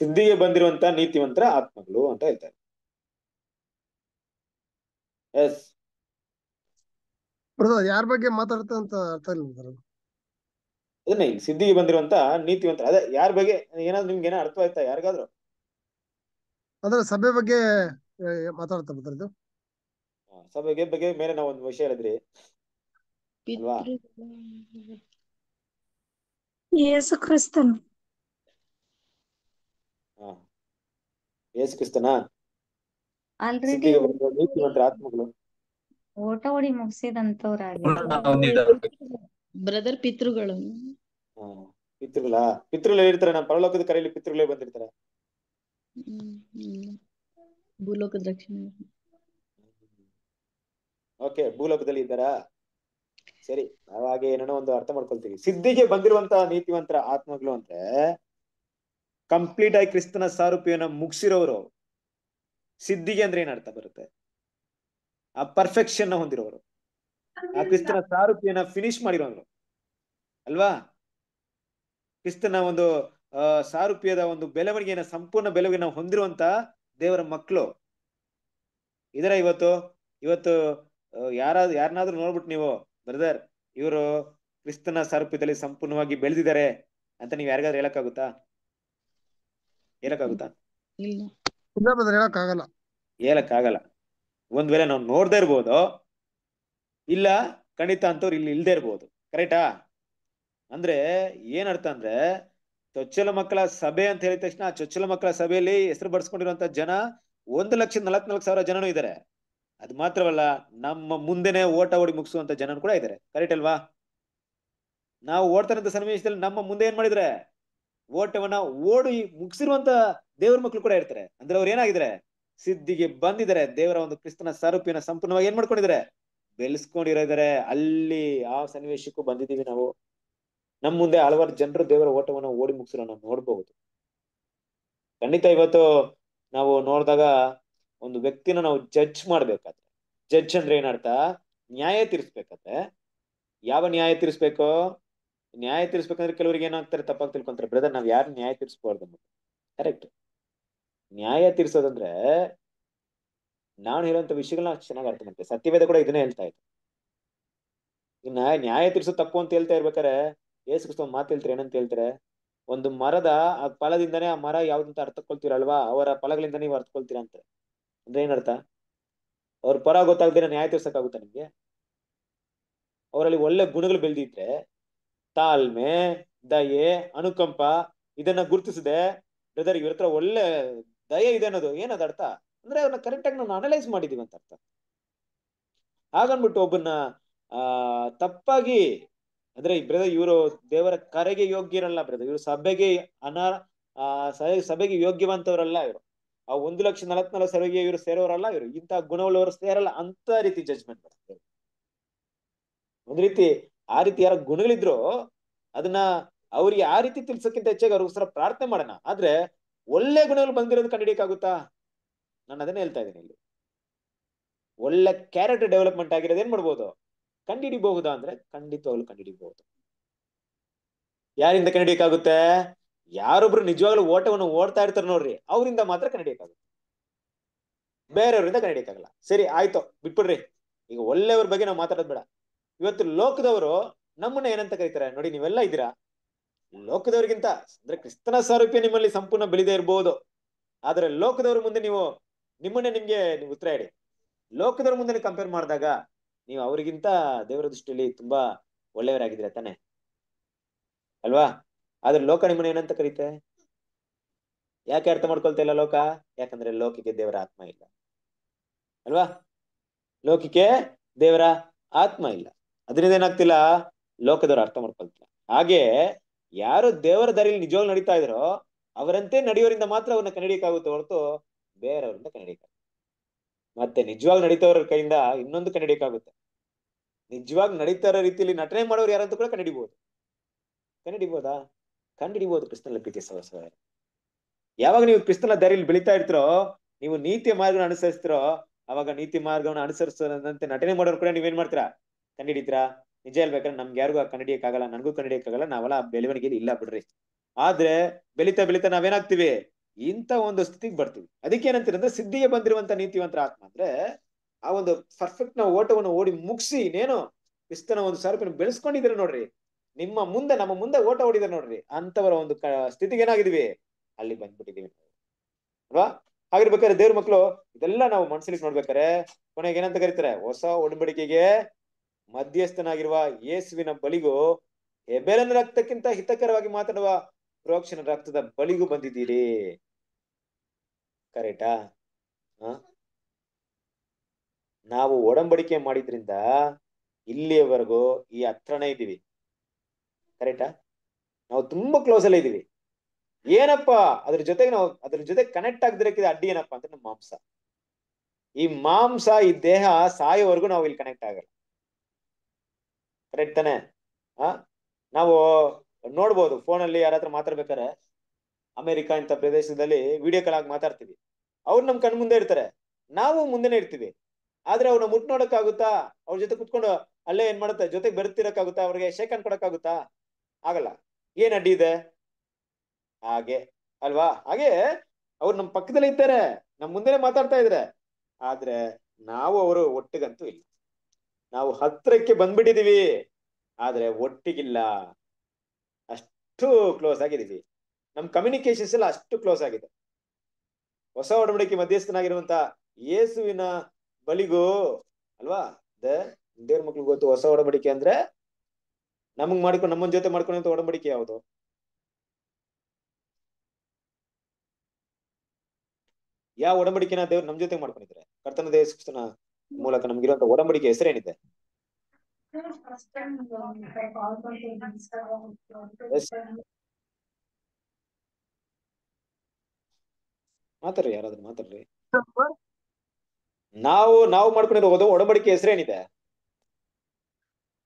ಸಿದ್ಧಿಗೆ ಬಂದಿರುವಂತ ನೀತಿವಂತರ ಆತ್ಮಗಳು ಅಂತ ಹೇಳ್ತಾರೆ. ಎಸ್. ಯಾರ ಬಗ್ಗೆ ಮಾತಾಡ್ತಾ ಅಂತ ಅರ್ಥ ಇಲ್ಲ. ಅದನ್ನೇ ಸಿದ್ಧಿಗೆ ಬಂದಿರುವಂತ ನೀತಿವಂತರ ಅದೇ ಯಾರ ಬಗ್ಗೆ ಏನಾದ್ರು ನಿಮ್ಗೆ ಏನೋ ಅರ್ಥ ಆಯ್ತಾ ಯಾರಿಗಾದ್ರು? ಅಂದ್ರೆ ಸಭೆ ಬಗ್ಗೆ ಮಾತಾಡ್ತಾ ಹಾ, ಸಭೆಗೆ ಬಗ್ಗೆ ಮೇಲೆ ನಾವು ಒಂದು ವಿಷಯ ಹೇಳಿದ್ರಿ. ಅಲ್ವಾ? ಯೇಸು ಕ್ರಿಸ್ತನು. ಹಾ ಯೇಸು ಕ್ರಿಸ್ತನ? ಆಲ್ರೆಡಿ ನೀತಿವಂತರ ಆತ್ಮಗಳು. ಓಟ ಓಡಿ ಮುಗಿಸಿದಂತವ್ರಾಗಿ. ಬ್ರದರ್ ಪಿತೃಗಳು. ಹಾ ಪಿತೃಗಳ? ಪಿತೃಗಳು ಇರ್ತಾರೆ. ನಮ್ಮ ಪರಲೋಕದ ಕರೆಯಲ್ಲಿ ಪಿತೃಗಳೇ ಬಂದಿರ್ತಾರೆ. ಭೂಲೋಕದ ರಕ್ಷಣೆ. ಓಕೆ, ಭೂಲೋಕದಲ್ಲಿ ಇದ್ದಾರಾ? ಸರಿ ಹಾಗೆ ಏನೋ ಒಂದು ಅರ್ಥ ಮಾಡ್ಕೊಳ್ತೀವಿ. ಸಿದ್ಧಿಗೆ ಬಂದಿರುವಂತಹ ನೀತಿವಂತರ ಆತ್ಮಗಳು ಅಂದ್ರೆ ಕಂಪ್ಲೀಟ್ ಆಗಿ ಕ್ರಿಸ್ತನ ಸಾರೂಪ್ಯನ ಮುಗಿಸಿರೋರು ಸಿದ್ಧಿಗೆ ಅಂದ್ರೆ ಏನ್ ಅರ್ಥ ಬರುತ್ತೆ? ಆ ಪರ್ಫೆಕ್ಷನ್ ಹೊಂದಿರೋರು. ಆ ಕ್ರಿಸ್ತನ ಸಾರೂಪಿಯನ್ನ ಫಿನಿಶ್ ಮಾಡಿರೋರು. ಅಲ್ವಾ? ಕ್ರಿಸ್ತನ ಒಂದು ಸಾರೂಪ್ಯದ ಒಂದು ಬೆಳವಣಿಗೆಯನ್ನ ಸಂಪೂರ್ಣ ಬೆಳವಣಿಗೆ ನಾವು ಹೊಂದಿರುವಂತ ದೇವರ ಮಕ್ಕಳು ಇದರ ಇವತ್ತು ಇವತ್ತು ಯಾರಾದ್ರು ಯಾರನ್ನಾದ್ರೂ ನೋಡ್ಬಿಟ್ಟು ನೀವು ಬ್ರದರ್ ಇವರು ಕ್ರಿಸ್ತನ ಸಾರೂಪ್ಯದಲ್ಲಿ ಸಂಪೂರ್ಣವಾಗಿ ಬೆಳೆದಿದ್ದಾರೆ ಅಂತ ನೀವ್ ಯಾರಿಗಾದ್ರೂ ಹೇಳಕ್ಕಾಗುತ್ತಾ? ಹೇಳಕ್ಕಾಗುತ್ತಾ? ಹೇಳಕ್ಕಾಗಲ್ಲ. ಹೇಳಕ್ಕಾಗಲ್ಲ. ಒಂದ್ ವೇಳೆ ನಾವು ನೋಡ್ದೇ ಇರ್ಬೋದು ಇಲ್ಲ ಖಂಡಿತ ಅಂತವ್ರು ಇಲ್ಲಿ ಇಲ್ದೇ ಇರ್ಬೋದು ಕರೆಕ್ಟಾ ಅಂದ್ರೆ ಏನರ್ಥ ಅರ್ಥ ಅಂದ್ರೆ ಚೊಚ್ಚಲ ಮಕ್ಕಳ ಸಭೆ ಅಂತ ಹೇಳಿದ ತಕ್ಷಣ ಆ ಚೊಚ್ಚಲ ಮಕ್ಕಳ ಸಭೆಯಲ್ಲಿ ಹೆಸರು ಬರ್ಸ್ಕೊಂಡಿರುವಂತ ಜನ ಒಂದು ಲಕ್ಷ ನಲವತ್ನಾಲ್ಕು ಸಾವಿರ ಜನನೂ ಇದ್ದಾರೆ. ಅದು ಮಾತ್ರವಲ್ಲ, ನಮ್ಮ ಮುಂದೆನೆ ಓಟ ಓಡಿ ಮುಗಿಸುವಂತ ಜನನು ಕೂಡ ಇದ್ದಾರೆ. ಕರೆಕ್ಟ್ ಅಲ್ವಾ? ನಾವು ಓಡ್ತಾರಂತ ಸನ್ನಿವೇಶದಲ್ಲಿ ನಮ್ಮ ಮುಂದೆ ಏನ್ ಮಾಡಿದ್ರೆ, ಓಟವನ್ನ ಓಡಿ ಮುಗಿಸಿರುವಂತ ದೇವ್ರ ಮಕ್ಕಳು ಕೂಡ ಇರ್ತಾರೆ. ಅಂದ್ರೆ ಅವ್ರು ಏನಾಗಿದ್ರೆ, ಸಿದ್ಧಿಗೆ ಬಂದಿದ್ದಾರೆ. ದೇವರ ಒಂದು ಕ್ರಿಸ್ತನ ಸ್ವರೂಪಿನ ಸಂಪೂರ್ಣವಾಗಿ ಏನ್ ಮಾಡ್ಕೊಂಡಿದ್ದಾರೆ? ಬೆಳೆಸ್ಕೊಂಡಿದ್ದಾರೆ ಅಲ್ಲಿ ಆ ಸನ್ನಿವೇಶಕ್ಕೂ ಬಂದಿದ್ದೀವಿ ನಾವು. ನಮ್ ಮುಂದೆ ಹಲವಾರು ಜನರು ದೇವರ ಓಟವನ್ನು ಓಡಿ ಮುಗಿಸಿರೋ ನಾವು ನೋಡಬಹುದು. ಖಂಡಿತ ಇವತ್ತು ನಾವು ನೋಡಿದಾಗ ಒಂದು ವ್ಯಕ್ತಿನ ನಾವು ಜಡ್ಜ್ ಮಾಡ್ಬೇಕಾದ್ರೆ ಜಡ್ಜ್ ಅಂದ್ರೆ ಏನರ್ಥ? ನ್ಯಾಯ ತೀರಿಸ್ಬೇಕಾದ್ರೆ. ಯಾವ ನ್ಯಾಯ ತೀರಿಸ್ಬೇಕು? ನ್ಯಾಯ ತೀರಿಸ್ಬೇಕಂದ್ರೆ ಕೆಲವರಿಗೆ ಏನಾಗ್ತಾರೆ ತಪ್ಪಾಗಿ ತಿಳ್ಕೊಂತಾರೆ. ಬ್ರದರ್ ನಾವ್ ಯಾರು ನ್ಯಾಯ ತೀರಿಸ್ಬಾರ್ದು ಕರೆಕ್ಟ್ ನ್ಯಾಯ ತೀರಿಸೋದಂದ್ರೆ ನಾನು ಹೇಳುವಂತ ವಿಷಯಗಳನ್ನ ಚೆನ್ನಾಗಿ ಅರ್ಥ ಮಾಡ್ತೇವೆ. ಸತ್ಯವೇದ ಕೂಡ ಇದನ್ನೇ ಹೇಳ್ತಾ ಇತ್ತು ಇನ್ನ ನ್ಯಾಯ ತೀರಿಸೋ ತಪ್ಪು ಅಂತ ಹೇಳ್ತಾ ಇರ್ಬೇಕಾರೆ ಏಸು ಕ್ರಿಸ್ತ ಮಾತು ಹೇಳ್ತಾರೆ, ಏನಂತ ಹೇಳ್ತಾರೆ? ಒಂದು ಮರದ, ಆ ಫಲದಿಂದನೇ ಆ ಮರ ಯಾವ್ದಂತ ಅರ್ಥಕೊಳ್ತೀರಲ್ವಾ? ಅವರ ಫಲಗಳಿಂದ ನೀವು ಅರ್ಥಕೊಳ್ತೀರಾ ಅಂತ. ಅಂದ್ರೆ ಏನರ್ಥ? ಅವ್ರ ಪರ ಗೊತ್ತಾಗ್ದಿರ ನ್ಯಾಯ ತೀರ್ಸಕ್ಕಾಗುತ್ತಾ ನಿಮ್ಗೆ? ಅವರಲ್ಲಿ ಒಳ್ಳೆ ಗುಣಗಳು ಬೆಳೆದಿದ್ರೆ, ತಾಳ್ಮೆ, ದಯೆ, ಅನುಕಂಪ, ಇದನ್ನ ಗುರುತಿಸದೆ ಬ್ರದರ್, ಇವ್ರ ಹತ್ರ ಒಳ್ಳೆ ದಯೆ ಇದೆ ಅನ್ನೋದು ಏನದ ಅರ್ಥ? ಅಂದ್ರೆ ಅವ್ರನ್ನ ಕರೆಕ್ಟ್ ಆಗಿ ನಾವು ಅನಲೈಸ್ ಮಾಡಿದೀವಿ ಅಂತ ಅರ್ಥ. ಹಾಗನ್ಬಿಟ್ಟು ಒಬ್ಬನ್ನ, ಆ, ತಪ್ಪಾಗಿ ಅಂದ್ರೆ ಬ್ರದರ್ ಇವರು ದೇವರ ಕರೆಗೆ ಯೋಗ್ಯರಲ್ಲ ಬ್ರದರ್ ಇವರು ಸಭೆಗೆ ಅನ ಸಭೆಗೆ ಯೋಗ್ಯವಂತವರಲ್ಲ ಇವರು. ಆ ಒಂದು ಲಕ್ಷ ನಲವತ್ನಾಲ್ಕು ಸಭೆಗೆ ಇವರು ಸೇರೋರಲ್ಲ ಇವರು. ಇಂತಹ ಗುಣವುಳ್ಳವರು ಸೇರಲ್ಲ ಅಂತ ರೀತಿ ಜಜ್ಮೆಂಟ್ ಮಾಡ್ತಾರೆ ಒಂದ್ ರೀತಿ ಆ ರೀತಿ ಯಾರ ಗುಣಗಳಿದ್ರು, ಅದನ್ನ ಅವ್ರಿಗೆ ಆ ರೀತಿ ತಿಳ್ಸಕ್ಕಿಂತ ಹೆಚ್ಚಾಗಿ ಅವ್ರಿಗೋಸ್ಕರ ಪ್ರಾರ್ಥನೆ ಮಾಡೋಣ. ಆದ್ರೆ ಒಳ್ಳೆ ಗುಣಗಳು ಬಂದಿರೋದು ಕಂಡಿಡಿಯಕ್ಕಾಗುತ್ತಾ ನಾನು ಅದನ್ನೇ ಹೇಳ್ತಾ ಇದ್ದೀನಿ ಇಲ್ಲಿ. ಒಳ್ಳೆ ಕ್ಯಾರೆಕ್ಟರ್ ಡೆವಲಪ್ಮೆಂಟ್ ಆಗಿರೋದು ಏನ್ ಮಾಡ್ಬೋದು? ಕಂಡಿಡಿಬಹುದಾ ಅಂದ್ರೆ ಖಂಡಿತವಾಗ್ಲು ಕಂಡಿಡಿಬಹುದು ಯಾರಿಂದ ಕಂಡಿಡಿಯಕ್ಕಾಗುತ್ತೆ ಯಾರೊಬ್ರು ನಿಜವಾಗ್ಲೂ ಓಟವನ್ನು ಓಡ್ತಾ ಇರ್ತಾರೆ ನೋಡ್ರಿ, ಅವರಿಂದ ಮಾತ್ರ ಕಂಡಿಡಿಯಕ್ಕಾಗುತ್ತೆ ಬೇರೆಯವರಿಂದ ಕಂಡಿಡಿಯಕ್ಕಾಗಲ್ಲ ಸರಿ, ಆಯ್ತು, ಬಿಟ್ಬಿಡ್ರಿ. ಈಗ ಒಳ್ಳೆಯವ್ರ ಬಗ್ಗೆ ನಾವು ಮಾತಾಡೋದ್ ಬೇಡ. ಇವತ್ತು ಲೋಕದವರು ನಮ್ಮನ್ನ ಏನಂತ ಕರೀತಾರೆ? ನೋಡಿ, ನೀವೆಲ್ಲ ಇದ್ದೀರಾ? ಲೋಕದವ್ರಿಗಿಂತ ಅಂದ್ರೆ ಕ್ರಿಸ್ತನ ಸ್ವರೂಪ ನಿಮ್ಮಲ್ಲಿ ಸಂಪೂರ್ಣ ಬೆಳೆದೇ ಇರಬಹುದು ಆದ್ರೆ ಲೋಕದವ್ರ ಮುಂದೆ ನೀವು ನಿಮ್ಮನ್ನೇ ನಿಮ್ಗೆ ಉತ್ತರ ಹೇಳಿ. ಲೋಕದವ್ರ ಮುಂದೆ ಕಂಪೇರ್ ಮಾಡಿದಾಗ ನೀವು ಅವರಿಗಿಂತ ದೇವರ ದೃಷ್ಟಿಯಲ್ಲಿ ತುಂಬಾ ಒಳ್ಳೆಯವರಾಗಿದ್ದೀರಾ ತಾನೆ? ಅಲ್ವಾ? ಆದ್ರೆ ಲೋಕ ನಿಮ್ಮನ್ನ ಏನಂತ ಕರೀತೆ? ಯಾಕೆ ಅರ್ಥ ಮಾಡ್ಕೊಳ್ತಾ ಇಲ್ಲ ಲೋಕ? ಯಾಕಂದ್ರೆ ಲೋಕಕ್ಕೆ ದೇವರ ಆತ್ಮ ಇಲ್ಲ. ಅಲ್ವಾ? ಲೋಕಕ್ಕೆ ದೇವರ ಆತ್ಮ ಇಲ್ಲ. ಅದರಿಂದ ಏನಾಗ್ತಿಲ್ಲ? ಲೋಕದವರು ಅರ್ಥ ಮಾಡ್ಕೊಳ್ತಿಲ್ಲ. ಹಾಗೆ ಯಾರು ದೇವರ ದಾರಿಯಲ್ಲಿ ನಿಜವಾಗ್ಲು ನಡೀತಾ ಇದ್ರೋ, ಅವರಂತೆ ನಡೆಯೋರಿಂದ ಮಾತ್ರ ಅವ್ರನ್ನ ಕನ್ನಡಿಯಕ್ಕಾಗುತ್ತೆ ಹೊರತು ಬೇರೆಯವರಿಂದ ಕನ್ನಡಿಯಕ್ಕಾಗುತ್ತೆ. ಮತ್ತೆ ನಿಜವಾಗ್ ನಡೀತವ್ರ ಕೈಯಿಂದ ಇನ್ನೊಂದು ಕನ್ನಡಿಯಕ್ಕಾಗುತ್ತೆ. ನಿಜವಾಗ್ ನಡೀತಾ ಇರೋ ರೀತಿಯಲ್ಲಿ ನಟನೆ ಮಾಡೋರು ಯಾರಂತ ಕೂಡ ಕಂಡಿಡಿಬಹುದು ಕಂಡಿಡಿಬಹುದಾ ಕಂಡಿಡಿಬಹುದು ಕ್ರಿಸ್ತನ ಪ್ರೀತಿ ಸಹೋದರ ಯಾವಾಗ ನೀವು ಕ್ರಿಸ್ತನ ದಾರಿಯಲ್ಲಿ ಬೆಳಿತಾ ಇರ್ತೀರೋ, ನೀವು ನೀತಿ ಮಾರ್ಗವನ್ನು ಅನುಸರಿಸ್ತಿರೋ, ಅವಾಗ ನೀತಿ ಮಾರ್ಗವನ್ನು ಅನುಸರಿಸದಂತೆ ನಟನೆ ಮಾಡೋರು ಕೂಡ ನೀವೇನ್ ಮಾಡ್ತೀರಾ? ಕಂಡಿಡಿತೀರಾ ನಿಜ ಹೇಳ್ಬೇಕಂದ್ರೆ ನಮ್ಗೆ ಯಾರಿಗೂ ಕಂಡಿಡಿಯಕ್ಕಾಗಲ್ಲ ನನಗೂ ಆಗಲ್ಲ ನಾವೆಲ್ಲ ಬೆಳವಣಿಗೆ ಇಲ್ಲ ಬಿಡ್ರಿ. ಆದ್ರೆ ಬೆಳಿತಾ ಬೆಳಿತಾ ನಾವೇನಾಗ್ತೀವಿ? ಇಂಥ ಒಂದು ಸ್ಥಿತಿಗೆ ಬರ್ತೀವಿ. ಅದಕ್ಕೆ ಏನಂತೀರಂದ್ರೆ ಸಿದ್ಧಿಗೆ ಬಂದಿರುವಂತ ನೀತಿವಂತರ ಆತ್ಮ ಅಂದ್ರೆ ಆ ಒಂದು ಪರ್ಫೆಕ್ಟ್ನ ಓಟವನ್ನು ಓಡಿ ಮುಗಿಸಿ ಇನ್ನೇನು ವಿಸ್ತನ ಒಂದು ಸ್ವರೂಪನ ಬೆಳೆಸ್ಕೊಂಡಿದ್ರೆ ನೋಡ್ರಿ. ನಿಮ್ಮ ಮುಂದೆ, ನಮ್ಮ ಮುಂದೆ ಓಟ ಓಡಿದ್ರೆ ನೋಡ್ರಿ. ಅಂತವರ ಒಂದು ಸ್ಥಿತಿಗೆ ಏನಾಗಿದ್ವಿ? ಅಲ್ಲಿ ಬಂದ್ಬಿಟ್ಟಿದೀವಿ ಅಲ್ವಾ? ಹಾಗಿರ್ಬೇಕಾದ್ರೆ ದೇವ್ರ ಮಕ್ಕಳು ಇದೆಲ್ಲ ನಾವು ಮನಸ್ಸಲ್ಲಿ ನೋಡ್ಬೇಕಾರೆ ಕೊನೆಗೆ ಏನಂತ ಕರೀತಾರೆ? ಹೊಸ ಒಡಂಬಡಿಕೆಗೆ ಮಧ್ಯಸ್ಥನಾಗಿರುವ ಯೇಸುವಿನ ಬಲಿಗೂ ಹೆಬೆಲನ ರಕ್ತಕ್ಕಿಂತ ಹಿತಕರವಾಗಿ ಮಾತಾಡುವ ಪ್ರೋಕ್ಷಣ ರಕ್ತದ ಬಲಿಗೂ ಬಂದಿದ್ದೀರಿ. ಕರೆಕ್ಟಾ ನಾವು ಒಡಂಬಡಿಕೆ ಮಾಡಿದ್ರಿಂದ ಇಲ್ಲಿಯವರೆಗೂ ಈ ಹತ್ರನೇ ಇದ್ದೀವಿ. ಕರೆಕ್ಟಾ ನಾವು ತುಂಬಾ ಕ್ಲೋಸ್ ಅಲ್ಲೇ ಇದೀವಿ ಏನಪ್ಪಾ? ಅದ್ರ ಜೊತೆಗೆ ನಾವು, ಅದ್ರ ಜೊತೆ ಕನೆಕ್ಟ್ ಆಗದಿರಕ್ಕಿದೆ ಅಡ್ಡಿ ಏನಪ್ಪಾ ಅಂದ್ರೆ ನಮ್ಮ ಮಾಂಸ. ಈ ಮಾಂಸ, ಈ ದೇಹ ಸಾಯೋವರೆಗೂ ನಾವು ಇಲ್ಲಿ ಕನೆಕ್ಟ್ ಆಗಲ್ಲ. ಕರೆಕ್ಟ್ ತಾನೆ? ಆ? ನಾವು ನೋಡ್ಬೋದು, ಫೋನಲ್ಲಿ ಯಾರ ಹತ್ರ ಮಾತಾಡ್ಬೇಕಾರೆ ಅಮೆರಿಕ ಇಂಥ ಪ್ರದೇಶದಲ್ಲಿ ವಿಡಿಯೋ ಕಾಲ್ ಆಗಿ ಮಾತಾಡ್ತೀವಿ. ಅವ್ರು ನಮ್ ಕಣ್ ಮುಂದೆ ಇರ್ತಾರೆ. ನಾವು ಮುಂದೆನೆ ಇರ್ತೀವಿ. ಆದ್ರೆ ಅವ್ನ ಮುಟ್ ನೋಡಕ್ಕಾಗುತ್ತಾ? ಅವ್ರ ಜೊತೆ ಕುತ್ಕೊಂಡು ಅಲ್ಲೇ ಏನ್ ಮಾಡುತ್ತೆ? ಜೊತೆಗೆ ಬರ್ತಿರಕ್ಕಾಗುತ್ತಾ ಅವ್ರಿಗೆ ಹ್ಯಾಂಡ್ ಕೊಡಕ್ಕಾಗುತ್ತಾ? ಆಗಲ್ಲ. ಏನ್ ಅಡ್ಡಿ ಇದೆ? ಹಾಗೆ. ಅಲ್ವಾ? ಹಾಗೆ ಅವ್ರು ನಮ್ ಪಕ್ಕದಲ್ಲಿ ಇದ್ದಾರೆ. ನಮ್ ಮುಂದೆನೆ ಮಾತಾಡ್ತಾ ಇದ್ರೆ ಆದ್ರೆ ನಾವು ಅವರು ಒಟ್ಟಿಗಂತೂ ಇಲ್ಲ. ನಾವು ಹತ್ರಕ್ಕೆ ಬಂದ್ಬಿಟ್ಟಿದೀವಿ. ಆದ್ರೆ ಒಟ್ಟಿಗಿಲ್ಲ. ಅಷ್ಟು ಕ್ಲೋಸ್ ಆಗಿದೀವಿ. ನಮ್ ಕಮ್ಯುನಿಕೇಶನ್ಸ್ ಎಲ್ಲ ಅಷ್ಟು ಕ್ಲೋಸ್ ಆಗಿದೆ. ಹೊಸ ಒಡಂಬಡಿಕೆ ಮಧ್ಯಸ್ಥನಾಗಿರುವಂತ ಯೇಸುವಿನ ಬಲಿಗೂ, ಅಲ್ವಾ? ದ, ದೇವ್ರ ಮಕ್ಳು ಗೊತ್ತು ಹೊಸ ಒಡಂಬಡಿಕೆ ಅಂದ್ರೆ ನಮಗ್ ಮಾಡ್ಕೊಂಡು ನಮ್ಮನ್ ಜೊತೆ ಮಾಡ್ಕೊಂಡಂತ ಒಡಂಬಡಿಕೆ ಯಾವುದು? ಯಾವ ಒಡಂಬಡಿಕೆನ ದೇವ್ರು ನಮ್ ಜೊತೆ ಮಾಡ್ಕೊಂಡಿದ್ರೆ ಕರ್ತನ ದೇವಸ್ಥಾನ ಮೂಲಕ ನಮ್ಗಿರುವಂತ ಒಡಂಬಡಿಕೆ ಹೆಸರೇನಿದೆ? ಮಾತಾಡ್ರಿ, ಯಾರಾದ್ರೂ ಮಾತಾಡ್ರಿ. ನಾವು ನಾವು ಮಾಡ್ಕೊಂಡಿರೋ ಒಡ- ಒಡಂಬಡಿಕೆ ಹೆಸರೇನಿದೆ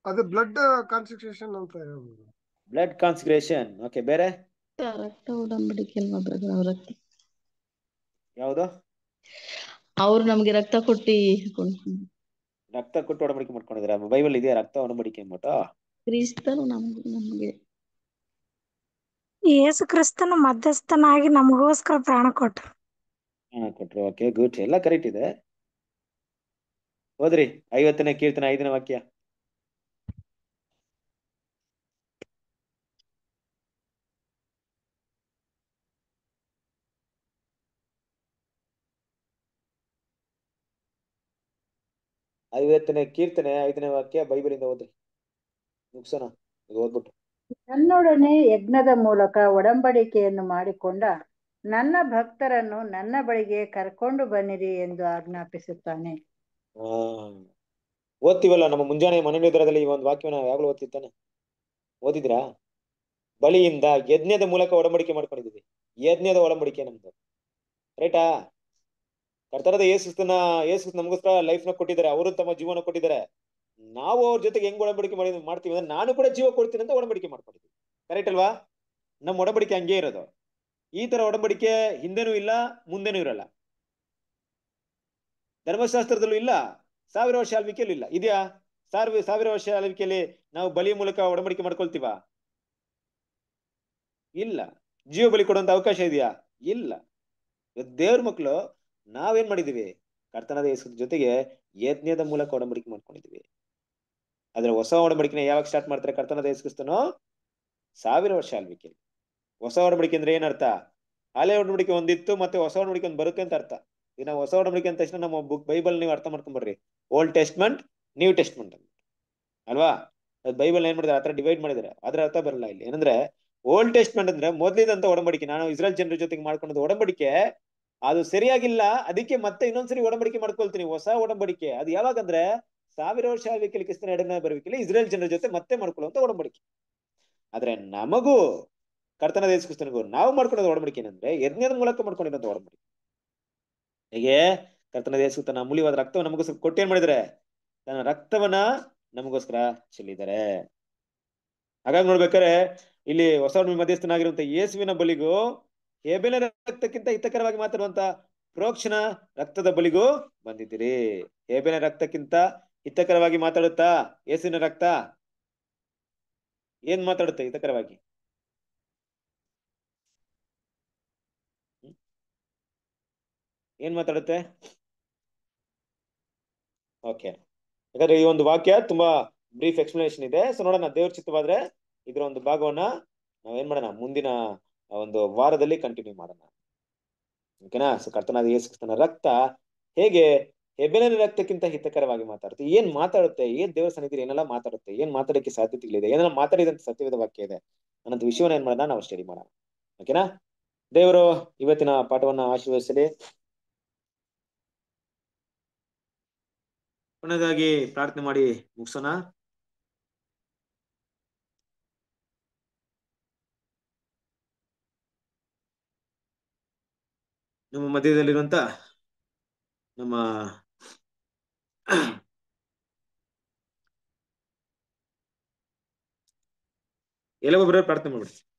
ಅದು ಬ್ಲಡ್ ಕಾನ್ಸಂಟ್ರೇಷನ್ ಅಂತ ಹೇಳ್ಬೋದು. ಬ್ಲಡ್ ಕಾನ್ಸಿಕ್ರೇಷನ್ ಓಕೆ ಬೇರೆ? ರಕ್ತ ಒಡಂಬಡಿಕೆ ಅಲ್ವಾ ಬ್ರದರ್ ಅವ್ರ ರಕ್ತ ಯಾವುದು? ಅವ್ರು ನಮ್ಗೆ ರಕ್ತ ಕೊಟ್ಟಿ ರಕ್ತ ಕೊಟ್ಟು ಒಡಂಬಡಿಕೆ ಮಾಡ್ಕೊಂಡಿದ್ರೆ ಬೈಬಲ್ ಇದೆಯಾ? ರಕ್ತ ಒಡಂಬಡಿಕೆ ಅಂದ್ಬಿಟ್ಟು? ಕ್ರಿಸ್ತನು ನಮ್ಗೆ ನಮಗೆ. ಯೇಸು ಕ್ರಿಸ್ತನು ಮಧ್ಯಸ್ಥನಾಗಿ ನಮಗೋಸ್ಕರ ಪ್ರಾಣ ಕೊಟ್ರು. ಹಾ ಕೊಟ್ರು. ಓಕೆ ಗುಡ್ ಎಲ್ಲ ಕರೆಕ್ಟ್ ಇದೆ. ಹೋದ್ರಿ ಐವತ್ತನೇ ಕೀರ್ತನೆ, ಐದನೇ ವಾಕ್ಯ. ಐವತ್ತನೇ ಕೀರ್ತನೆ, ಐದನೇ ವಾಕ್ಯ, ಬೈಬಲಿಂದ ಓದ್ರಿ. ಮುಗ್ಸೋಣ ಓದ್ಬಿಟ್ಟು. ನನ್ನೊಡನೆ ಯಜ್ಞದ ಮೂಲಕ ಒಡಂಬಡಿಕೆಯನ್ನು ಮಾಡಿಕೊಂಡ ನನ್ನ ಭಕ್ತರನ್ನು ನನ್ನ ಬಳಿಗೆ ಕರ್ಕೊಂಡು ಬನ್ನಿರಿ ಎಂದು ಆಜ್ಞಾಪಿಸುತ್ತಾನೆ. ಹಾ. ಓದ್ತೀವಲ್ಲ, ನಮ್ಮ ಮುಂಜಾನೆ ಮನೆ ನಿದ್ರದಲ್ಲಿ ಈ ಒಂದು ವಾಕ್ಯವನ್ನ ಯಾವಾಗಲೂ ಓದ್ತಿತ್ತಾನೆ ಓದಿದ್ರಾ? ಬಲಿಯಿಂದ ಯಜ್ಞದ ಮೂಲಕ ಒಡಂಬಡಿಕೆ ಮಾಡ್ಕೊಂಡಿದ್ದೀವಿ. ಯಜ್ಞದ ಒಡಂಬಡಿಕೆ ನಮ್ದು. ರೈಟಾ ಕರ್ತರದ ಯೇಸುಸ್ತನ ಯೇಸು ನಮಗೋಸ್ಕರ ಲೈಫ್ನ ಕೊಟ್ಟಿದ್ದಾರೆ, ಅವರು ತಮ್ಮ ಜೀವನ ಕೊಟ್ಟಿದ್ದಾರೆ. ನಾವು ಅವ್ರ ಜೊತೆಗೆ ಹೆಂಗ್ ಒಡಂಬಡಿಕೆ ಮಾಡಿ, ಮಾಡ್ತೀವಿ ಅಂದ್ರೆ ನಾನು ಕೂಡ ಜೀವ ಕೊಡ್ತೀನಿ ಅಂತ ಒಡಂಬಡಿಕೆ ಮಾಡ್ಕೊಂಡಿದ್ದೀವಿ. ಕರೆಕ್ಟ್ ಅಲ್ವಾ? ನಮ್ಮ ಒಡಂಬಡಿಕೆ ಹಂಗೆ ಇರೋದು. ಈ ತರ ಒಡಂಬಡಿಕೆ ಹಿಂದೆನೂ ಇಲ್ಲ, ಮುಂದೆನೂ ಇರಲ್ಲ. ಧರ್ಮಶಾಸ್ತ್ರದಲ್ಲೂ ಇಲ್ಲ, ಸಾವಿರ ವರ್ಷ ಆಳ್ವಿಕೆಯಲ್ಲೂ ಇಲ್ಲ. ಇದೆಯಾ? ಸಾವಿರ ಸಾವಿರ ವರ್ಷ ಆಳ್ವಿಕೆಯಲ್ಲಿ ನಾವು ಬಲಿ ಮೂಲಕ ಒಡಂಬಡಿಕೆ ಮಾಡ್ಕೊಳ್ತೀವ? ಇಲ್ಲ. ಜೀವ ಬಲಿ ಕೊಡುವಂತ ಅವಕಾಶ ಇದೆಯಾ? ಇಲ್ಲ. ದೇವ್ರ ಮಕ್ಕಳು ನಾವೇನ್ ಮಾಡಿದೀವಿ? ಕರ್ತನದ ಯೇಸು ಜೊತೆಗೆ ಯಜ್ಞದ ಮೂಲಕ ಒಡಂಬಡಿಕೆ ಮಾಡ್ಕೊಂಡಿದೀವಿ. ಆದ್ರೆ ಹೊಸ ಒಡಂಬಡಿಕೆನ ಯಾವಾಗ ಸ್ಟಾರ್ಟ್ ಮಾಡ್ತಾರೆ ಕರ್ತನದ ಯೇಸುಕ್ರಿಸ್ತನೋ ಸಾವಿರ ವರ್ಷ ಆಳ್ವಿಕೆಯಲ್ಲಿ. ಹೊಸ ಒಡಂಬಡಿಕೆ ಅಂದ್ರೆ ಏನರ್ಥ? ಹಳೆ ಒಡಂಬಡಿಕೆ ಒಂದಿತ್ತು, ಮತ್ತೆ ಹೊಸ ಒಡಂಬಡಿಕೆ ಒಂದು ಬರುತ್ತೆ ಅಂತ ಅರ್ಥ. ಈಗ ನಾವು ಹೊಸ ಒಡಂಬಡಿಕೆ ಅಂತ ತಕ್ಷಣ ನಮ್ಮ ಬುಕ್ ಬೈಬಲ್ ನೀವು ಅರ್ಥ ಮಾಡ್ಕೊಂಡ್ ಬರ್ರಿ. ಓಲ್ಡ್ ಟೆಸ್ಟ್ಮೆಂಟ್ ನ್ಯೂ ಟೆಸ್ಟ್ಮೆಂಟ್ ಅಂತ. ಅಲ್ವಾ? ಬೈಬಲ್ ಏನ್ ಮಾಡಿದ್ರೆ? ಆತರ ಡಿವೈಡ್ ಮಾಡಿದಾರೆ. ಅದ್ರ ಅರ್ಥ ಬರಲ್ಲ ಇಲ್ಲಿ. ಏನಂದ್ರೆ ಓಲ್ಡ್ ಟೆಸ್ಟ್ಮೆಂಟ್ ಅಂದ್ರೆ ಮೊದಲಿದಂತ ಒಡಂಬಡಿಕೆ. ನಾನು ಇಸ್ರೇಲ್ ಜನರ ಜೊತೆಗೆ ಮಾಡ್ಕೊಂಡ ಒಡಂಬಡಿಕೆ. ಅದು ಸರಿಯಾಗಿಲ್ಲ, ಅದಕ್ಕೆ ಮತ್ತೆ ಇನ್ನೊಂದ್ಸರಿ ಒಡಂಬಡಿಕೆ ಮಾಡ್ಕೊಳ್ತೀನಿ. ಹೊಸ ಒಡಂಬಡಿಕೆ. ಅದು ಯಾವಾಗಂದ್ರೆ, ಸಾವಿರ ವರ್ಷ ಆಳ್ವಿಕೆಯಲ್ಲಿ ಕ್ರಿಸ್ತನ ಎರಡನೇ ಬರಬೇಕಿಲ್ಲ. ಇಸ್ರೇಲ್ ಜನರ ಜೊತೆ ಮತ್ತೆ ಮಾಡ್ಕೊಳ್ಳುವಂತ ಒಡಂಬಡಿಕೆ. ಆದ್ರೆ ನಮಗೂ ಕರ್ತನ ದೇಶ ಕ್ರಿಸ್ತನಿಗೂ ನಾವು ಮಾಡ್ಕೊಳ್ಳೋದು ಒಡಂಬಡಿಕೆ ಏನಂದ್ರೆ, ಯಜ್ಞದ ಮೂಲಕ ಮಾಡ್ಕೊಂಡಿರೋಂಥ ಒಡಂಬಡಿಕೆ. ಹೇಗೆ? ಕರ್ತನ ದೇಶ ತನ್ನ ಅಮೂಲ್ಯವಾದ ರಕ್ತವನ್ನು ನಮಗೋಸ್ಕರ ಕೊಟ್ಟೇನ್ ಮಾಡಿದರೆ ತನ್ನ ರಕ್ತವನ್ನ ನಮಗೋಸ್ಕರ ಚೆಲ್ಲಿದ್ದಾರೆ. ಹಾಗಾಗಿ ನೋಡ್ಬೇಕಾರೆ ಇಲ್ಲಿ ಹೊಸ ಮಧ್ಯಸ್ಥನಾಗಿರುವಂತ ಯೇಸುವಿನ ಬಲಿಗೂ ಹೇಬೆಲ ರಕ್ತಕ್ಕಿಂತ ಹಿತಕರವಾಗಿ ಮಾತಾಡುವಂತ ಪ್ರೋಕ್ಷಣ ರಕ್ತದ ಬಲಿಗೂ ಬಂದಿದ್ದೀರಿ. ಹೇಬೆಲ ರಕ್ತಕ್ಕಿಂತ ಹಿತಕರವಾಗಿ ಮಾತಾಡುತ್ತಾ, ಯೇಸುವಿನ ರಕ್ತ? ಏನ್ ಮಾತಾಡುತ್ತೆ ಹಿತಕರವಾಗಿ? ಏನ್ ಮಾತಾಡುತ್ತೆ? ಓಕೆ ಯಾಕಂದ್ರೆ ಈ ಒಂದು ವಾಕ್ಯ ತುಂಬಾ ಬ್ರೀಫ್ ಎಕ್ಸ್ಪ್ಲನೇಷನ್ ಇದೆ. ಸೊ ನೋಡೋಣ, ದೇವ್ರ ಚಿತ್ತವಾದ್ರೆ ಇದರ ಒಂದು ಭಾಗವನ್ನ ನಾವೇನ್ ಮಾಡೋಣ, ಮುಂದಿನ ಒಂದು ವಾರದಲ್ಲಿ ಕಂಟಿನ್ಯೂ ಮಾಡೋಣ. ಓಕೆನಾ ಸೊ ಕರ್ತನಾದ ಯೇಸು ಕ್ರಿಸ್ತನ ರಕ್ತ ಹೇಗೆ ಹೆಬ್ಬೆಲಿನ ರಕ್ತಕ್ಕಿಂತ ಹಿತಕರವಾಗಿ ಮಾತಾಡುತ್ತೆ? ಏನ್ ಮಾತಾಡುತ್ತೆ? ಏನ್ ದೇವರ ಸನ್ನಿಧಿ ಏನೆಲ್ಲ ಮಾತಾಡುತ್ತೆ? ಏನ್ ಮಾತಾಡಕ್ಕೆ ಸಾಧ್ಯತೆಗಳಿದೆ? ಏನೆಲ್ಲ ಮಾತಾಡಿದಂತ ಸತ್ಯವಾದ ವಾಕ್ಯ ಇದೆ? ಅನ್ನೋದು ವಿಷಯವನ್ನ ಏನ್ ಮಾಡೋಣ, ನಾವು ಸ್ಟಡಿ ಮಾಡೋಣ. ಓಕೆನಾ ದೇವರು, ಇವತ್ತಿನ ಪಾಠವನ್ನ ಆಶೀರ್ವದಿಸಲಿ. ಕೊನೆಯದಾಗಿ ಪ್ರಾರ್ಥನೆ ಮಾಡಿ ಮುಗಿಸೋಣ. ನಮ್ಮ ಮಧ್ಯದಲ್ಲಿರುವಂತ ನಮ್ಮ ಎಲ್ಲ ಒಬ್ಬರೇ ಪ್ರಾರ್ಥನೆ ಮಾಡ್ಬಿಡಿ.